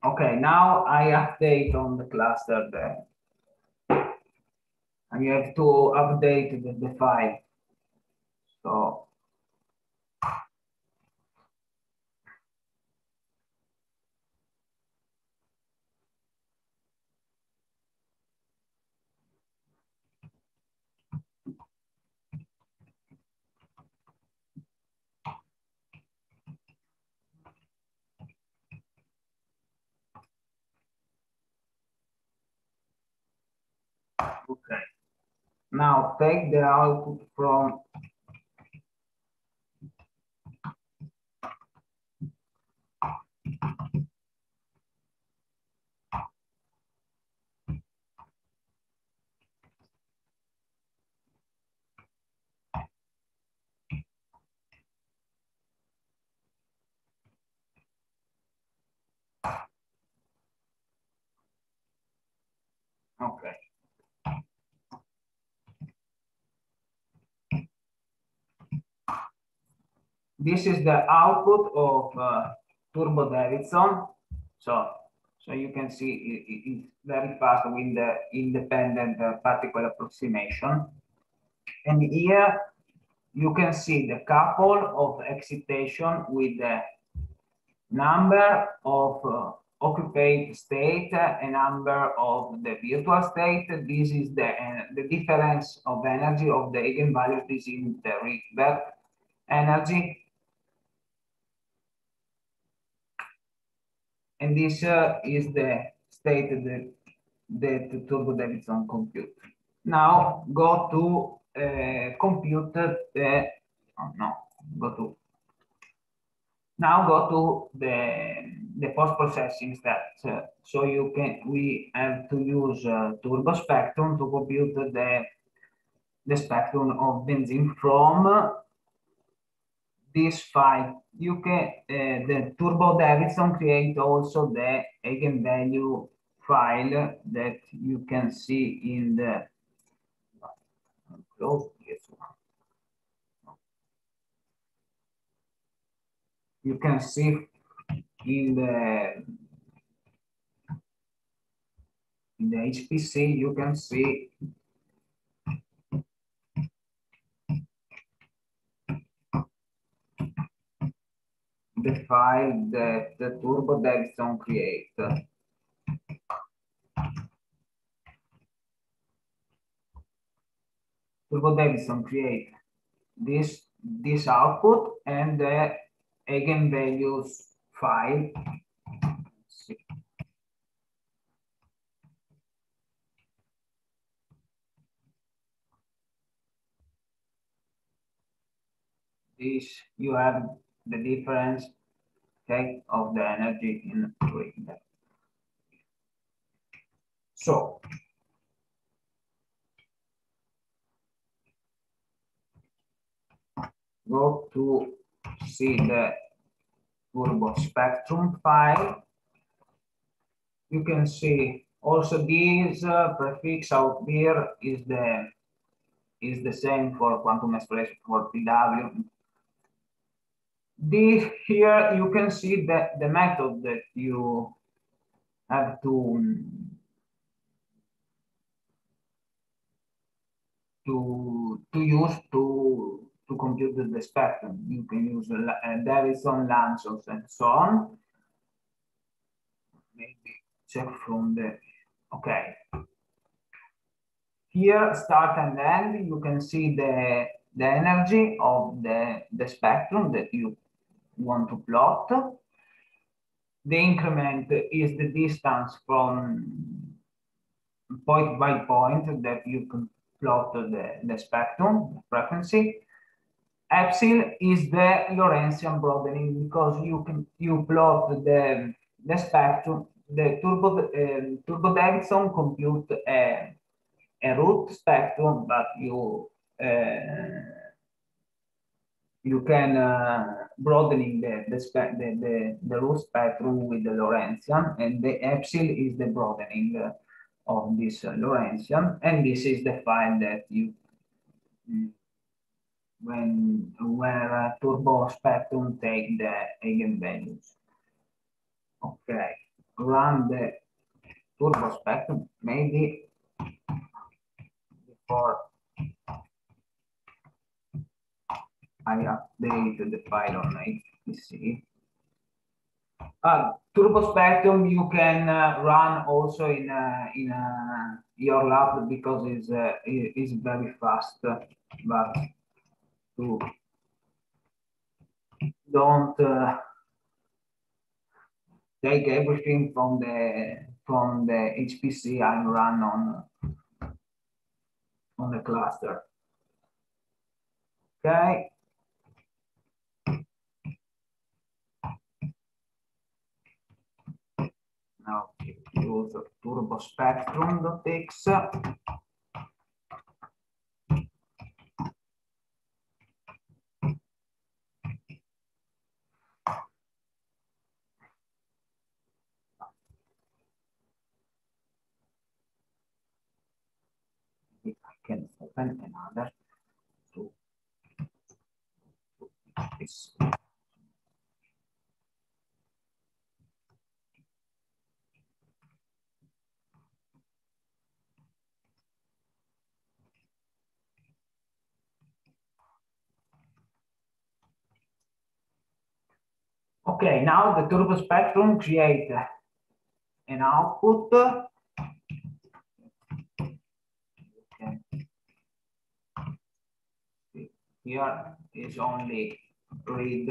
Okay, now I update on the cluster there. And you have to update the, the file. So Okay. Now take the output from Okay. This is the output of uh, Turbo Davidson. So, so you can see it, it- it's very fast with the independent uh, particle approximation. And here you can see the couple of excitation with the number of uh, occupied state and number of the virtual state. This is the, uh, the difference of energy of the eigenvalue. This is the Rydberg energy. And this uh, is the state that, that Turbo Davidson compute. Now go to uh, compute the, oh no, go to now go to the, the post-processing steps. Uh, so you can, we have to use uh, Turbo Spectrum to compute the, the spectrum of benzene from this file. You can, uh, the Turbo Davidson create also the eigenvalue file that you can see in the, close this one. you can see in the in the HPC, you can see the file that the Turbo Davidson create. Turbo Davidson create this this output and the eigenvalues file. This you have the difference okay, of the energy in doing that. So, go to see the turbo spectrum file. You can see also this uh, prefix out here is the is the same for quantum espresso for PW this here you can see that the method that you have to to to use to to compute the spectrum. You can use uh, Davidson, Lanczos, and so on. Maybe check from the okay. Here, start and end, you can see the the energy of the the spectrum that you want to plot. The increment is the distance from point by point that you can plot the, the spectrum, the frequency. Epsilon is the Lorentzian broadening because you can you plot the, the spectrum, the turbo uh, turbo Davidson compute a, a root spectrum, but you uh, you can uh, broadening the the, the, the the root spectrum with the Lorentzian, and the epsilon is the broadening uh, of this uh, Lorentzian, and this is the file that you when where uh, turbo spectrum take the eigenvalues. Okay, run the turbo spectrum maybe before I update the file on HPC. Uh, Turbo Spectrum you can uh, run also in uh, in uh, your lab because it's uh, it's very fast, but to don't uh, take everything from the from the HPC and run on on the cluster. Okay. Now use turbo spectrum.x. I can open another to this. Okay, now the turbo spectrum create an output. Here is only read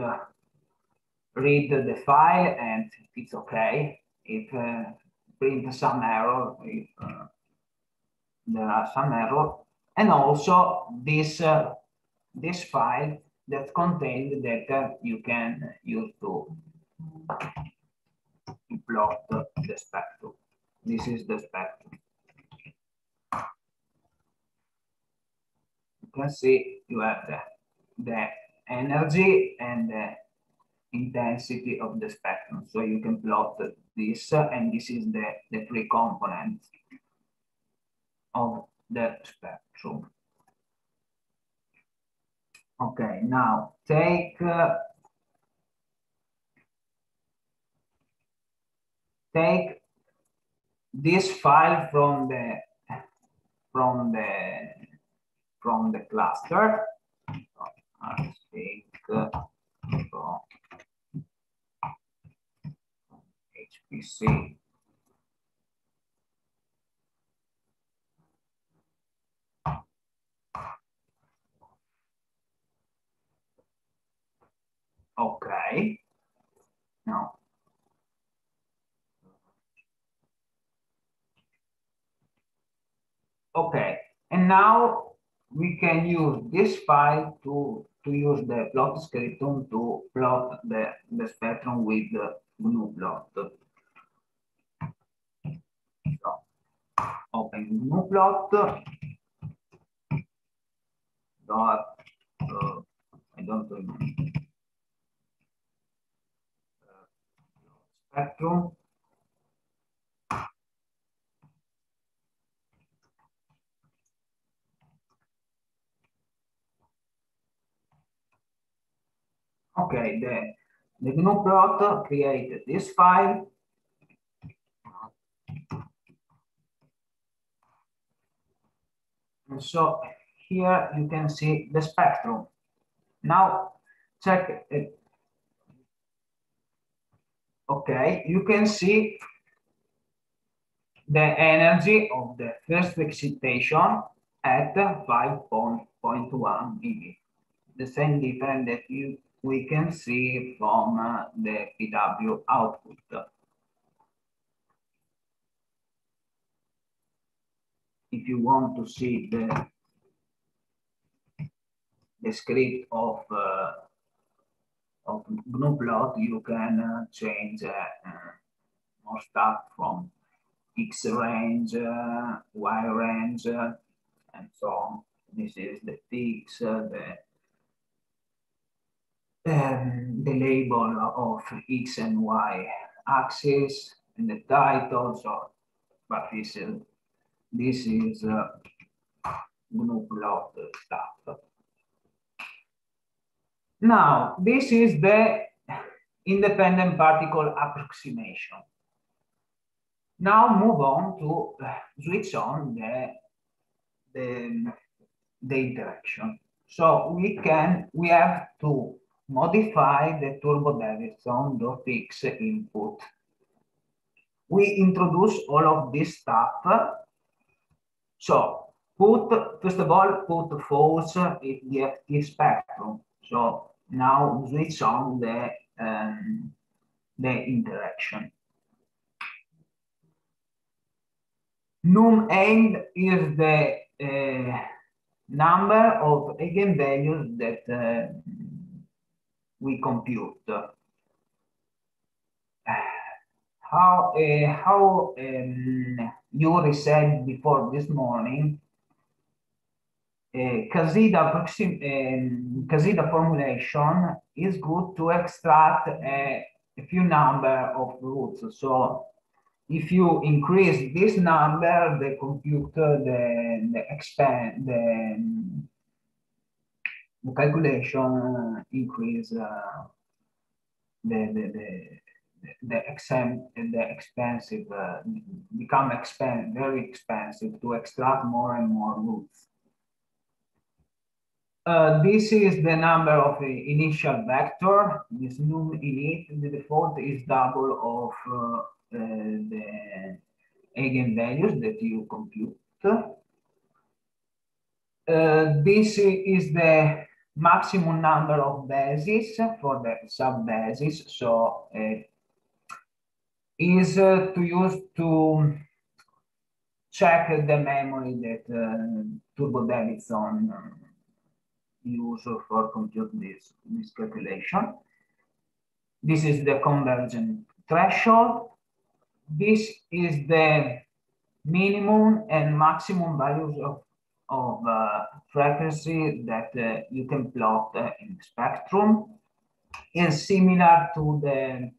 read the file and it's okay. If uh, print some error, if uh, there are some error, and also this uh, this file that contain the data you can use to plot the spectrum. This is the spectrum. You can see you have the, the energy and the intensity of the spectrum. So you can plot this, uh, and this is the, the three components of the spectrum. Okay, now take uh, take this file from the from the from the cluster. I take uh, from HPC. Okay. Now, okay. And now we can use this file to, to use the plot scriptum to plot the, the spectrum with the GNU plot. So, open GNU plot dot uh, I don't remember. Spectrum. Okay, the, the GNU plot created this file. And so here you can see the spectrum. Now check it. Okay, you can see the energy of the first excitation at 5.1 MeV. The same difference that you we can see from uh, the PW output. If you want to see the, the script of, uh, of GNU plot, you can uh, change uh, uh, more stuff from X range, Y range, and so on. This is the X, the um, the label of X and Y axis and the titles or but this is this is uh, GNU plot stuff. Now this is the independent particle approximation. Now move on to uh, switch on the, the, the interaction. So we can, we have to modify the turbo Davidson.x input. We introduce all of this stuff. So put, first of all, put false if the FT spectrum. So now switch on the, um, the interaction. Num end is the uh, number of eigenvalues that uh, we compute. How, uh, how um, Yuri said before this morning, uh, um, Casida formulation is good to extract a, a, few number of roots. So if you increase this number, the computer, the, the expand, the, the calculation increase uh, the, the, the, the, exam, the expensive, uh, become expen very expensive to extract more and more roots. Uh, this is the number of the initial vector. This num init, the default is double of uh, uh, the eigenvalues that you compute. Uh, this is the maximum number of bases for the sub bases. So uh, is uh, to use to check the memory that uh, Turbo Davidson use for compute this, this calculation. This is the convergent threshold. This is the minimum and maximum values of of uh, frequency that uh, you can plot uh, in spectrum is similar to the,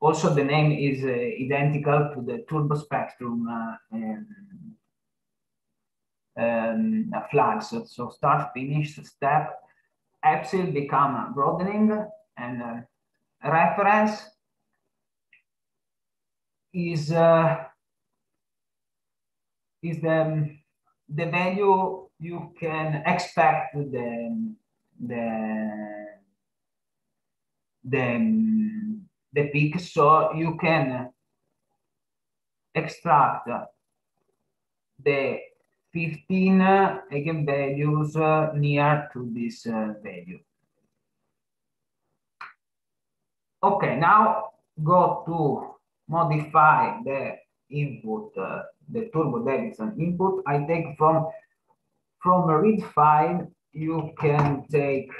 also the name is uh, identical to the turbo spectrum uh, um, flags. So start, finish, step, epsilon become broadening and uh, reference is is the the value you can expect the the the the peak so you can extract the 15 eigenvalues near to this uh, value. Okay, now go to modify the input uh, the turbo Davidson input. I take from from a read file, you can take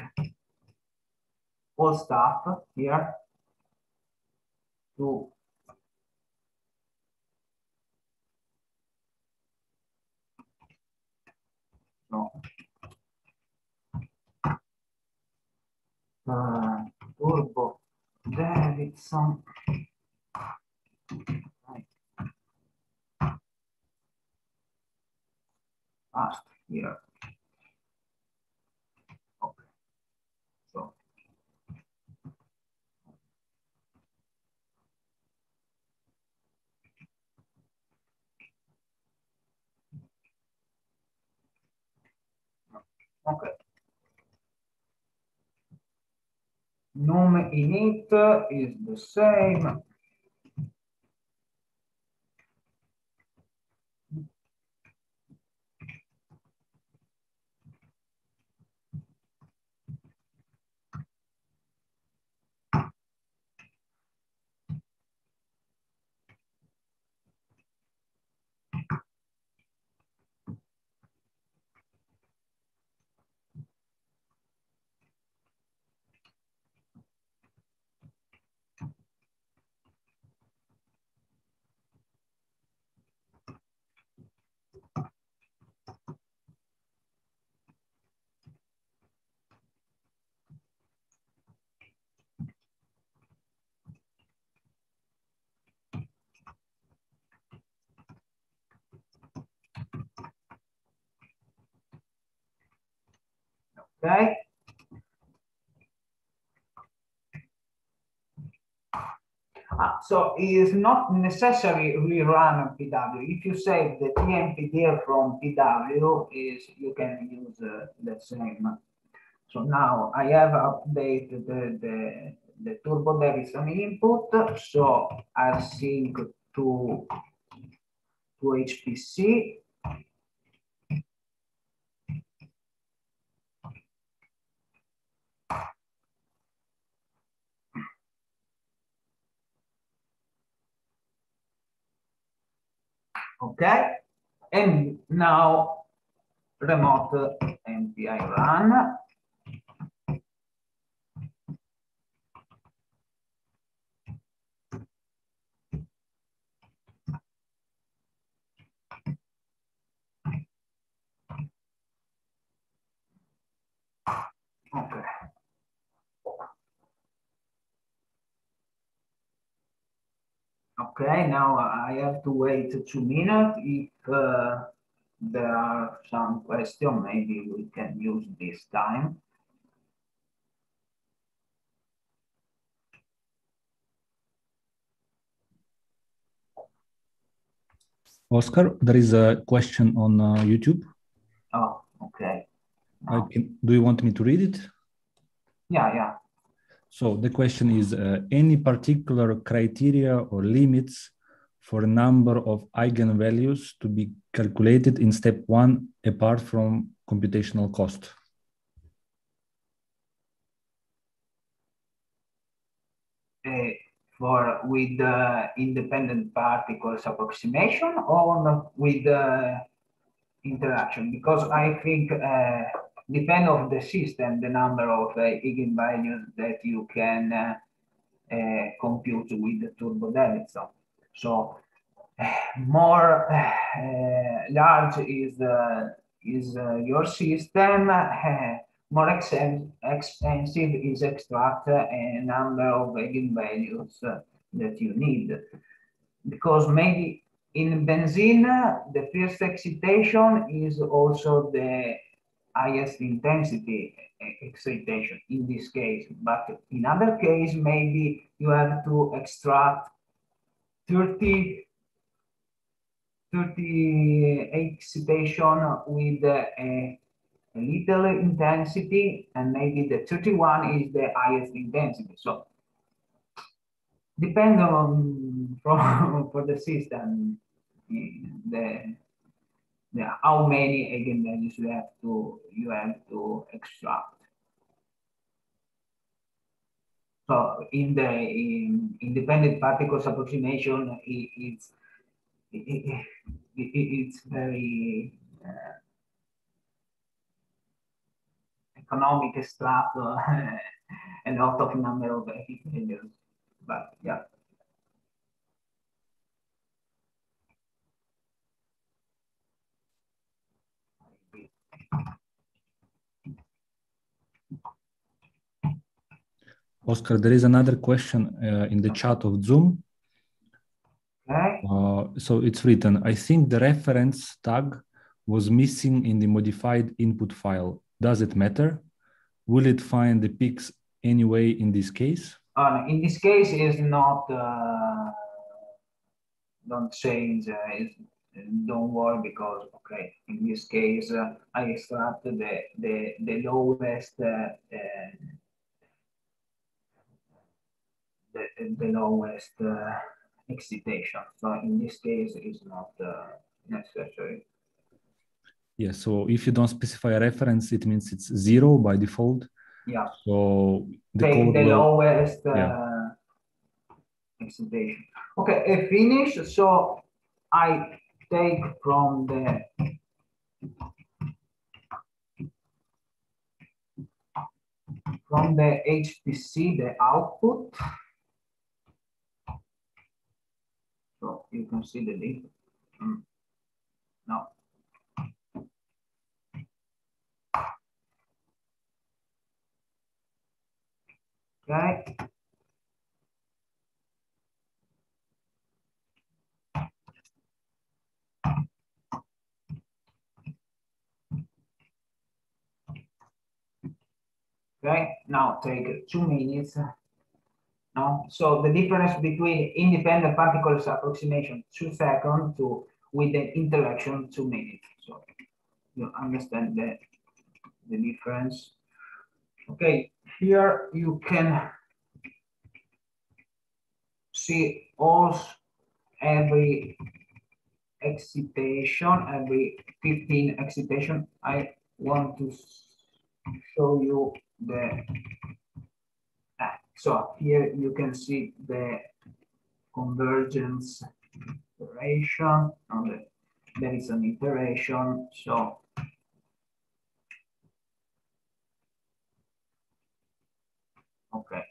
all stuff here to no. Uh, Turbo Davidson. Dai. Basta, io okay. Num init is the same. Okay. Ah, so it is not necessary rerun PW. If you save the TMPDL from PW, is you can use uh, the same. So now I have updated the, the, the turbo Davidson input. So I sync to, to HPC. Okay, and now remote MPI run. Okay. Okay, now I have to wait two minutes. If uh, there are some questions, maybe we can use this time. Oscar, there is a question on uh, YouTube. Oh, okay. I can, do you want me to read it? Yeah, yeah. So the question is uh, any particular criteria or limits for number of eigenvalues to be calculated in step one apart from computational cost? Uh, for with independent particles approximation or with the interaction? Because I think uh, depend of the system, the number of uh, eigenvalues that you can uh, uh, compute with the turbo Davidson. So more uh, large is uh, is uh, your system, more ex expensive is extract a number of eigenvalues that you need. Because maybe in benzene, the first excitation is also the highest intensity excitation in this case. But in other case, maybe you have to extract 30, 30 excitation with uh, a, a little intensity, and maybe the 31 is the highest intensity. So depend on from for the system, eh, the yeah, how many eigenvalues you have to you have to extract. So in the in independent particles approximation, it, it's it, it, it's very uh, economic extract uh, a lot of number of eigenvalues. But yeah. Oscar, there is another question uh, in the chat of Zoom. Uh, so it's written, I think the reference tag was missing in the modified input file. Does it matter? Will it find the peaks anyway in this case? Uh, in this case, is not, uh, don't change, uh, don't worry because, okay, in this case, uh, I extracted the, the, the lowest, uh, uh, the, the lowest uh, excitation. So in this case, it's not uh, necessary. Yeah, so if you don't specify a reference, it means it's zero by default. Yeah. So the Take code the will- lowest uh, yeah. excitation. Okay, I finish. So I take from the from the HPC the output. So you can see the difference. Mm. No. Okay. Okay, now take two minutes. No, so the difference between independent particles approximation two seconds to with the interaction two minutes. So you understand the, the difference. Okay, here you can see all every excitation, every 15 excitation. I want to show you the so here you can see the convergence iteration the, there is an iteration. So okay.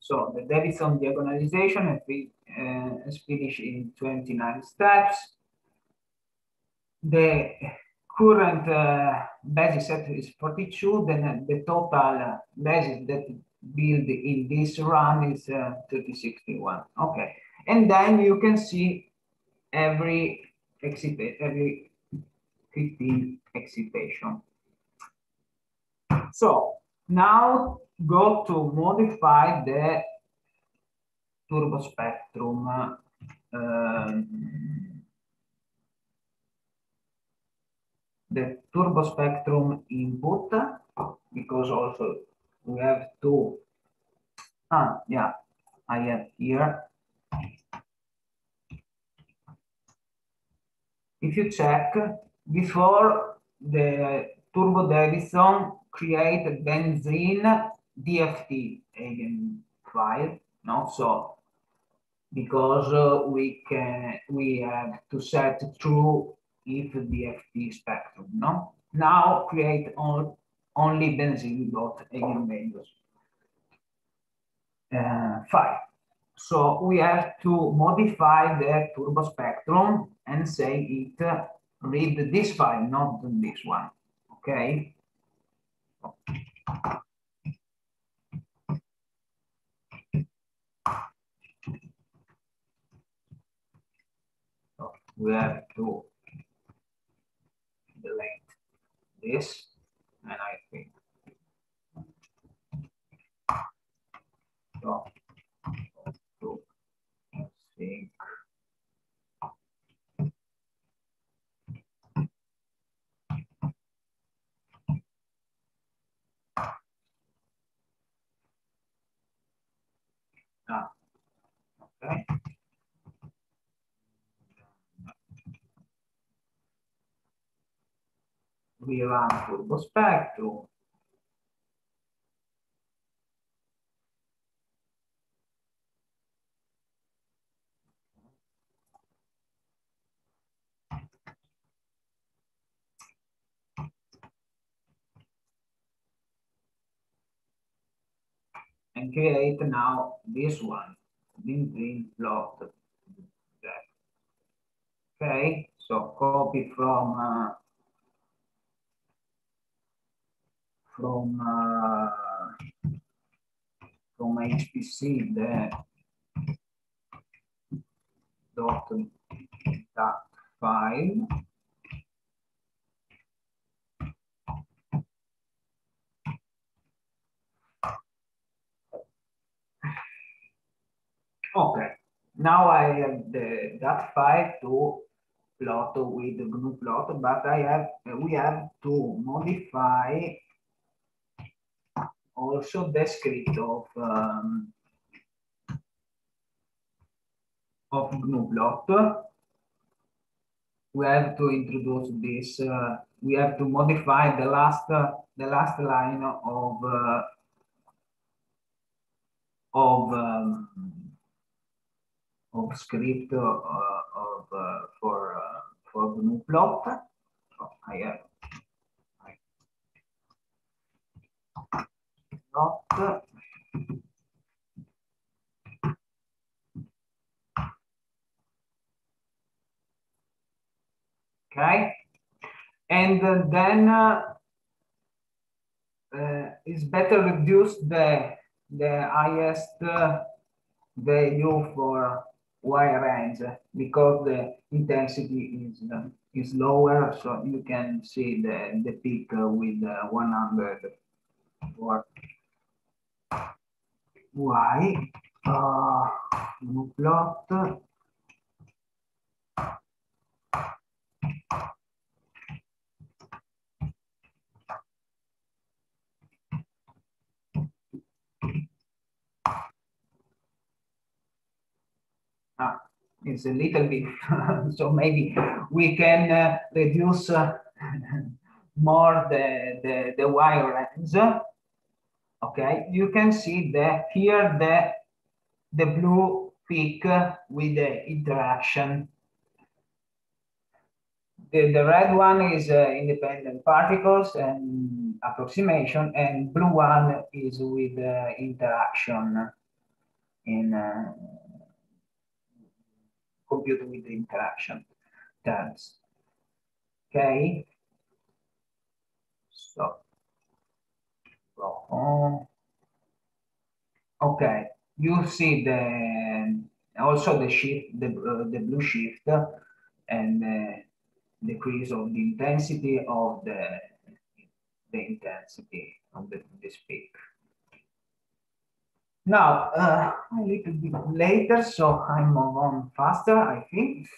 So the Davidson diagonalization uh, is finished in 29 steps. The current uh, basis set is 42, then the total basis that build in this run is uh, 3061. Okay, and then you can see every exit every 15 excitation. So now go to modify the turbo spectrum. Um, the turbo spectrum input because also we have to ah yeah I have here. If you check before the turbo Davidson create benzene DFT again file no so because uh, we can we have to set true if DFT spectrum, no? Now create on, only benzene dot eigenvalues. Uh, five. So we have to modify the turbo spectrum and say it uh, read this file, not this one. Okay. We have to this and I think. So to sync ah, okay we run turbo spectrum. And create now this one, bin green plot. Okay, so copy from uh, from uh, from HPC the dot file. Okay, now I have the that file to plot with the gnuplot, but I have we have to modify also the script of um, of gnuplot. We have to introduce this. Uh, we have to modify the last uh, the last line of uh, of um, of script uh, of uh, for uh, for gnuplot. So I have plot. Okay, and uh, then uh, uh, it's better reduce the the highest uh, value for wide range because the intensity is uh, is lower, so you can see the the peak with uh, 100 for y uh, plot. Ah, it's a little bit, so maybe we can uh, reduce uh, more the, the, the wire length. Okay, you can see that here the, the blue peak with the interaction. The, the red one is uh, independent particles and approximation, and blue one is with uh, interaction in uh, compute with the interaction terms. Okay. So, so okay, you see the also the shift, the uh, the blue shift, and the decrease of the intensity of the the intensity of the this peak. Now, uh, a little bit later, so I move on faster, I think.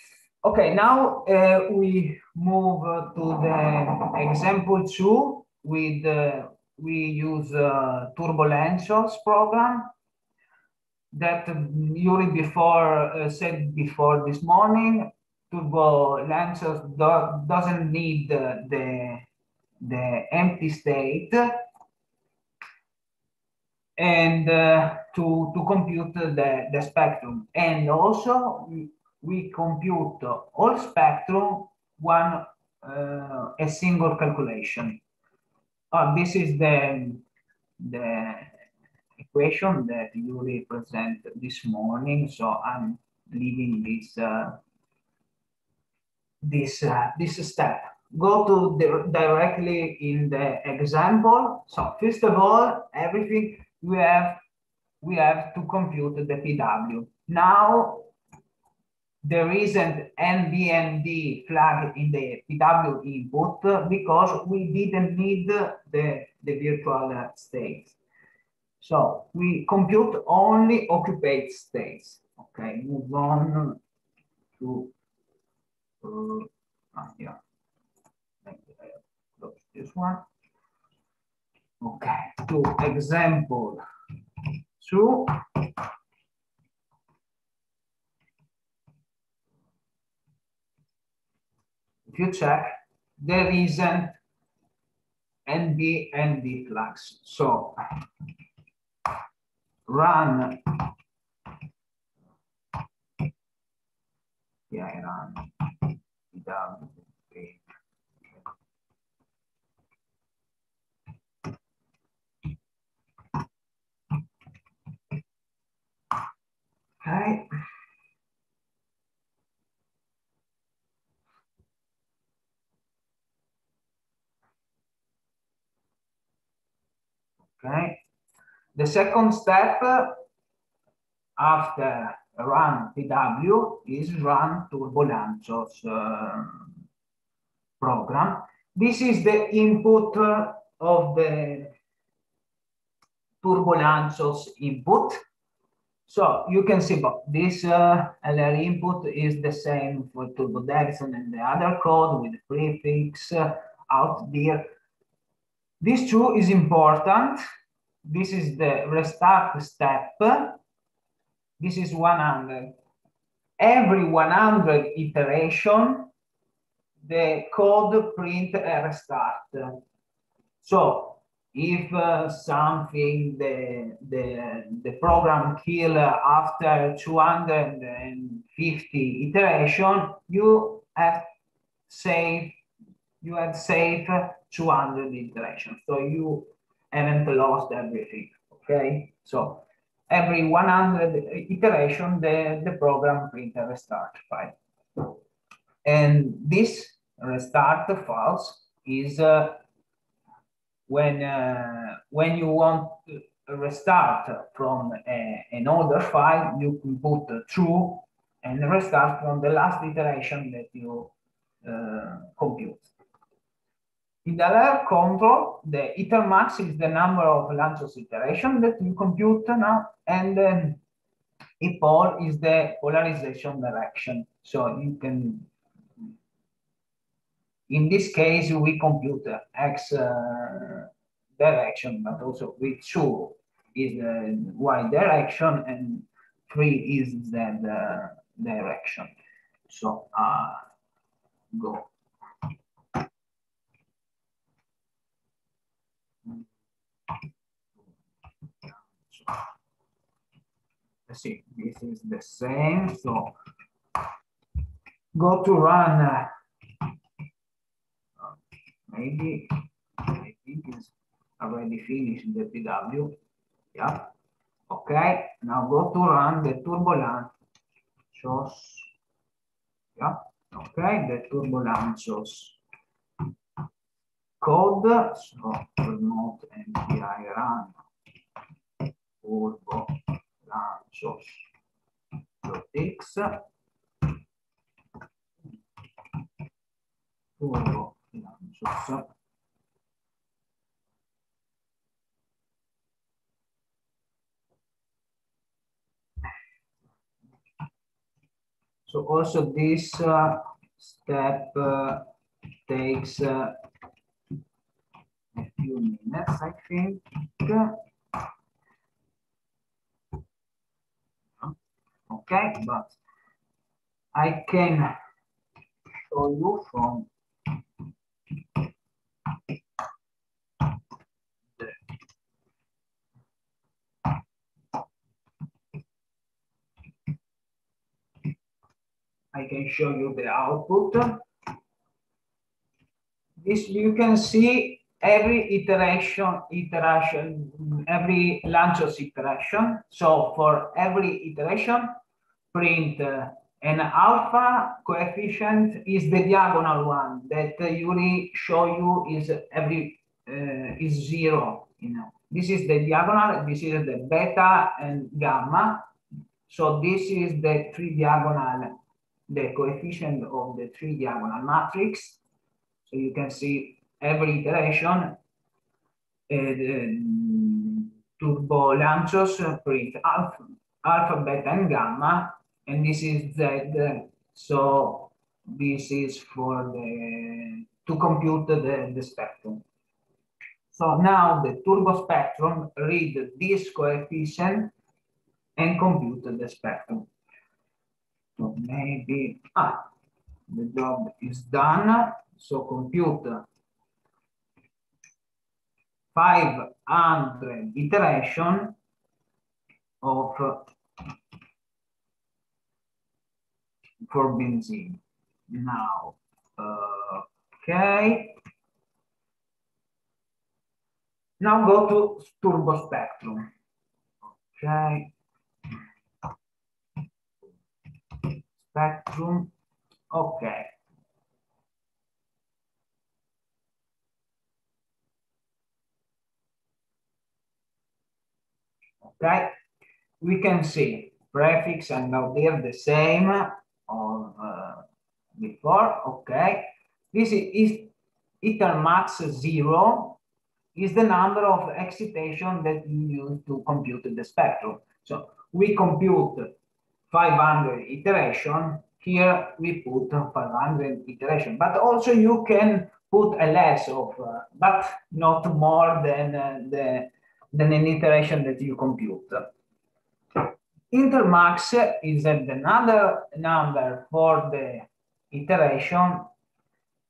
Okay, now uh, we move to the example two with, uh, we use uh, TurboLanczos program that Yuri before uh, said before this morning, TurboLanczos do doesn't need the, the empty state and uh, to, to compute the, the spectrum. And also we, we compute all spectrum one uh, a single calculation. Uh, this is the, the equation that you represent this morning. So I'm leaving this uh, this uh, this step. Go to the, directly in the example. So first of all, everything we have we have to compute the PW. Now there isn't NBND flag in the PW input because we didn't need the, the virtual state. So we compute only occupied states. Okay, move on to uh, ah, yeah. This one. Okay, to example two. If you check, there is an NB ND flux. So run. Yeah, run. Down. Okay. Okay. The second step after run PW is run TurboLanczos uh, program. This is the input uh, of the TurboLanczos input. So you can see this uh, LR input is the same for Turbo Davidson and the other code with the prefix uh, out there. This too is important. This is the restart step. This is 100. Every 100 iteration, the code print a restart. So if uh, something the, the, the program kill after 250 iteration, you have saved you have saved 200 iterations. So you haven't lost everything, okay? So every 100 iteration, the, the program print a restart file. And this restart files is uh, when uh, when you want to restart from a, an older file, you can put true and restart from the last iteration that you uh, compute. In the layer control, the iter max is the number of Lanczos iteration that you compute now, and um, ipol is the polarization direction. So you can in this case, we compute x uh, direction, but also with two is the y direction and three is the direction. So uh, go. Let's see, this is the same. So go to run maybe it's already finished the PW. Yeah. Okay. Now go to run the TurboLanczos. Yeah. Okay. The TurboLanczos code. So remote MPI run TurboLanczos.x. Turbo Lanczos. So also this uh, step uh, takes uh, a few minutes, I think. Okay, but I can show you from I can show you the output. This you can see every iteration, iteration, every Lanczos iteration. So for every iteration, print an alpha coefficient is the diagonal one that Yuri show you is every uh, is zero. You know, this is the diagonal. This is the beta and gamma. So this is the three diagonal the coefficient of the three diagonal matrix. So you can see every iteration, uh, turbo Lanczos print alpha, alpha, beta, and gamma, and this is Z. So this is for the to compute the, the spectrum. So now the turbo spectrum read this coefficient and compute the spectrum. So maybe, ah, the job is done. So compute 500 iteration of for benzene. Now, okay. Now go to turbo spectrum. Okay. spectrum. Okay. Okay, we can see prefix and now they're the same uh, before. Okay, this is iter max zero is the number of excitation that you use to compute the spectrum. So we compute 500 iteration. Here we put 500 iteration, but also you can put a less of, uh, but not more than uh, the than an iteration that you compute. Itermax is another number for the iteration.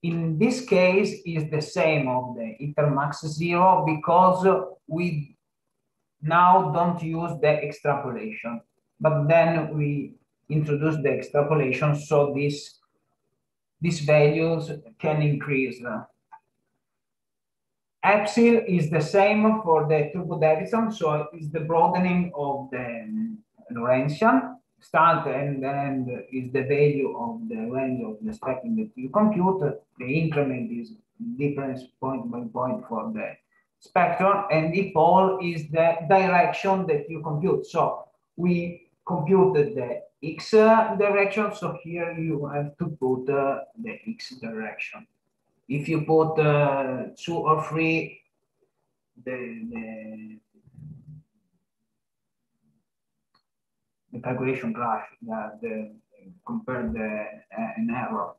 In this case, is the same of the itermax zero because we now don't use the extrapolation, but then we introduce the extrapolation so this these values can increase. Epsilon is the same for the turbo Davidson, so it's the broadening of the Lorentzian start and then is the value of the range of the spectrum that you compute. The increment is difference point by point for the spectrum, and the pole is the direction that you compute. So we computed the x direction, so here you have to put uh, the x direction. If you put uh, two or three, the, the, the calculation crash, the, the compare the uh, an error.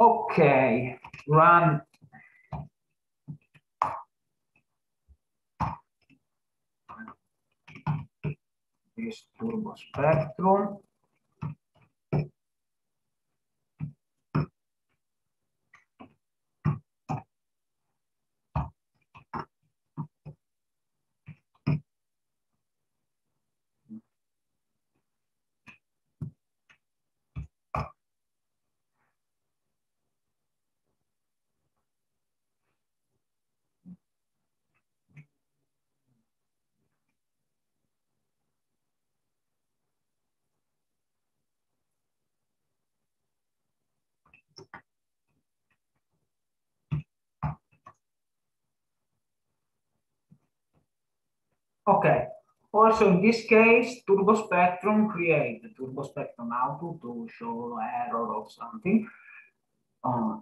Okay, run. This turbo spectrum. Okay. Also, in this case, turbo spectrum create the turbo spectrum output to show error or something. Uh,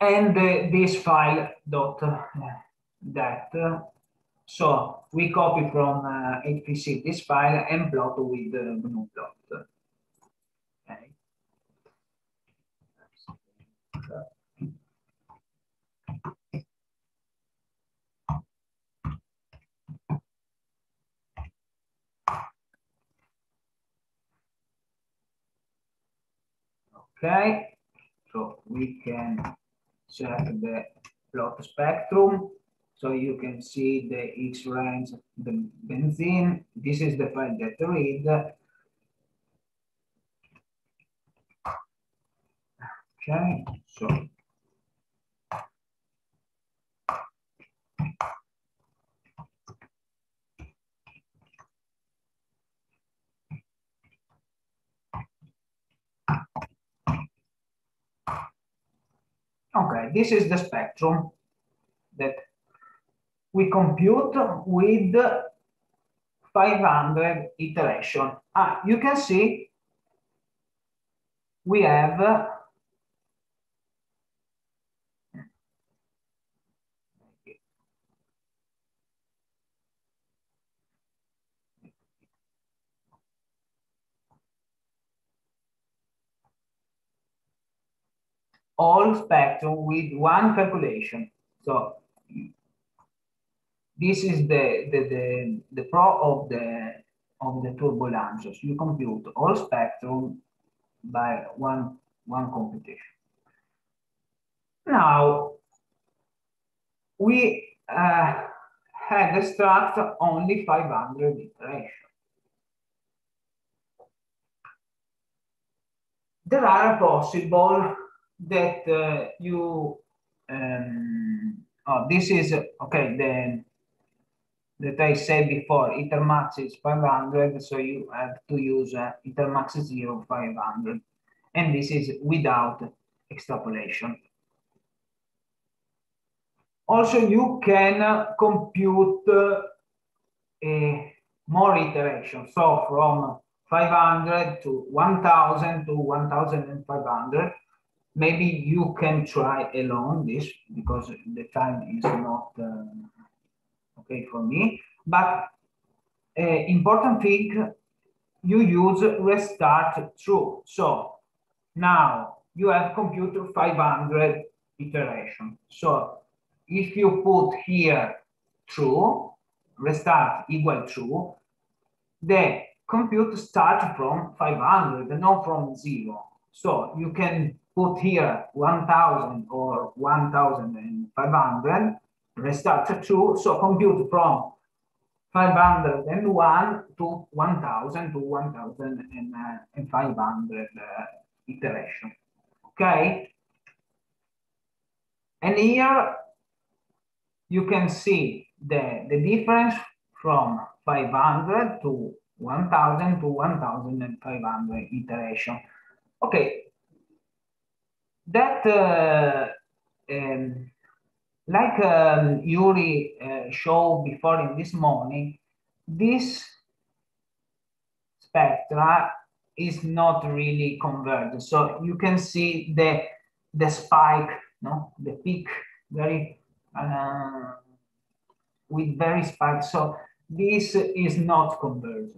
and uh, this file dot uh, that. so we copy from uh, HPC this file and plot with the gnuplot. Okay, so we can check the plot spectrum. So you can see the X range, the benzene. This is the file that read. Okay, so Okay, this is the spectrum that we compute with 500 iteration. Ah, you can see we have all spectrum with one calculation. So this is the, the, the, the pro of the, of the turbo Lanczos. You compute all spectrum by one, one computation. Now, we uh, had extract only 500 iterations. There are possible that uh, you um, oh this is okay the that I said before Itermax is 500 so you have to use uh, Itermax 0 500 and this is without extrapolation also you can uh, compute uh, a more iterations. So from 500 to 1000 to 1500. Maybe you can try alone this because the time is not uh, okay for me. But uh, important thing, you use restart true. So now you have computer 500 iteration. So if you put here true, restart equal true, the computer start from 500, not from zero. So you can put here 1000 or 1500, restart true. So compute from 501 to 1000 to 1500 uh, iteration. Okay. And here you can see the, the difference from 500 to 1000 to 1500 iteration. Okay, that uh, um, like um, Yuri uh, showed before in this morning, this spectra is not really converged. So you can see the the spike, no, the peak, very uh, with very spike. So this is not converged.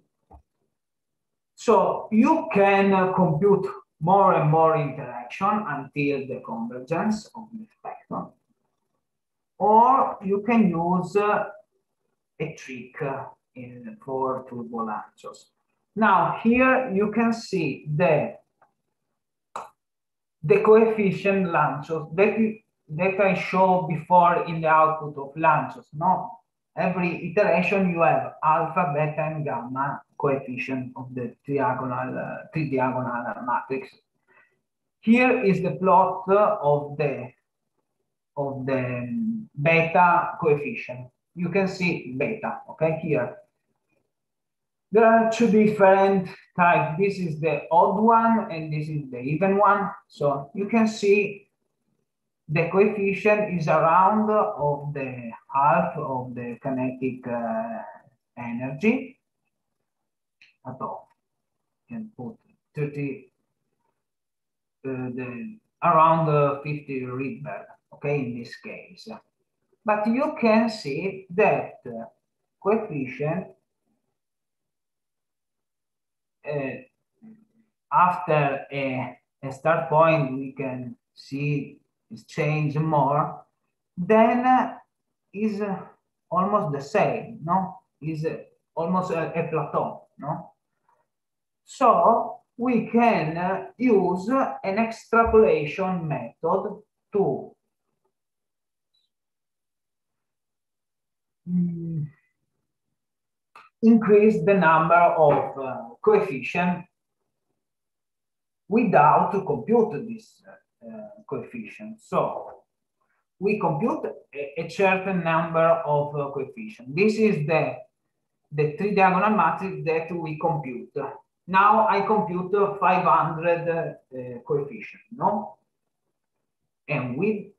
So you can uh, compute more and more interaction until the convergence of the spectrum. Or you can use uh, a trick uh, in, for turbo Lanczos. Now here you can see the, the coefficient Lanczos that, that I showed before in the output of Lanczos. No, every iteration you have alpha, beta, and gamma coefficient of the triagonal, uh, tri-diagonal matrix. Here is the plot of the of the beta coefficient. You can see beta, okay, here. There are two different types. This is the odd one and this is the even one. So you can see the coefficient is around of the half of the kinetic uh, energy at all. Can put 30, uh, the, around uh, 50 Rydberg, okay, in this case. But you can see that uh, coefficient uh, after a, a start point, we can see is change more, then uh, is uh, almost the same, no? Is uh, almost a, a, plateau, no? So we can uh, use an extrapolation method to mm, increase the number of uh, coefficient without to compute this uh, uh, coefficient. So we compute a, a certain number of uh, coefficients. This is the, the tri-diagonal matrix that we compute. Now I compute 500 uh, no? And we,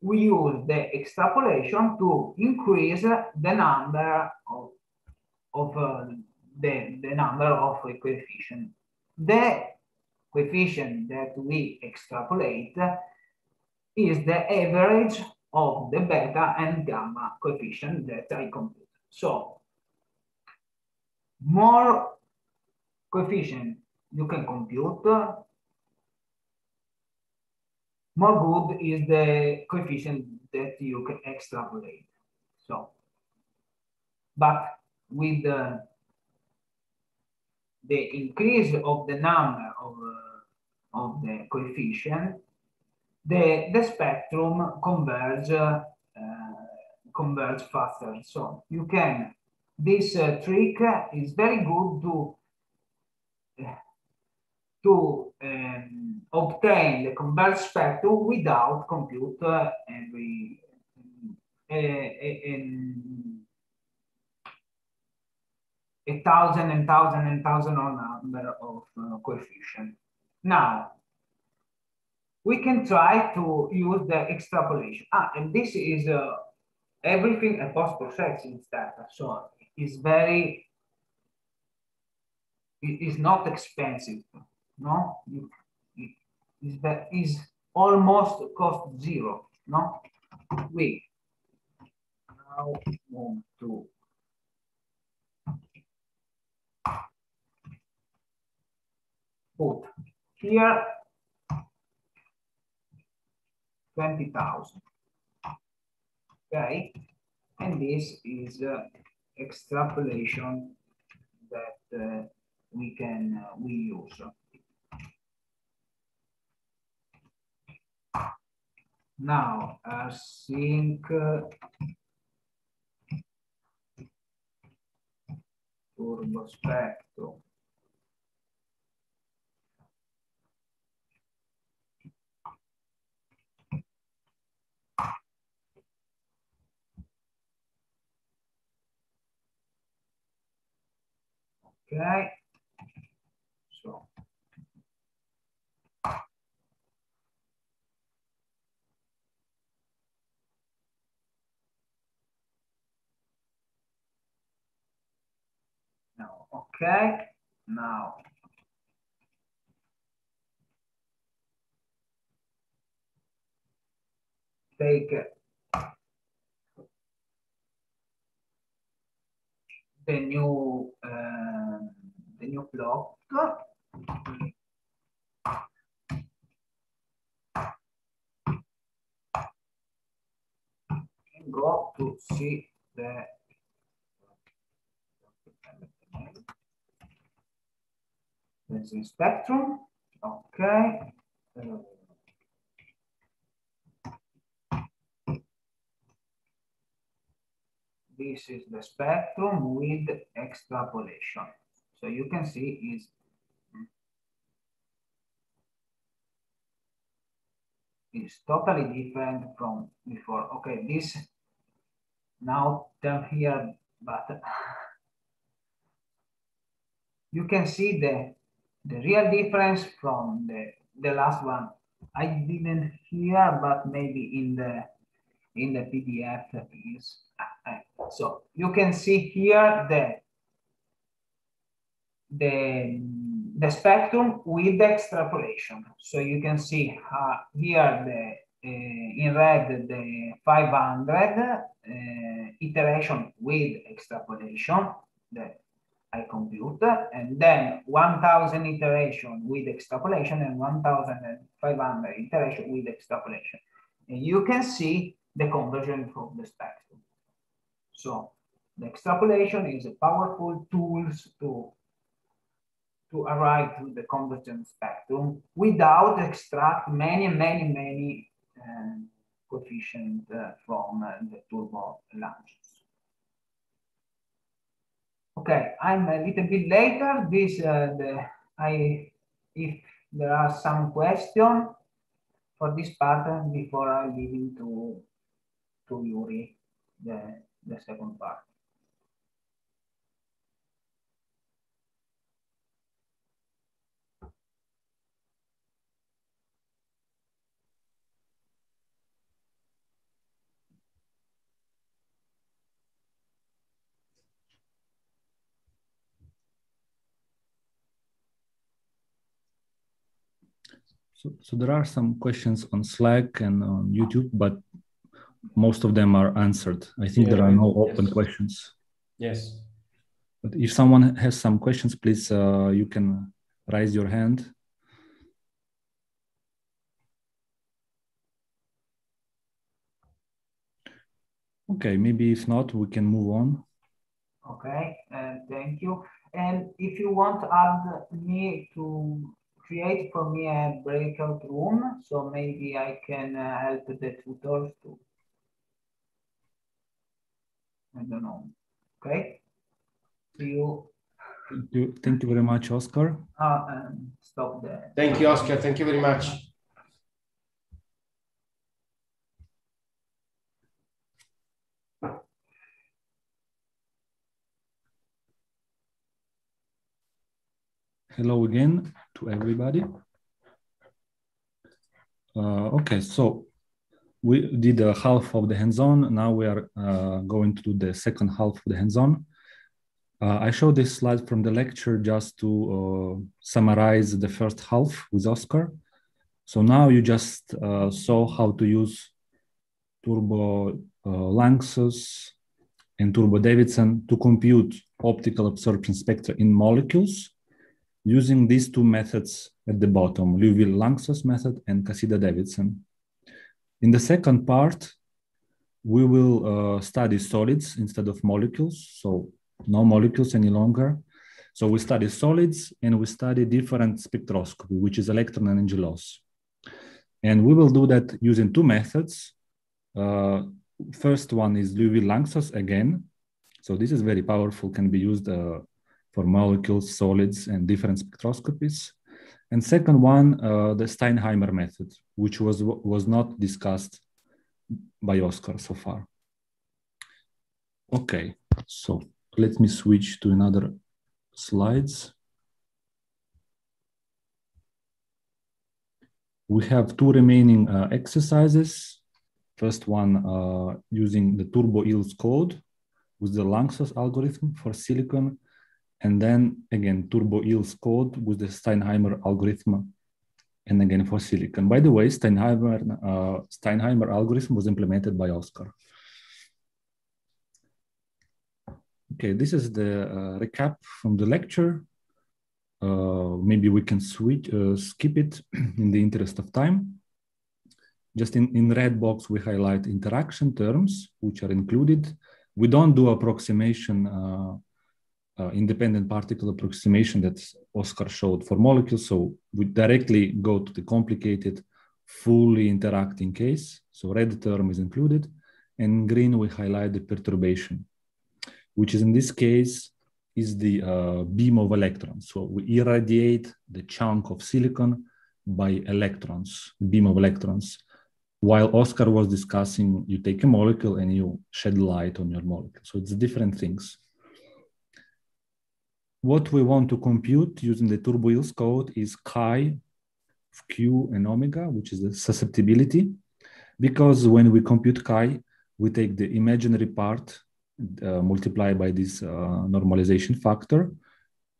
we use the extrapolation to increase the number of, of uh, the, the number of coefficients. The coefficient that we extrapolate is the average of the beta and gamma coefficient that I compute. So more coefficient you can compute, more good is the coefficient that you can extrapolate. So, but with the the increase of the number of, uh, of the coefficient, the, the spectrum converge, uh, converge faster. So you can, this uh, trick is very good to, to um, obtain the converged spectrum without compute every, uh, a thousand and thousand and thousand on number of uh, coefficient. Now, we can try to use the extrapolation. Ah, and this is uh, everything a post-processing step. So it's very it is not expensive. No, It is, is almost cost zero. No, we now move to put here 20,000. Okay, and this is uh, extrapolation that uh, we can uh, we use. Now, async turbo spectrum. Okay. So. Now, okay. Now. Take the new uh, the new block. And go to see the there's a spectrum. Okay this is the spectrum with extrapolation. So you can see is is totally different from before. Okay, this now down here, but you can see the the real difference from the the last one. I didn't hear, but maybe in the in the PDF is so you can see here the the the spectrum with the extrapolation. So you can see uh, here the uh, in red the 500 uh, iteration with extrapolation that I compute, and then 1000 iteration with extrapolation and 1500 iteration with extrapolation. And you can see the conversion from the spectrum. So the extrapolation is a powerful tool to, to arrive to the convergent spectrum without extract many, many, many coefficient uh, from uh, the turbo Lanczos. Okay, I'm a little bit later. This, uh, the, I, if there are some question for this pattern before I leave to, to Yuri, the, the second part. So, so there are some questions on Slack and on YouTube, but most of them are answered. I think Yeah, there are no open yes. questions. Yes. But if someone has some questions, please, uh, you can raise your hand. Okay, maybe if not, we can move on. Okay, uh, thank you. And if you want to add me to create for me a breakout room, so maybe I can uh, help the tutors to, I don't know. Okay. Do you Thank you, thank you very much, Oscar. uh, um, stop there? Thank you, Oscar. Thank you very much. Hello again to everybody. Uh, okay, so we did a half of the hands-on. Now we are uh, going to do the second half of the hands-on. Uh, I showed this slide from the lecture just to uh, summarize the first half with Oscar. So now you just uh, saw how to use Turbo uh, Lanczos and Turbo Davidson to compute optical absorption spectra in molecules using these two methods at the bottom, Liouville-Lanczos method and Casida-Davidson. In the second part, we will uh, study solids instead of molecules. So no molecules any longer. So we study solids and we study different spectroscopy, which is electron energy loss. And we will do that using two methods. Uh, first one is Liouville-Lanczos again. So this is very powerful, can be used uh, for molecules, solids, and different spectroscopies. And second one, uh, the Sternheimer method, which was, was not discussed by Oscar so far. Okay, so let me switch to another slides. We have two remaining uh, exercises. First one uh, using the turbo EELS code with the Lanczos algorithm for silicon. And then again, turbo EELS code with the Sternheimer algorithm and again for silicon. By the way, Sternheimer, uh, Sternheimer algorithm was implemented by Oscar. Okay, this is the uh, recap from the lecture. Uh, maybe we can switch, uh, skip it in the interest of time. Just in, in red box, we highlight interaction terms, which are included. We don't do approximation, uh, independent particle approximation that Oscar showed for molecules. So we directly go to the complicated, fully interacting case. So red term is included. And green, we highlight the perturbation which is in this case is the uh, beam of electrons. So we irradiate the chunk of silicon by electrons, beam of electrons. While Oscar was discussing, you take a molecule and you shed light on your molecule. So it's different things. What we want to compute using the turbo EELS code is chi of Q and omega, which is the susceptibility. Because when we compute chi, we take the imaginary part uh, multiply by this uh, normalization factor,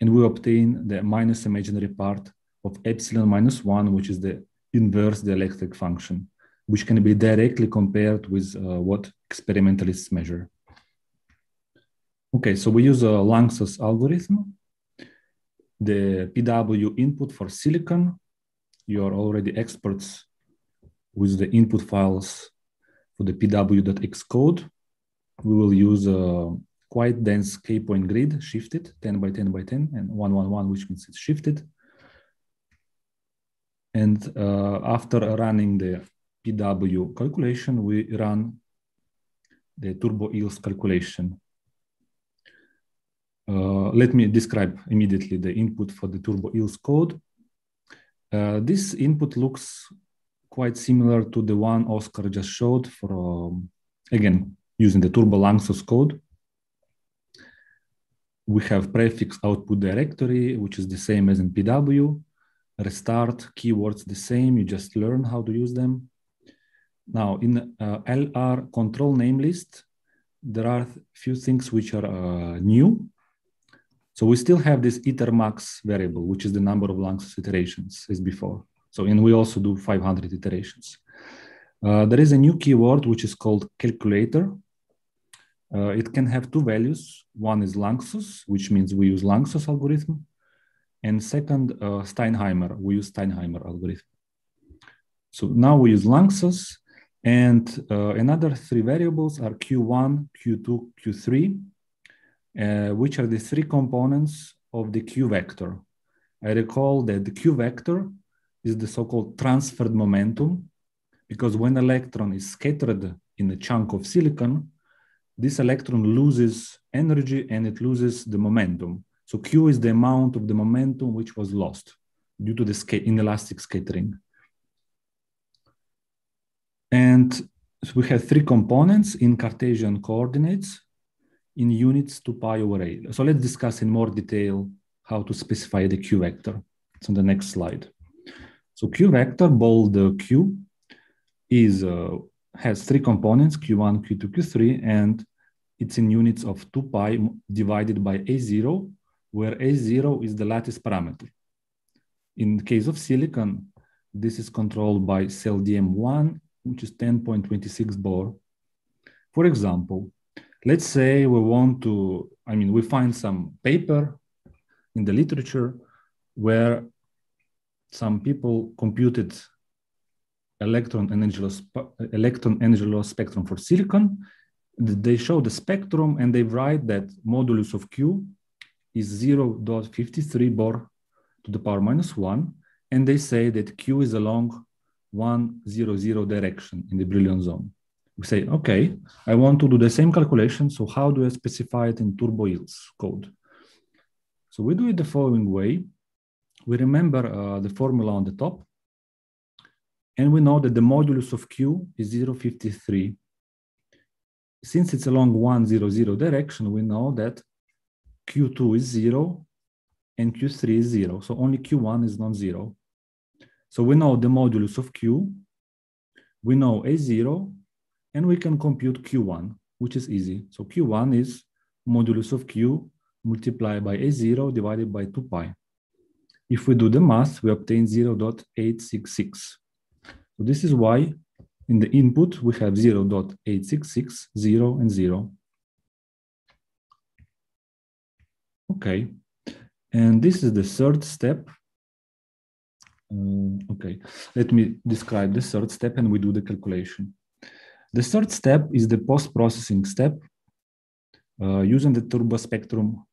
and we obtain the minus imaginary part of epsilon minus one, which is the inverse dielectric function, which can be directly compared with uh, what experimentalists measure. Okay, so we use a Lanczos algorithm. The PW input for silicon, you are already experts with the input files for the pw.x code we will use a quite dense k-point grid, shifted 10 by 10 by 10 and 111, which means it's shifted. And uh, after running the PW calculation, we run the turbo EELS calculation. Uh, let me describe immediately the input for the turbo EELS code. Uh, this input looks quite similar to the one Oscar just showed for, um, again, using the Turbo Lanczos code. We have prefix output directory, which is the same as in PW. Restart keywords the same, you just learn how to use them. Now in uh, LR control name list, there are a few things which are uh, new. So we still have this itermax variable, which is the number of Lanczos iterations as before. So, and we also do 500 iterations. Uh, there is a new keyword which is called calculator. Uh, it can have two values. One is Lanczos, which means we use Lanczos algorithm. And second, uh, Sternheimer, we use Sternheimer algorithm. So now we use Lanczos and uh, another three variables are Q1, Q2, Q3, uh, Uh, which are the three components of the Q vector. I recall that the Q vector is the so-called transferred momentum because when electron is scattered in a chunk of silicon, this electron loses energy and it loses the momentum. So Q is the amount of the momentum which was lost due to the inelastic scattering. And so we have three components in Cartesian coordinates in units to pi over a. So let's discuss in more detail how to specify the Q vector. It's on the next slide. So Q vector, bold Q, is uh, has three components, Q1, Q2, Q3, and it's in units of 2 pi divided by A0, where A0 is the lattice parameter. In the case of silicon, this is controlled by CLDM1, which is 10.26 Bohr. For example, let's say we want to, I mean, we find some paper in the literature where some people computed electron energy loss, electron energy loss spectrum for silicon. They show the spectrum and they write that modulus of Q is 0.53 Bohr to the power minus one. And they say that Q is along one zero zero direction in the Brillouin zone. We say, okay, I want to do the same calculation. So how do I specify it in turbo EELS code? So we do it the following way. We remember uh, the formula on the top. And we know that the modulus of Q is 0.53. Since it's along 1, 0, 0 direction, we know that Q2 is 0 and Q3 is 0. So only Q1 is non-zero. So we know the modulus of Q, we know A0, and we can compute Q1, which is easy. So Q1 is modulus of Q multiplied by A0 divided by 2 pi. If we do the math, we obtain 0.866. So this is why in the input we have 0.866, 0 and 0. Okay, and this is the third step. Um, okay, let me describe the third step and we do the calculation. The third step is the post-processing step uh, using the Turbo Spectrum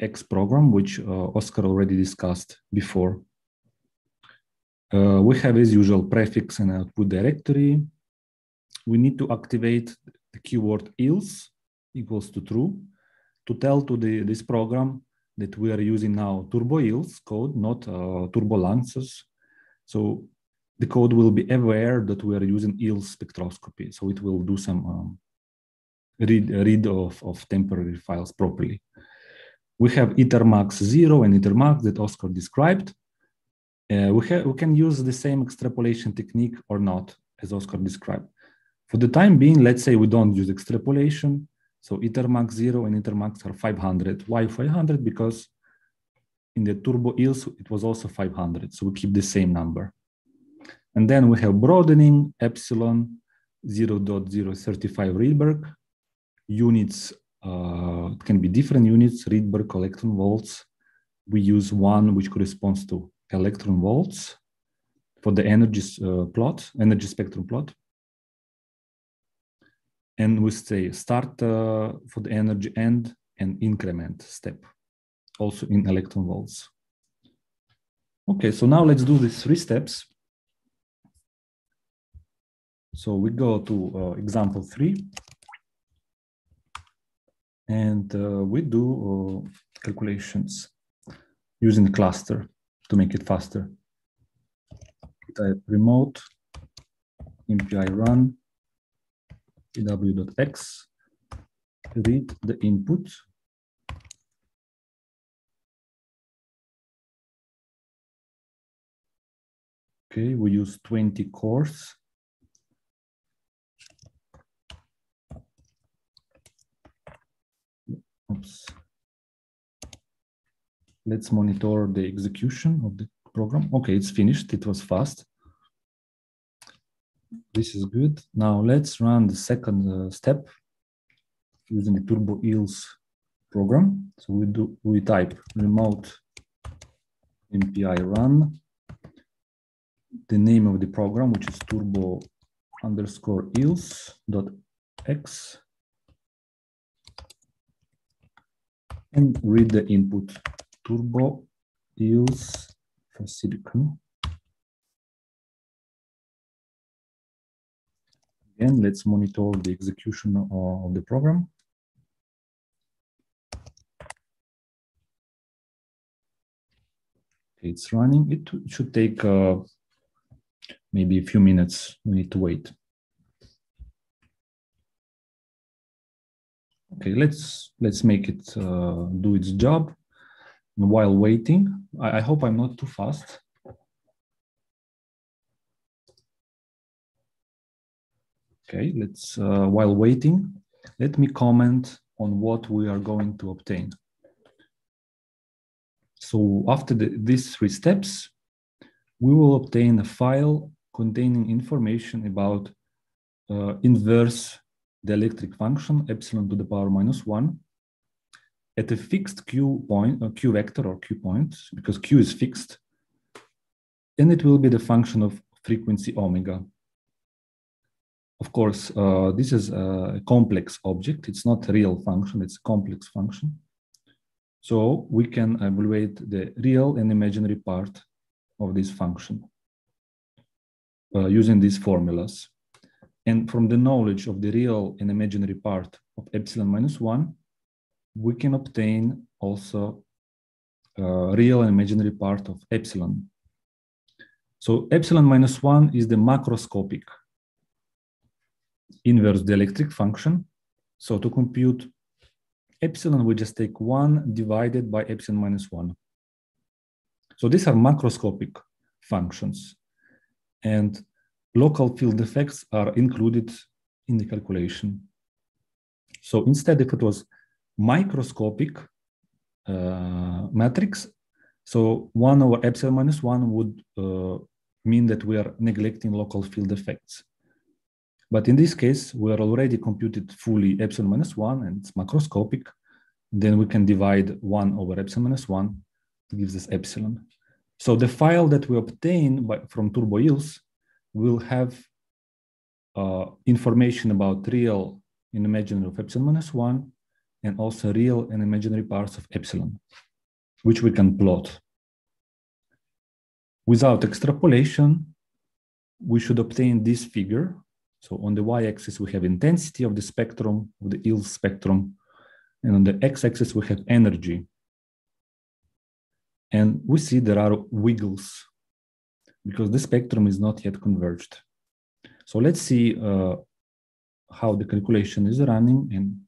X program, which uh, Oscar already discussed before. Uh, we have, as usual, prefix and output directory. We need to activate the keyword EELS equals to true to tell to the, this program that we are using now turbo code, not uh, turbo. So the code will be aware that we are using EELS spectroscopy. So it will do some um, read, read of, of temporary files properly. We have itermax 0 and itermax that Oscar described. Uh, we, have we can use the same extrapolation technique or not, as Oscar described. For the time being, let's say we don't use extrapolation. So itermax 0 and itermax are 500. Why 500? Because in the turbo EELS, it was also 500. So we keep the same number. And then we have broadening epsilon 0.035 Rydberg. Units uh, can be different units, Rydberg electron volts. We use one which corresponds to electron volts for the energy uh, plot, energy spectrum plot. And we say start uh, for the energy end and increment step, also in electron volts. Okay, so now let's do these three steps. So we go to uh, example three. And uh, we do uh, calculations using cluster to make it faster. Type remote mpi run pw.x, read the input. Okay, we use 20 cores. Oops. Let's monitor the execution of the program. Okay, it's finished. It was fast. This is good. Now let's run the second uh, step using the Turbo EELS program. So we do we type remote MPI run, the name of the program, which is turbo underscore eels dot x and read the input turbo eels for silicon. Again, let's monitor the execution of the program. It's running. It should take uh, maybe a few minutes. We need to wait. Okay, let's let's make it uh, do its job. While waiting, I, I hope I'm not too fast. Okay, let's, uh, while waiting, let me comment on what we are going to obtain. So after the, these three steps, we will obtain a file containing information about uh, inverse dielectric function epsilon to the power minus one at a fixed q point, uh, q vector or q point, because q is fixed, and it will be the function of frequency omega. Of course, uh, this is a complex object. It's not a real function, it's a complex function. So we can evaluate the real and imaginary part of this function uh, using these formulas. And from the knowledge of the real and imaginary part of epsilon minus one, we can obtain also uh, real and imaginary part of epsilon. So epsilon minus one is the macroscopic inverse dielectric function. So to compute epsilon, we just take one divided by epsilon minus one. So these are macroscopic functions. And local field effects are included in the calculation. So instead, if it was microscopic uh, matrix, so one over epsilon minus one would uh, mean that we are neglecting local field effects. But in this case, we are already computed fully epsilon minus one and it's macroscopic. Then we can divide one over epsilon minus one, gives us epsilon. So the file that we obtain by, from TurboEELS will have uh, information about real and imaginary of epsilon minus one, and also real and imaginary parts of epsilon, which we can plot. Without extrapolation, we should obtain this figure so on the y-axis, we have intensity of the spectrum, of the EELS spectrum. And on the x-axis, we have energy. And we see there are wiggles because the spectrum is not yet converged. So let's see uh, how the calculation is running and,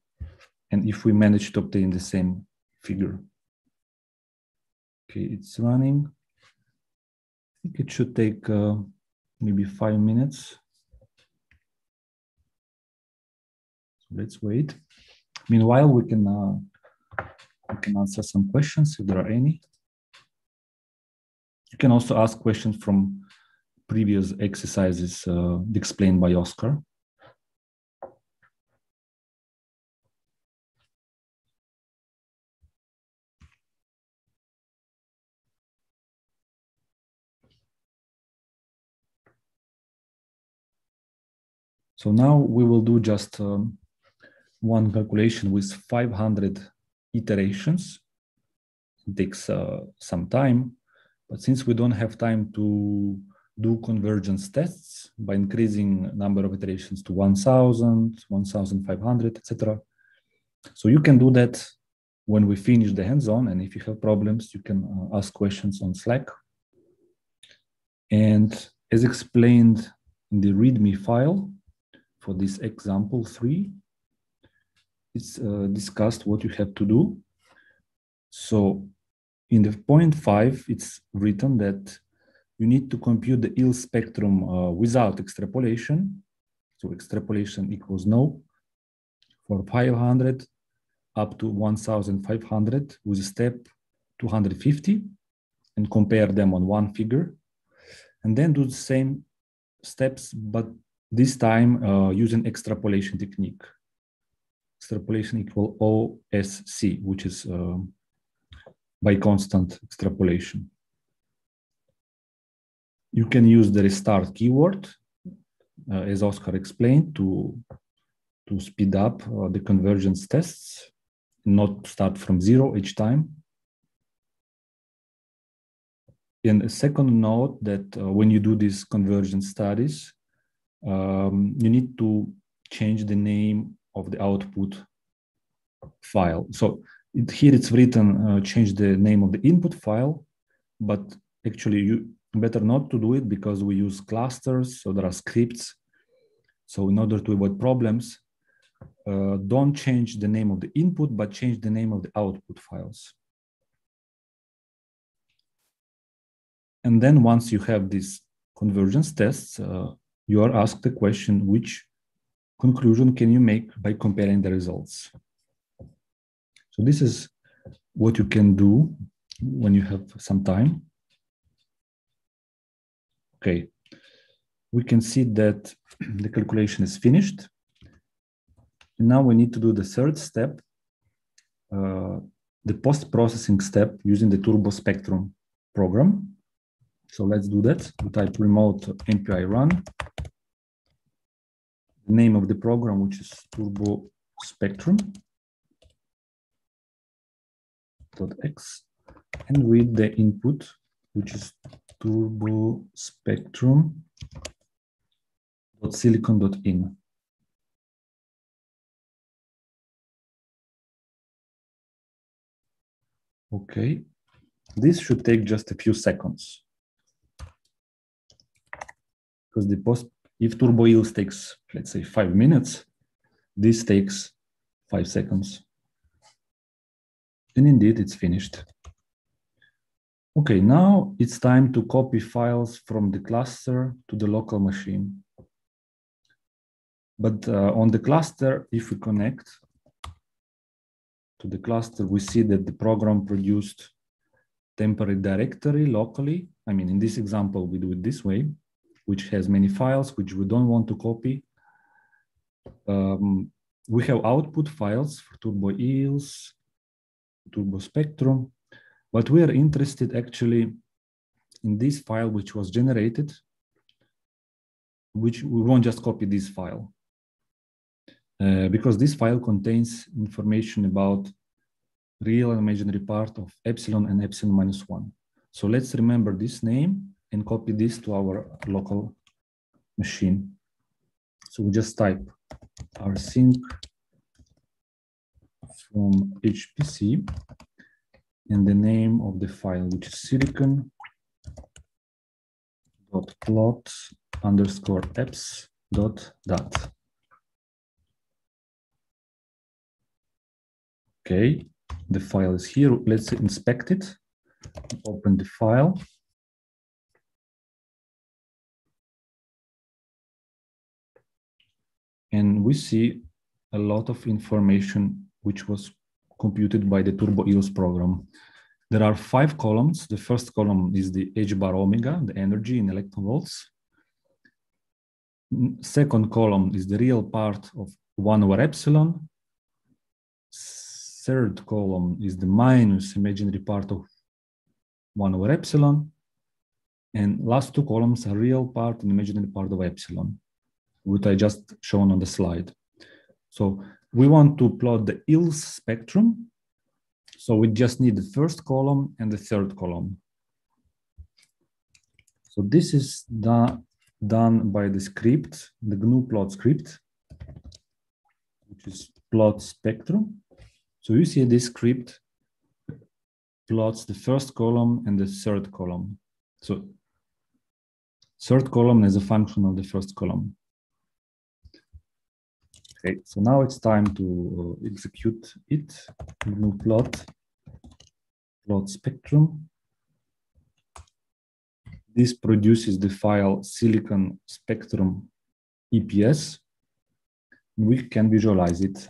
and if we manage to obtain the same figure. Okay, it's running. I think it should take uh, maybe five minutes. So let's wait. Meanwhile, we can uh, we can answer some questions if there are any. You can also ask questions from previous exercises uh, explained by Oscar. So now we will do just um, one calculation with 500 iterations. It takes uh, some time, but since we don't have time to do convergence tests by increasing number of iterations to 1000, 1500, etc. So you can do that when we finish the hands-on, and if you have problems, you can uh, ask questions on Slack. And as explained in the README file for this example three, it's uh, discussed what you have to do. So in the point five, it's written that you need to compute the EELS spectrum uh, without extrapolation. So extrapolation equals no for 500 up to 1500 with a step 250 and compare them on one figure and then do the same steps, but this time uh, using extrapolation technique extrapolation equal OSC, which is uh, by constant extrapolation. You can use the restart keyword, uh, as Oscar explained, to, to speed up uh, the convergence tests, not start from zero each time. And a second note that uh, when you do these convergence studies, um, you need to change the name of the output file. So it, here it's written, uh, change the name of the input file, but actually you better not to do it because we use clusters, so there are scripts. So in order to avoid problems, uh, don't change the name of the input, but change the name of the output files. And then once you have these convergence tests, uh, you are asked the question, which conclusion can you make by comparing the results? So this is what you can do when you have some time. Okay, we can see that the calculation is finished. Now we need to do the third step, uh, the post-processing step using the Turbo Spectrum program. So let's do that. We type remote MPI run. The name of the program, which is Turbo Spectrum. .x and read the input, which is turbo spectrum silicon.in. Okay, this should take just a few seconds. Because the post, if turbo eels takes, let's say five minutes, this takes five seconds. And indeed, it's finished. Okay, now it's time to copy files from the cluster to the local machine. But uh, on the cluster, if we connect to the cluster, we see that the program produced temporary directory locally. I mean, in this example, we do it this way, which has many files which we don't want to copy. Um, we have output files for Turbo Eels, Turbo Spectrum, but we are interested actually in this file which was generated, which we won't just copy this file. Uh, because this file contains information about real and imaginary part of epsilon and epsilon minus one. So let's remember this name and copy this to our local machine. So we just type rsync from HPC and the name of the file, which is silicon dot plot underscore eps dot dat. Okay, the file is here. Let's inspect it. Open the file. And we see a lot of information which was computed by the Turbo EELS program. There are five columns. The first column is the H bar omega, the energy in electron volts. Second column is the real part of one over epsilon. Third column is the minus imaginary part of one over epsilon. And last two columns are real part and imaginary part of epsilon, which I just shown on the slide. So we want to plot the EELS spectrum. So we just need the first column and the third column. So this is done, done by the script, the gnuplot script, which is plot spectrum. So you see this script plots the first column and the third column. So third column is a function of the first column. Okay, so now it's time to uh, execute it. gnuplot, plot spectrum. This produces the file silicon spectrum EPS. We can visualize it.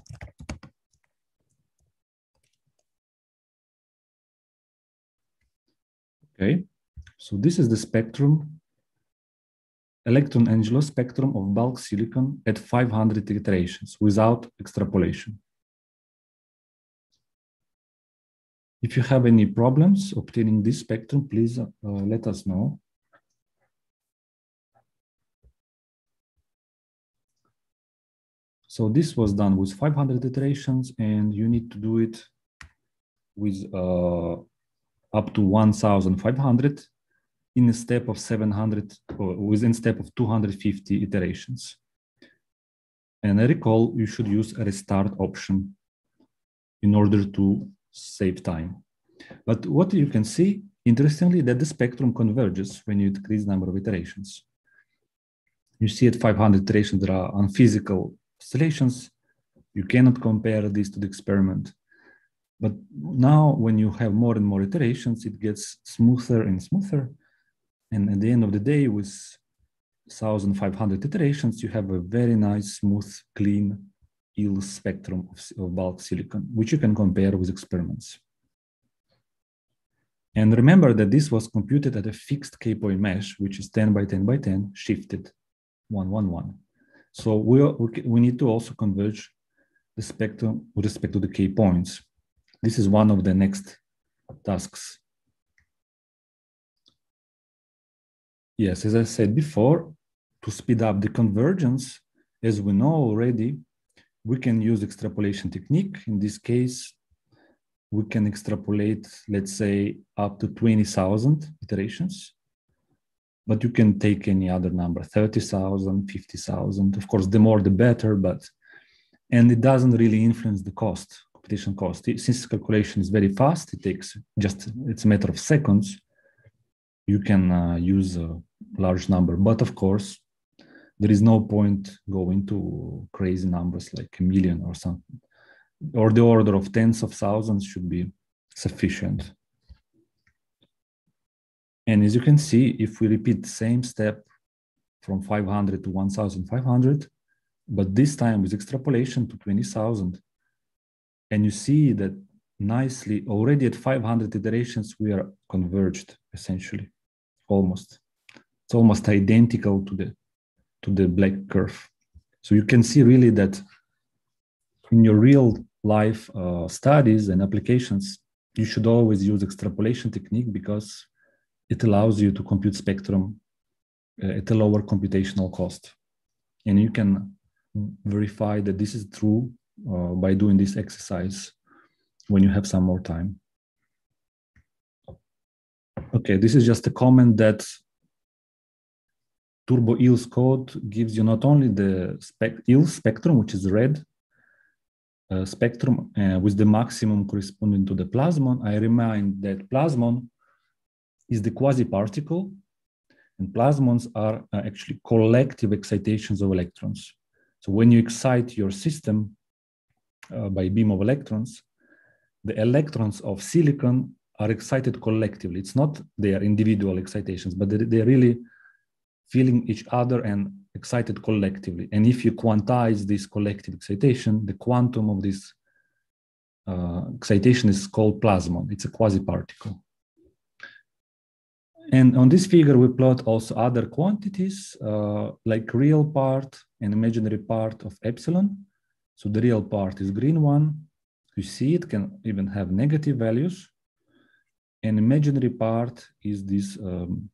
Okay, so this is the spectrum electron angular spectrum of bulk silicon at 500 iterations without extrapolation. If you have any problems obtaining this spectrum, please uh, let us know. So this was done with 500 iterations and you need to do it with uh, up to 1,500 in a step of 700 or within step of 250 iterations. And I recall you should use a restart option in order to save time. But what you can see, interestingly, that the spectrum converges when you decrease number of iterations. You see at 500 iterations, there are unphysical oscillations. You cannot compare this to the experiment. But now when you have more and more iterations, it gets smoother and smoother. And at the end of the day, with 1,500 iterations, you have a very nice, smooth, clean EELS spectrum of, of bulk silicon, which you can compare with experiments. And remember that this was computed at a fixed k-point mesh, which is 10 by 10 by 10, shifted 111. So we, we need to also converge the spectrum with respect to the k-points. This is one of the next tasks. Yes, as I said before, to speed up the convergence, as we know already, we can use extrapolation technique. In this case, we can extrapolate, let's say, up to 20,000 iterations. But you can take any other number, 30,000, 50,000. Of course, the more the better, but, and it doesn't really influence the cost, computation cost. Since calculation is very fast, it takes just, it's a matter of seconds, you can uh, use a large number. But of course, there is no point going to crazy numbers like a million or something or the order of tens of thousands should be sufficient. And as you can see, if we repeat the same step from 500 to 1500, but this time with extrapolation to 20,000, and you see that nicely already at 500 iterations, we are converged essentially, almost. It's almost identical to the, to the black curve. So you can see really that in your real life uh, studies and applications, you should always use extrapolation technique because it allows you to compute spectrum uh, at a lower computational cost. And you can verify that this is true uh, by doing this exercise when you have some more time. Okay, this is just a comment that Turbo EELS code gives you not only the spec EELS spectrum, which is red, uh, spectrum uh, with the maximum corresponding to the plasmon, I remind that plasmon is the quasi-particle and plasmons are uh, actually collective excitations of electrons. So when you excite your system uh, by beam of electrons, the electrons of silicon are excited collectively. It's not their individual excitations, but they're, they're really feeling each other and excited collectively. And if you quantize this collective excitation, the quantum of this uh, excitation is called plasmon. It's a quasi-particle. And on this figure, we plot also other quantities uh, like real part and imaginary part of epsilon. So the real part is green one. You see it can even have negative values. And imaginary part is this um,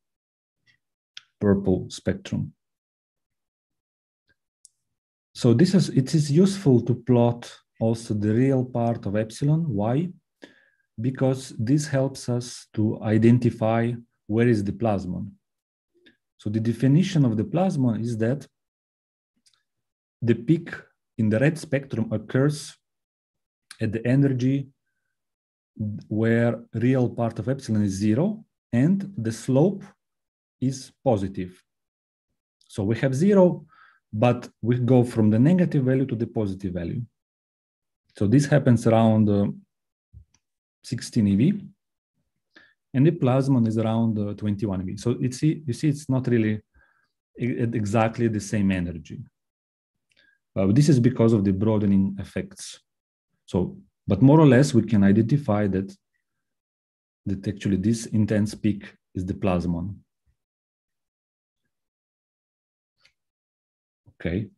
purple spectrum. So this is it is useful to plot also the real part of epsilon. Why? Because this helps us to identify where is the plasmon. So the definition of the plasmon is that the peak in the red spectrum occurs at the energy where real part of epsilon is zero and the slope is positive. So we have zero, but we go from the negative value to the positive value. So this happens around uh, 16 eV, and the plasmon is around uh, 21 eV. So it's, you see, it's not really exactly the same energy. Uh, this is because of the broadening effects. So, but more or less, we can identify that that actually this intense peak is the plasmon. Okay.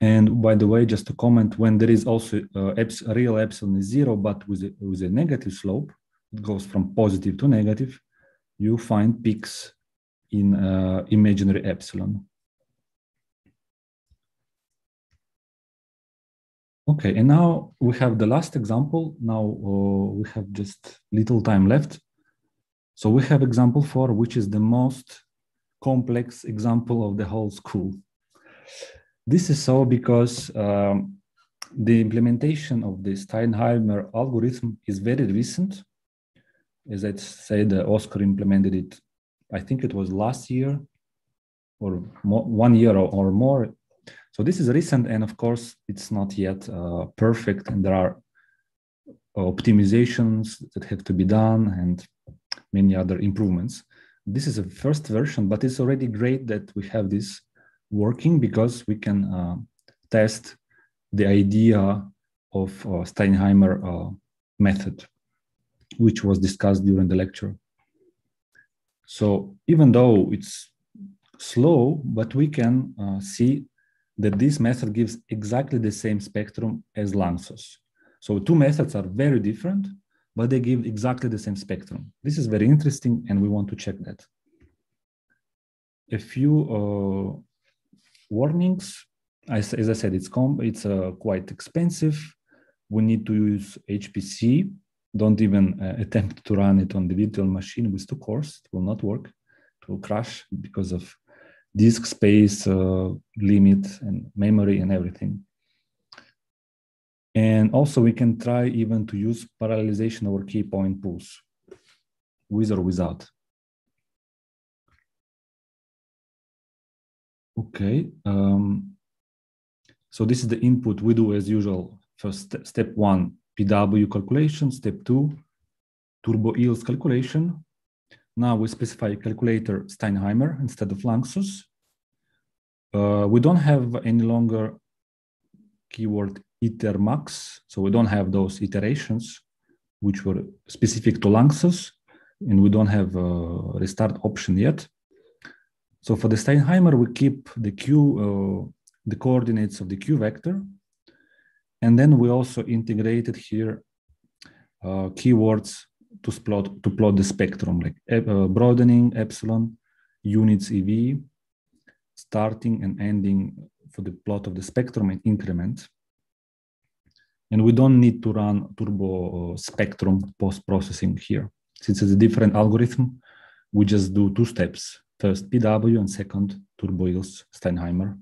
And by the way, just to comment, when there is also uh, real epsilon is zero, but with a, with a negative slope, it goes from positive to negative, you find peaks in uh, imaginary epsilon. Okay, and now we have the last example. Now uh, we have just little time left. So we have example four, which is the most complex example of the whole school. This is so because um, the implementation of the Sternheimer algorithm is very recent. As I said, uh, Oscar implemented it, I think it was last year or one year or, or, more. So this is recent, and of course, it's not yet uh, perfect, and there are optimizations that have to be done and many other improvements this is a first version, but it's already great that we have this working because we can uh, test the idea of uh, Sternheimer uh, method, which was discussed during the lecture. So even though it's slow, but we can uh, see that this method gives exactly the same spectrum as Lanczos. So two methods are very different, but they give exactly the same spectrum. This is very interesting and we want to check that. A few uh, warnings. As, as I said, it's, it's uh, quite expensive. We need to use HPC. Don't even uh, attempt to run it on the virtual machine with two cores. It will not work. It will crash because of disk space uh, limit and memory and everything. And also we can try even to use parallelization over k-point pools, with or without. Okay, um, so this is the input we do as usual. First step one, PW calculation, step two, turbo EELS calculation. Now we specify calculator Sternheimer instead of Lanczos. Uh, we don't have any longer keyword iter max, so we don't have those iterations which were specific to Lanczos, and we don't have a restart option yet. So for the Sternheimer, we keep the q, uh, the coordinates of the q vector. And then we also integrated here uh, keywords to plot, to plot the spectrum, like uh, broadening, epsilon, units EV, starting and ending for the plot of the spectrum and increment. And we don't need to run turbo uh, spectrum post-processing here. Since it's a different algorithm, we just do two steps. First PW and second turbo Sternheimer.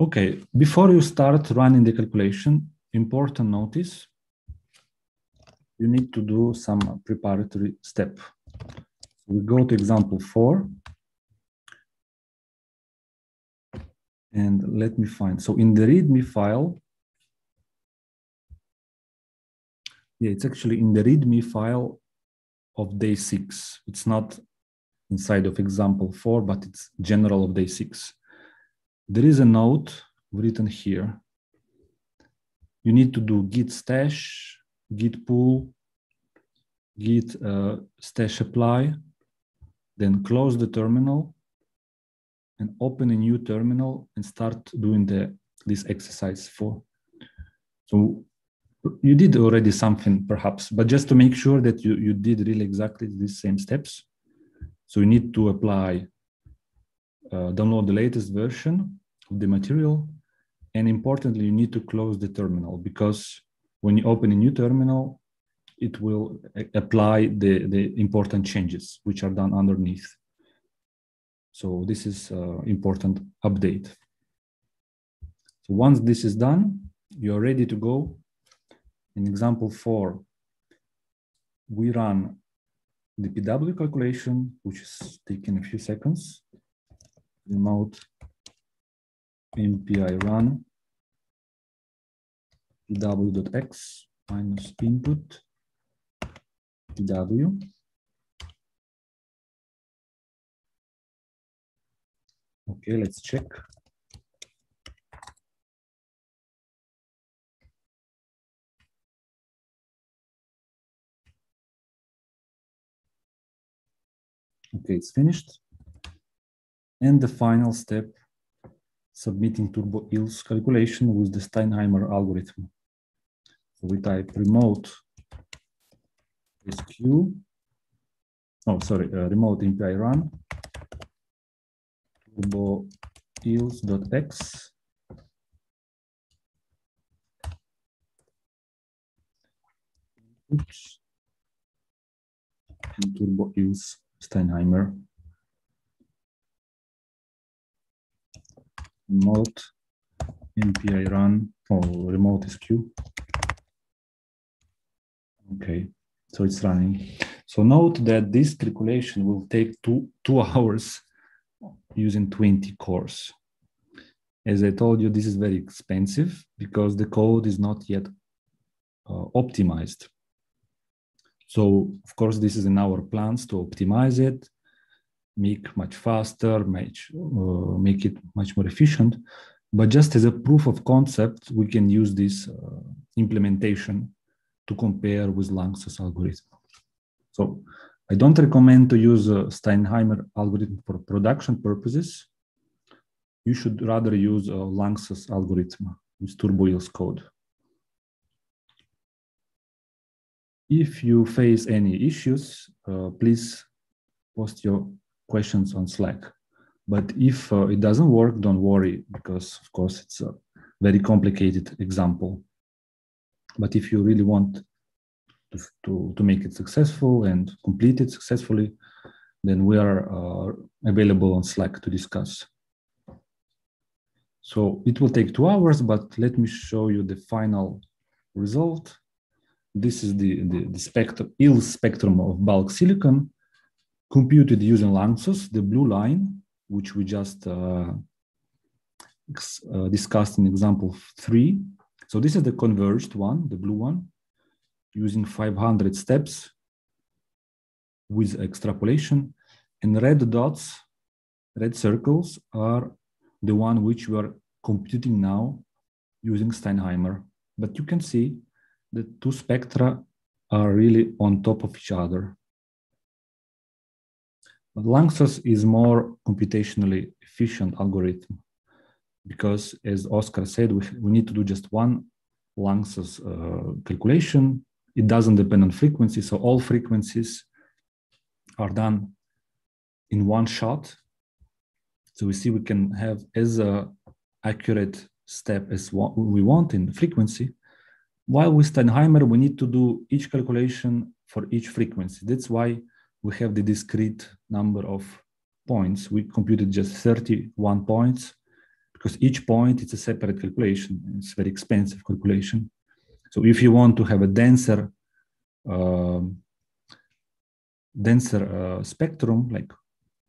Okay, before you start running the calculation, important notice, you need to do some preparatory step. We go to example four. And let me find, so in the README file, yeah, it's actually in the README file of day six. It's not inside of example four, but it's general of day six. There is a note written here. You need to do git stash, git pull, git uh, stash apply, then close the terminal and open a new terminal and start doing the this exercise for. So you did already something perhaps, but just to make sure that you, you did really exactly the same steps, so you need to apply, uh, download the latest version of the material. And importantly, you need to close the terminal because when you open a new terminal, it will apply the, the important changes which are done underneath. So this is uh, important update. So once this is done, you're ready to go. In example four, we run the PW calculation, which is taking a few seconds, remote MPI run pw.x minus input pw. Okay, let's check. Okay, it's finished. And the final step, submitting turbo EELS calculation with the Sternheimer algorithm. So we type remote SQ, oh, sorry, uh, remote MPI run, turbo Oops. and turbo Sternheimer. Remote MPI run or oh, remote SQ. Okay, so it's running. So note that this calculation will take two, two hours using 20 cores. As I told you, this is very expensive because the code is not yet uh, optimized. So of course, this is in our plans to optimize it. make much faster, much, uh, make it much more efficient. But just as a proof of concept, we can use this uh, implementation to compare with Lanczos algorithm. So I don't recommend to use a Sternheimer algorithm for production purposes. You should rather use a Lanczos algorithm with TurboEELS code. If you face any issues, uh, please post your questions on Slack. But if uh, it doesn't work, don't worry, because of course it's a very complicated example. But if you really want to, to, to make it successful and complete it successfully, then we are uh, available on Slack to discuss. So it will take two hours, but let me show you the final result. This is the, the, the spectrum, EELS spectrum of bulk silicon computed using Lanczos, the blue line, which we just uh, uh, discussed in example three. So this is the converged one, the blue one, using 500 steps with extrapolation. And red dots, red circles are the one which we are computing now using Sternheimer. But you can see the two spectra are really on top of each other. But Lanczos is more computationally efficient algorithm because as Oscar said, we, we need to do just one Lanczos uh, calculation. It doesn't depend on frequency. So all frequencies are done in one shot. So we see we can have as a accurate step as we want in frequency. While with Sternheimer, we need to do each calculation for each frequency. That's why we have the discrete number of points. We computed just 31 points because each point is a separate calculation. It's very expensive calculation. So if you want to have a denser, uh, denser uh, spectrum, like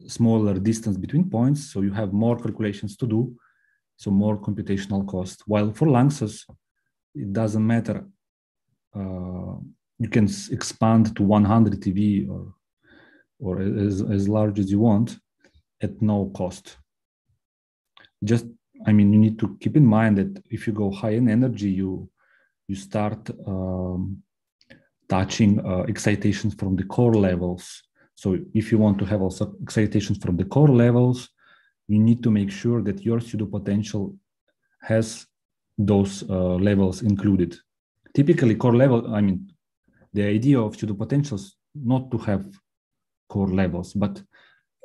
smaller distance between points, so you have more calculations to do, so more computational cost. While for Lanczos, it doesn't matter. Uh, you can expand to 100 TeV or or as, as large as you want at no cost. Just, I mean, you need to keep in mind that if you go high in energy, you you start um, touching uh, excitations from the core levels. So if you want to have also excitations from the core levels, you need to make sure that your pseudo potential has those uh, levels included. Typically, core level, I mean, the idea of pseudo potentials not to have core levels, but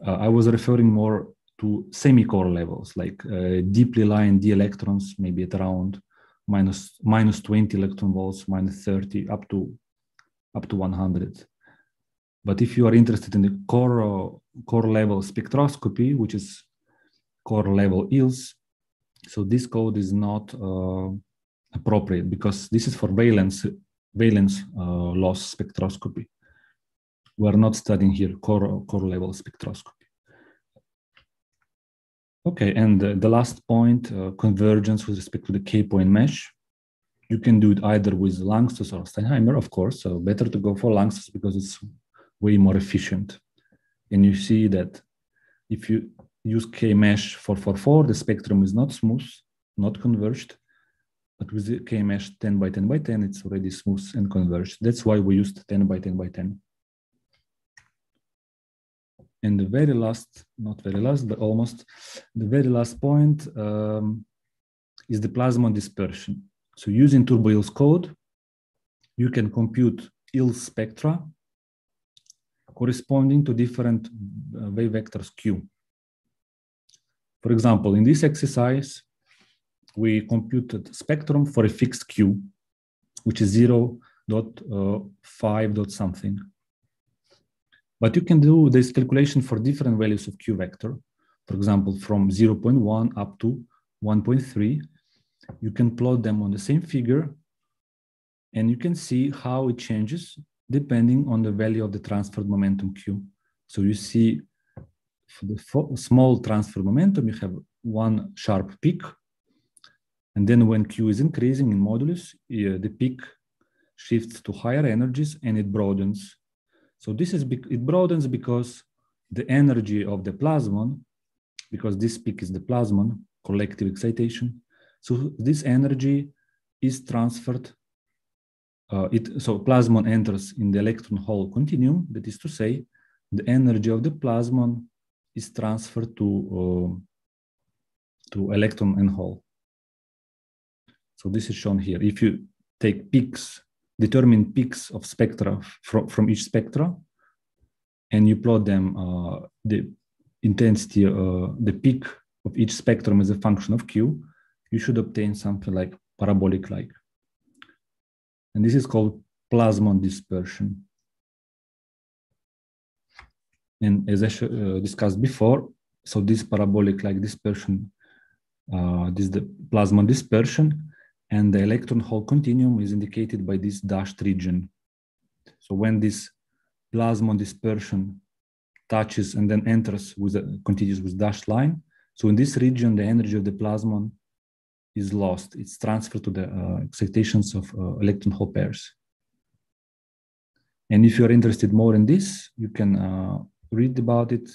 uh, I was referring more to semi-core levels, like uh, deeply lined d electrons, maybe at around minus minus 20 electron volts, minus 30, up to up to 100. But if you are interested in the core uh, core level spectroscopy, which is core level EELS, so this code is not uh, appropriate because this is for valence valence uh, loss spectroscopy we're not studying here core, core level spectroscopy. Okay, and the, the last point, uh, convergence with respect to the K-point mesh. You can do it either with Lanczos or Sternheimer, of course. So better to go for Lanczos because it's way more efficient. And you see that if you use K-mesh 444, the spectrum is not smooth, not converged. But with the K-mesh 10 by 10 by 10, it's already smooth and converged. That's why we used 10 by 10 by 10. And the very last, not very last, but almost the very last point um, is the plasmon dispersion. So using TurboEELS code, you can compute EELS spectra corresponding to different uh, wave vectors Q. For example, in this exercise, we computed spectrum for a fixed Q, which is 0 dot, uh, 5 dot something. But you can do this calculation for different values of Q vector. For example, from 0.1 up to 1.3, you can plot them on the same figure and you can see how it changes depending on the value of the transfer momentum Q. So you see for the small transfer momentum, you have one sharp peak. And then when Q is increasing in modulus, the peak shifts to higher energies and it broadens so this is, it broadens because the energy of the plasmon, because this peak is the plasmon, collective excitation. So this energy is transferred. Uh, it, so plasmon enters in the electron hole continuum, that is to say, the energy of the plasmon is transferred to, uh, to electron and hole. So this is shown here. If you take peaks, determine peaks of spectra from, from each spectra, and you plot them, uh, the intensity, uh, the peak of each spectrum as a function of Q, you should obtain something like parabolic like. And this is called plasmon dispersion. And as I uh, discussed before, so this parabolic like dispersion, uh, this is the plasmon dispersion, and the electron hole continuum is indicated by this dashed region. So when this plasmon dispersion touches and then enters with a continues with dashed line, so in this region, the energy of the plasmon is lost. It's transferred to the uh, excitations of uh, electron hole pairs. And if you're interested more in this, you can uh, read about it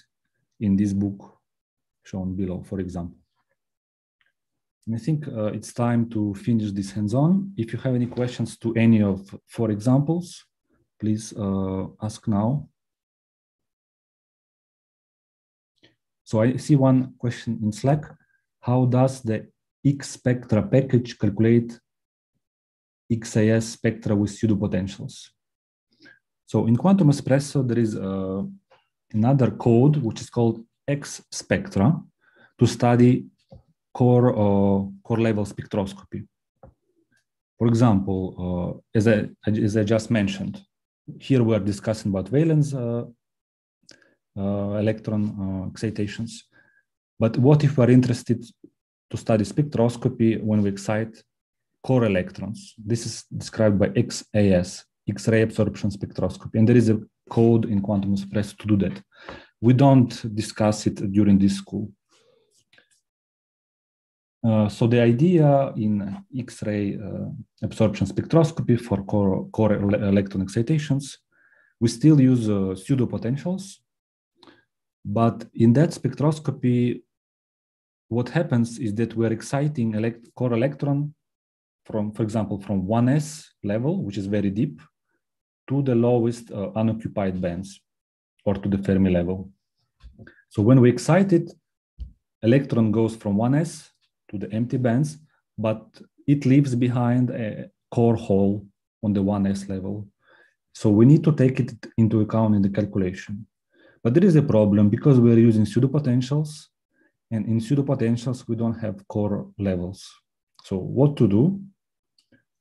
in this book shown below, for example. And I think uh, it's time to finish this hands-on. If you have any questions to any of four examples, please uh, ask now. So I see one question in Slack. How does the X spectra package calculate XAS spectra with pseudo potentials? So in Quantum Espresso, there is uh, another code which is called X spectra to study core uh, core level spectroscopy. For example, uh, as I as I just mentioned, here we are discussing about valence uh, electron excitations. But what if we're interested to study spectroscopy when we excite core electrons? This is described by XAS, X-ray absorption spectroscopy. And there is a code in Quantum Espresso to do that. We don't discuss it during this school. Uh, so the idea in X-ray uh, absorption spectroscopy for core, core electron excitations, we still use uh, pseudo potentials but in that spectroscopy, what happens is that we're exciting elect core electron from, for example, from 1s level, which is very deep, to the lowest uh, unoccupied bands or to the Fermi level. So when we excite it, electron goes from 1s to the empty bands, but it leaves behind a core hole on the 1s level. So we need to take it into account in the calculation. But there is a problem because we're using pseudo potentials, and in pseudo potentials, we don't have core levels. So what to do?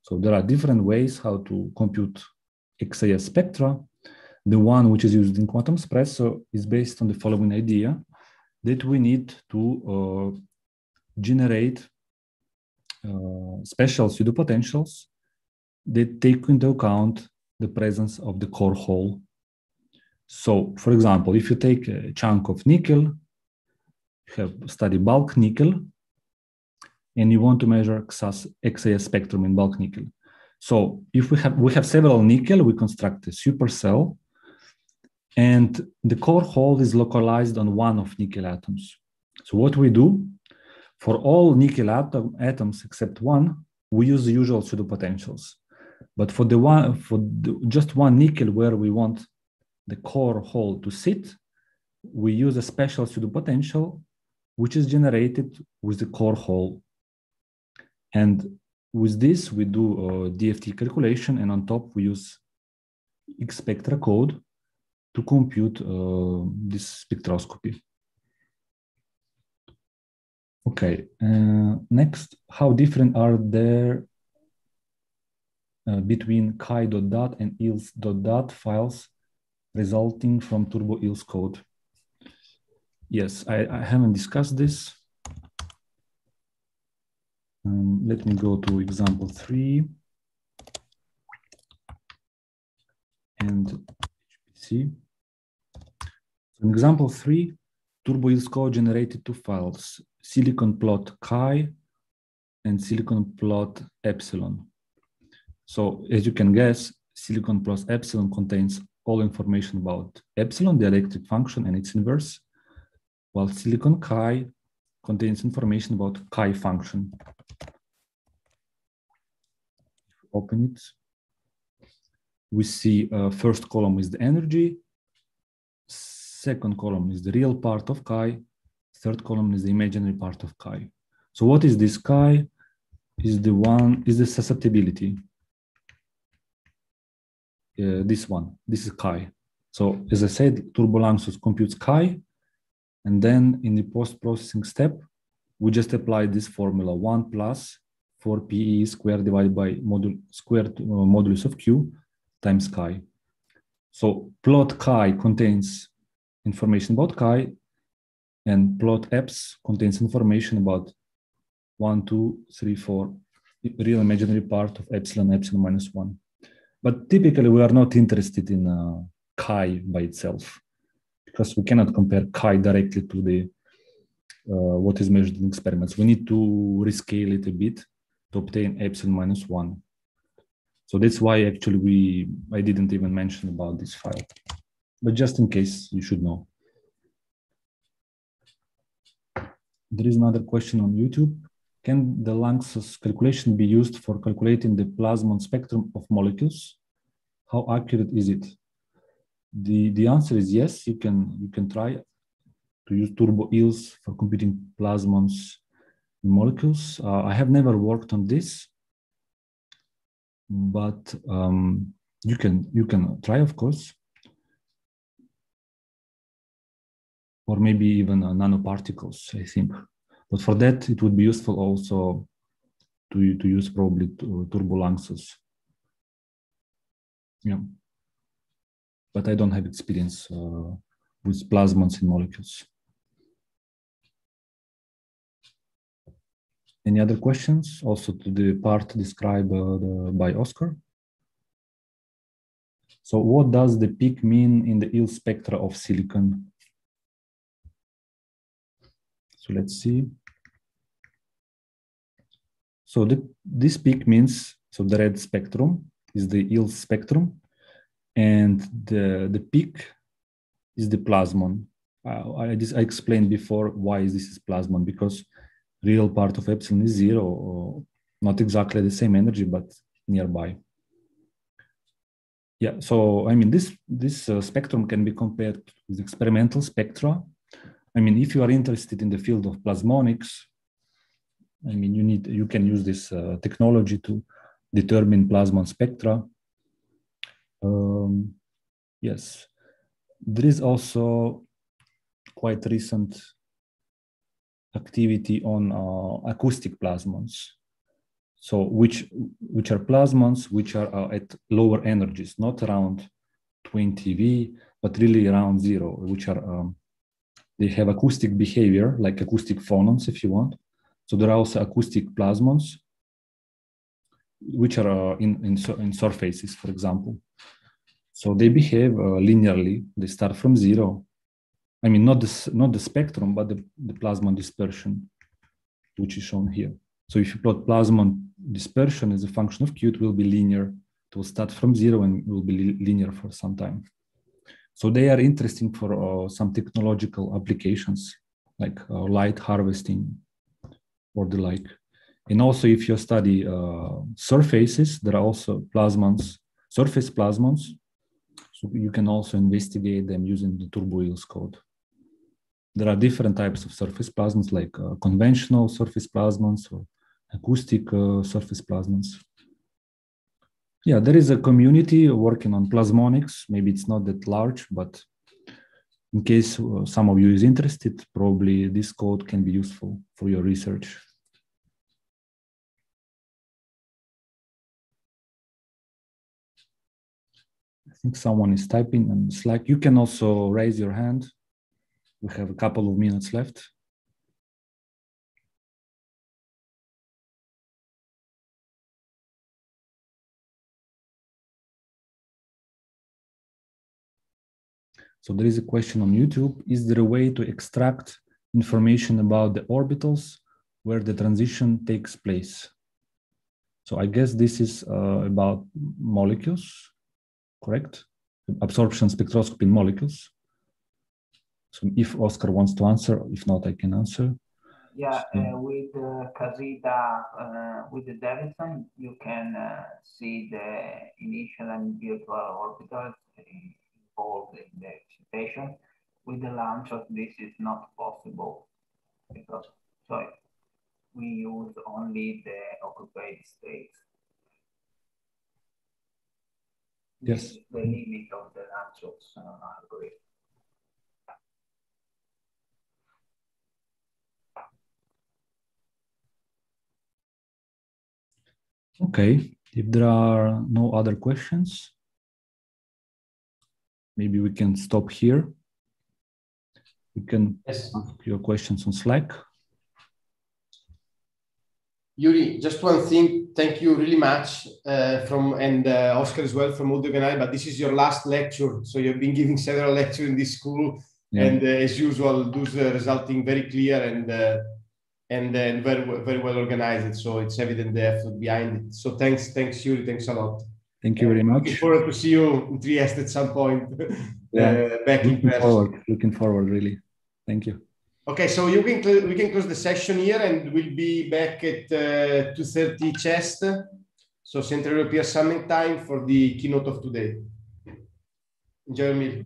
So there are different ways how to compute XAS spectra. The one which is used in Quantum Espresso is based on the following idea that we need to uh, generate uh, special pseudo potentials that take into account the presence of the core hole so, for example, if you take a chunk of nickel, have study bulk nickel, and you want to measure XAS, XAS spectrum in bulk nickel. So if we have we have several nickel, we construct a supercell, and the core hole is localized on one of nickel atoms. So what we do for all nickel atom, atoms except one, we use the usual pseudo potentials. But for the one for the, just one nickel where we want the core hole to sit, we use a special pseudo potential which is generated with the core hole. And with this, we do a DFT calculation, and on top, we use X spectra code to compute uh, this spectroscopy. Okay, uh, next, how different are there uh, between chi.dat and ils.dat files resulting from Turbo EELS code. Yes, I, I haven't discussed this. Um, let me go to example three and HPC. So in example three, Turbo EELS code generated two files, silicon plot chi and silicon plot epsilon. So as you can guess, silicon plus epsilon contains all information about epsilon, the electric function and its inverse, while silicon chi contains information about chi function. Open it. We see uh, first column is the energy, second column is the real part of chi, third column is the imaginary part of chi. So what is this chi? Is the one, is the susceptibility. Uh, this one, this is chi. So as I said, TurboLanczos computes chi, and then in the post-processing step, we just apply this formula, one plus 4pe squared divided by modul squared uh, modulus of q times chi. So plot chi contains information about chi, and plot eps contains information about one, two, three, four, real imaginary part of epsilon, epsilon minus one. But typically we are not interested in uh, chi by itself because we cannot compare chi directly to the uh, what is measured in experiments. We need to rescale it a bit to obtain epsilon minus one. So that's why actually we I didn't even mention about this file, but just in case you should know. There is another question on YouTube. Can the Lanczos calculation be used for calculating the plasmon spectrum of molecules? How accurate is it? The, the answer is yes, you can, you can try to use turbo EELs for computing plasmons in molecules. Uh, I have never worked on this, but um, you can you can try, of course. Or maybe even uh, nanoparticles, I think. But for that, it would be useful also to, to use probably turbo Lanczos. Yeah. But I don't have experience uh, with plasmons in molecules. Any other questions? Also to the part described uh, by Oscar. So what does the peak mean in the EEL spectra of silicon? So let's see. So the, this peak means, so the red spectrum is the EEL spectrum, and the, the peak is the plasmon. Uh, I, I explained before why this is plasmon, because real part of epsilon is zero, not exactly the same energy, but nearby. Yeah, so I mean, this, this uh, spectrum can be compared with experimental spectra. I mean, if you are interested in the field of plasmonics, I mean, you need you can use this uh, technology to determine plasmon spectra. Um, yes, there is also quite recent activity on uh, acoustic plasmons. So which which are plasmons which are uh, at lower energies, not around 20 V, but really around zero, which are um, they have acoustic behavior like acoustic phonons, if you want. So there are also acoustic plasmons, which are uh, in, in, in surfaces, for example. So they behave uh, linearly. They start from zero. I mean, not the, not the spectrum, but the, the plasmon dispersion, which is shown here. So if you plot plasmon dispersion as a function of Q, it will be linear. It will start from zero and will be linear for some time. So they are interesting for uh, some technological applications like uh, light harvesting or the like. And also if you study uh, surfaces, there are also plasmons, surface plasmons. So you can also investigate them using the turbo code. There are different types of surface plasmons like uh, conventional surface plasmons or acoustic uh, surface plasmons. Yeah, there is a community working on plasmonics. Maybe it's not that large, but in case uh, some of you is interested, probably this code can be useful for your research. I think someone is typing on Slack. You can also raise your hand. We have a couple of minutes left. So there is a question on YouTube. Is there a way to extract information about the orbitals where the transition takes place? So I guess this is uh, about molecules, correct? absorption spectroscopy in molecules. So if Oscar wants to answer, if not, I can answer. Yeah, uh, with uh, Casida, uh, with the Davidson, you can uh, see the initial and virtual orbitals involved in the excitation. With the Lanczos, this is not possible because sorry, we use only the occupied states. Yes. The limit of the Lanczos uh, algorithm. Okay, if there are no other questions, maybe we can stop here. You can Yes. ask your questions on Slack. Yuri, just one thing. Thank you really much uh, from and uh, Oscar as well from Udoganail. But this is your last lecture, so you've been giving several lectures in this school, Yeah. and uh, as usual, those uh, resulting very clear and uh, and and very very well organized. So it's evident the effort behind it. So thanks, thanks Yuri, thanks a lot. Thank you very much. Looking forward to see you in Trieste at some point. Yeah. uh, back in Looking person. forward, looking forward, really. Thank you. Okay, so you can cl- we can close the session here, and we'll be back at uh, two thirty chest, so Central European Summit time for the keynote of today. Enjoy your meal.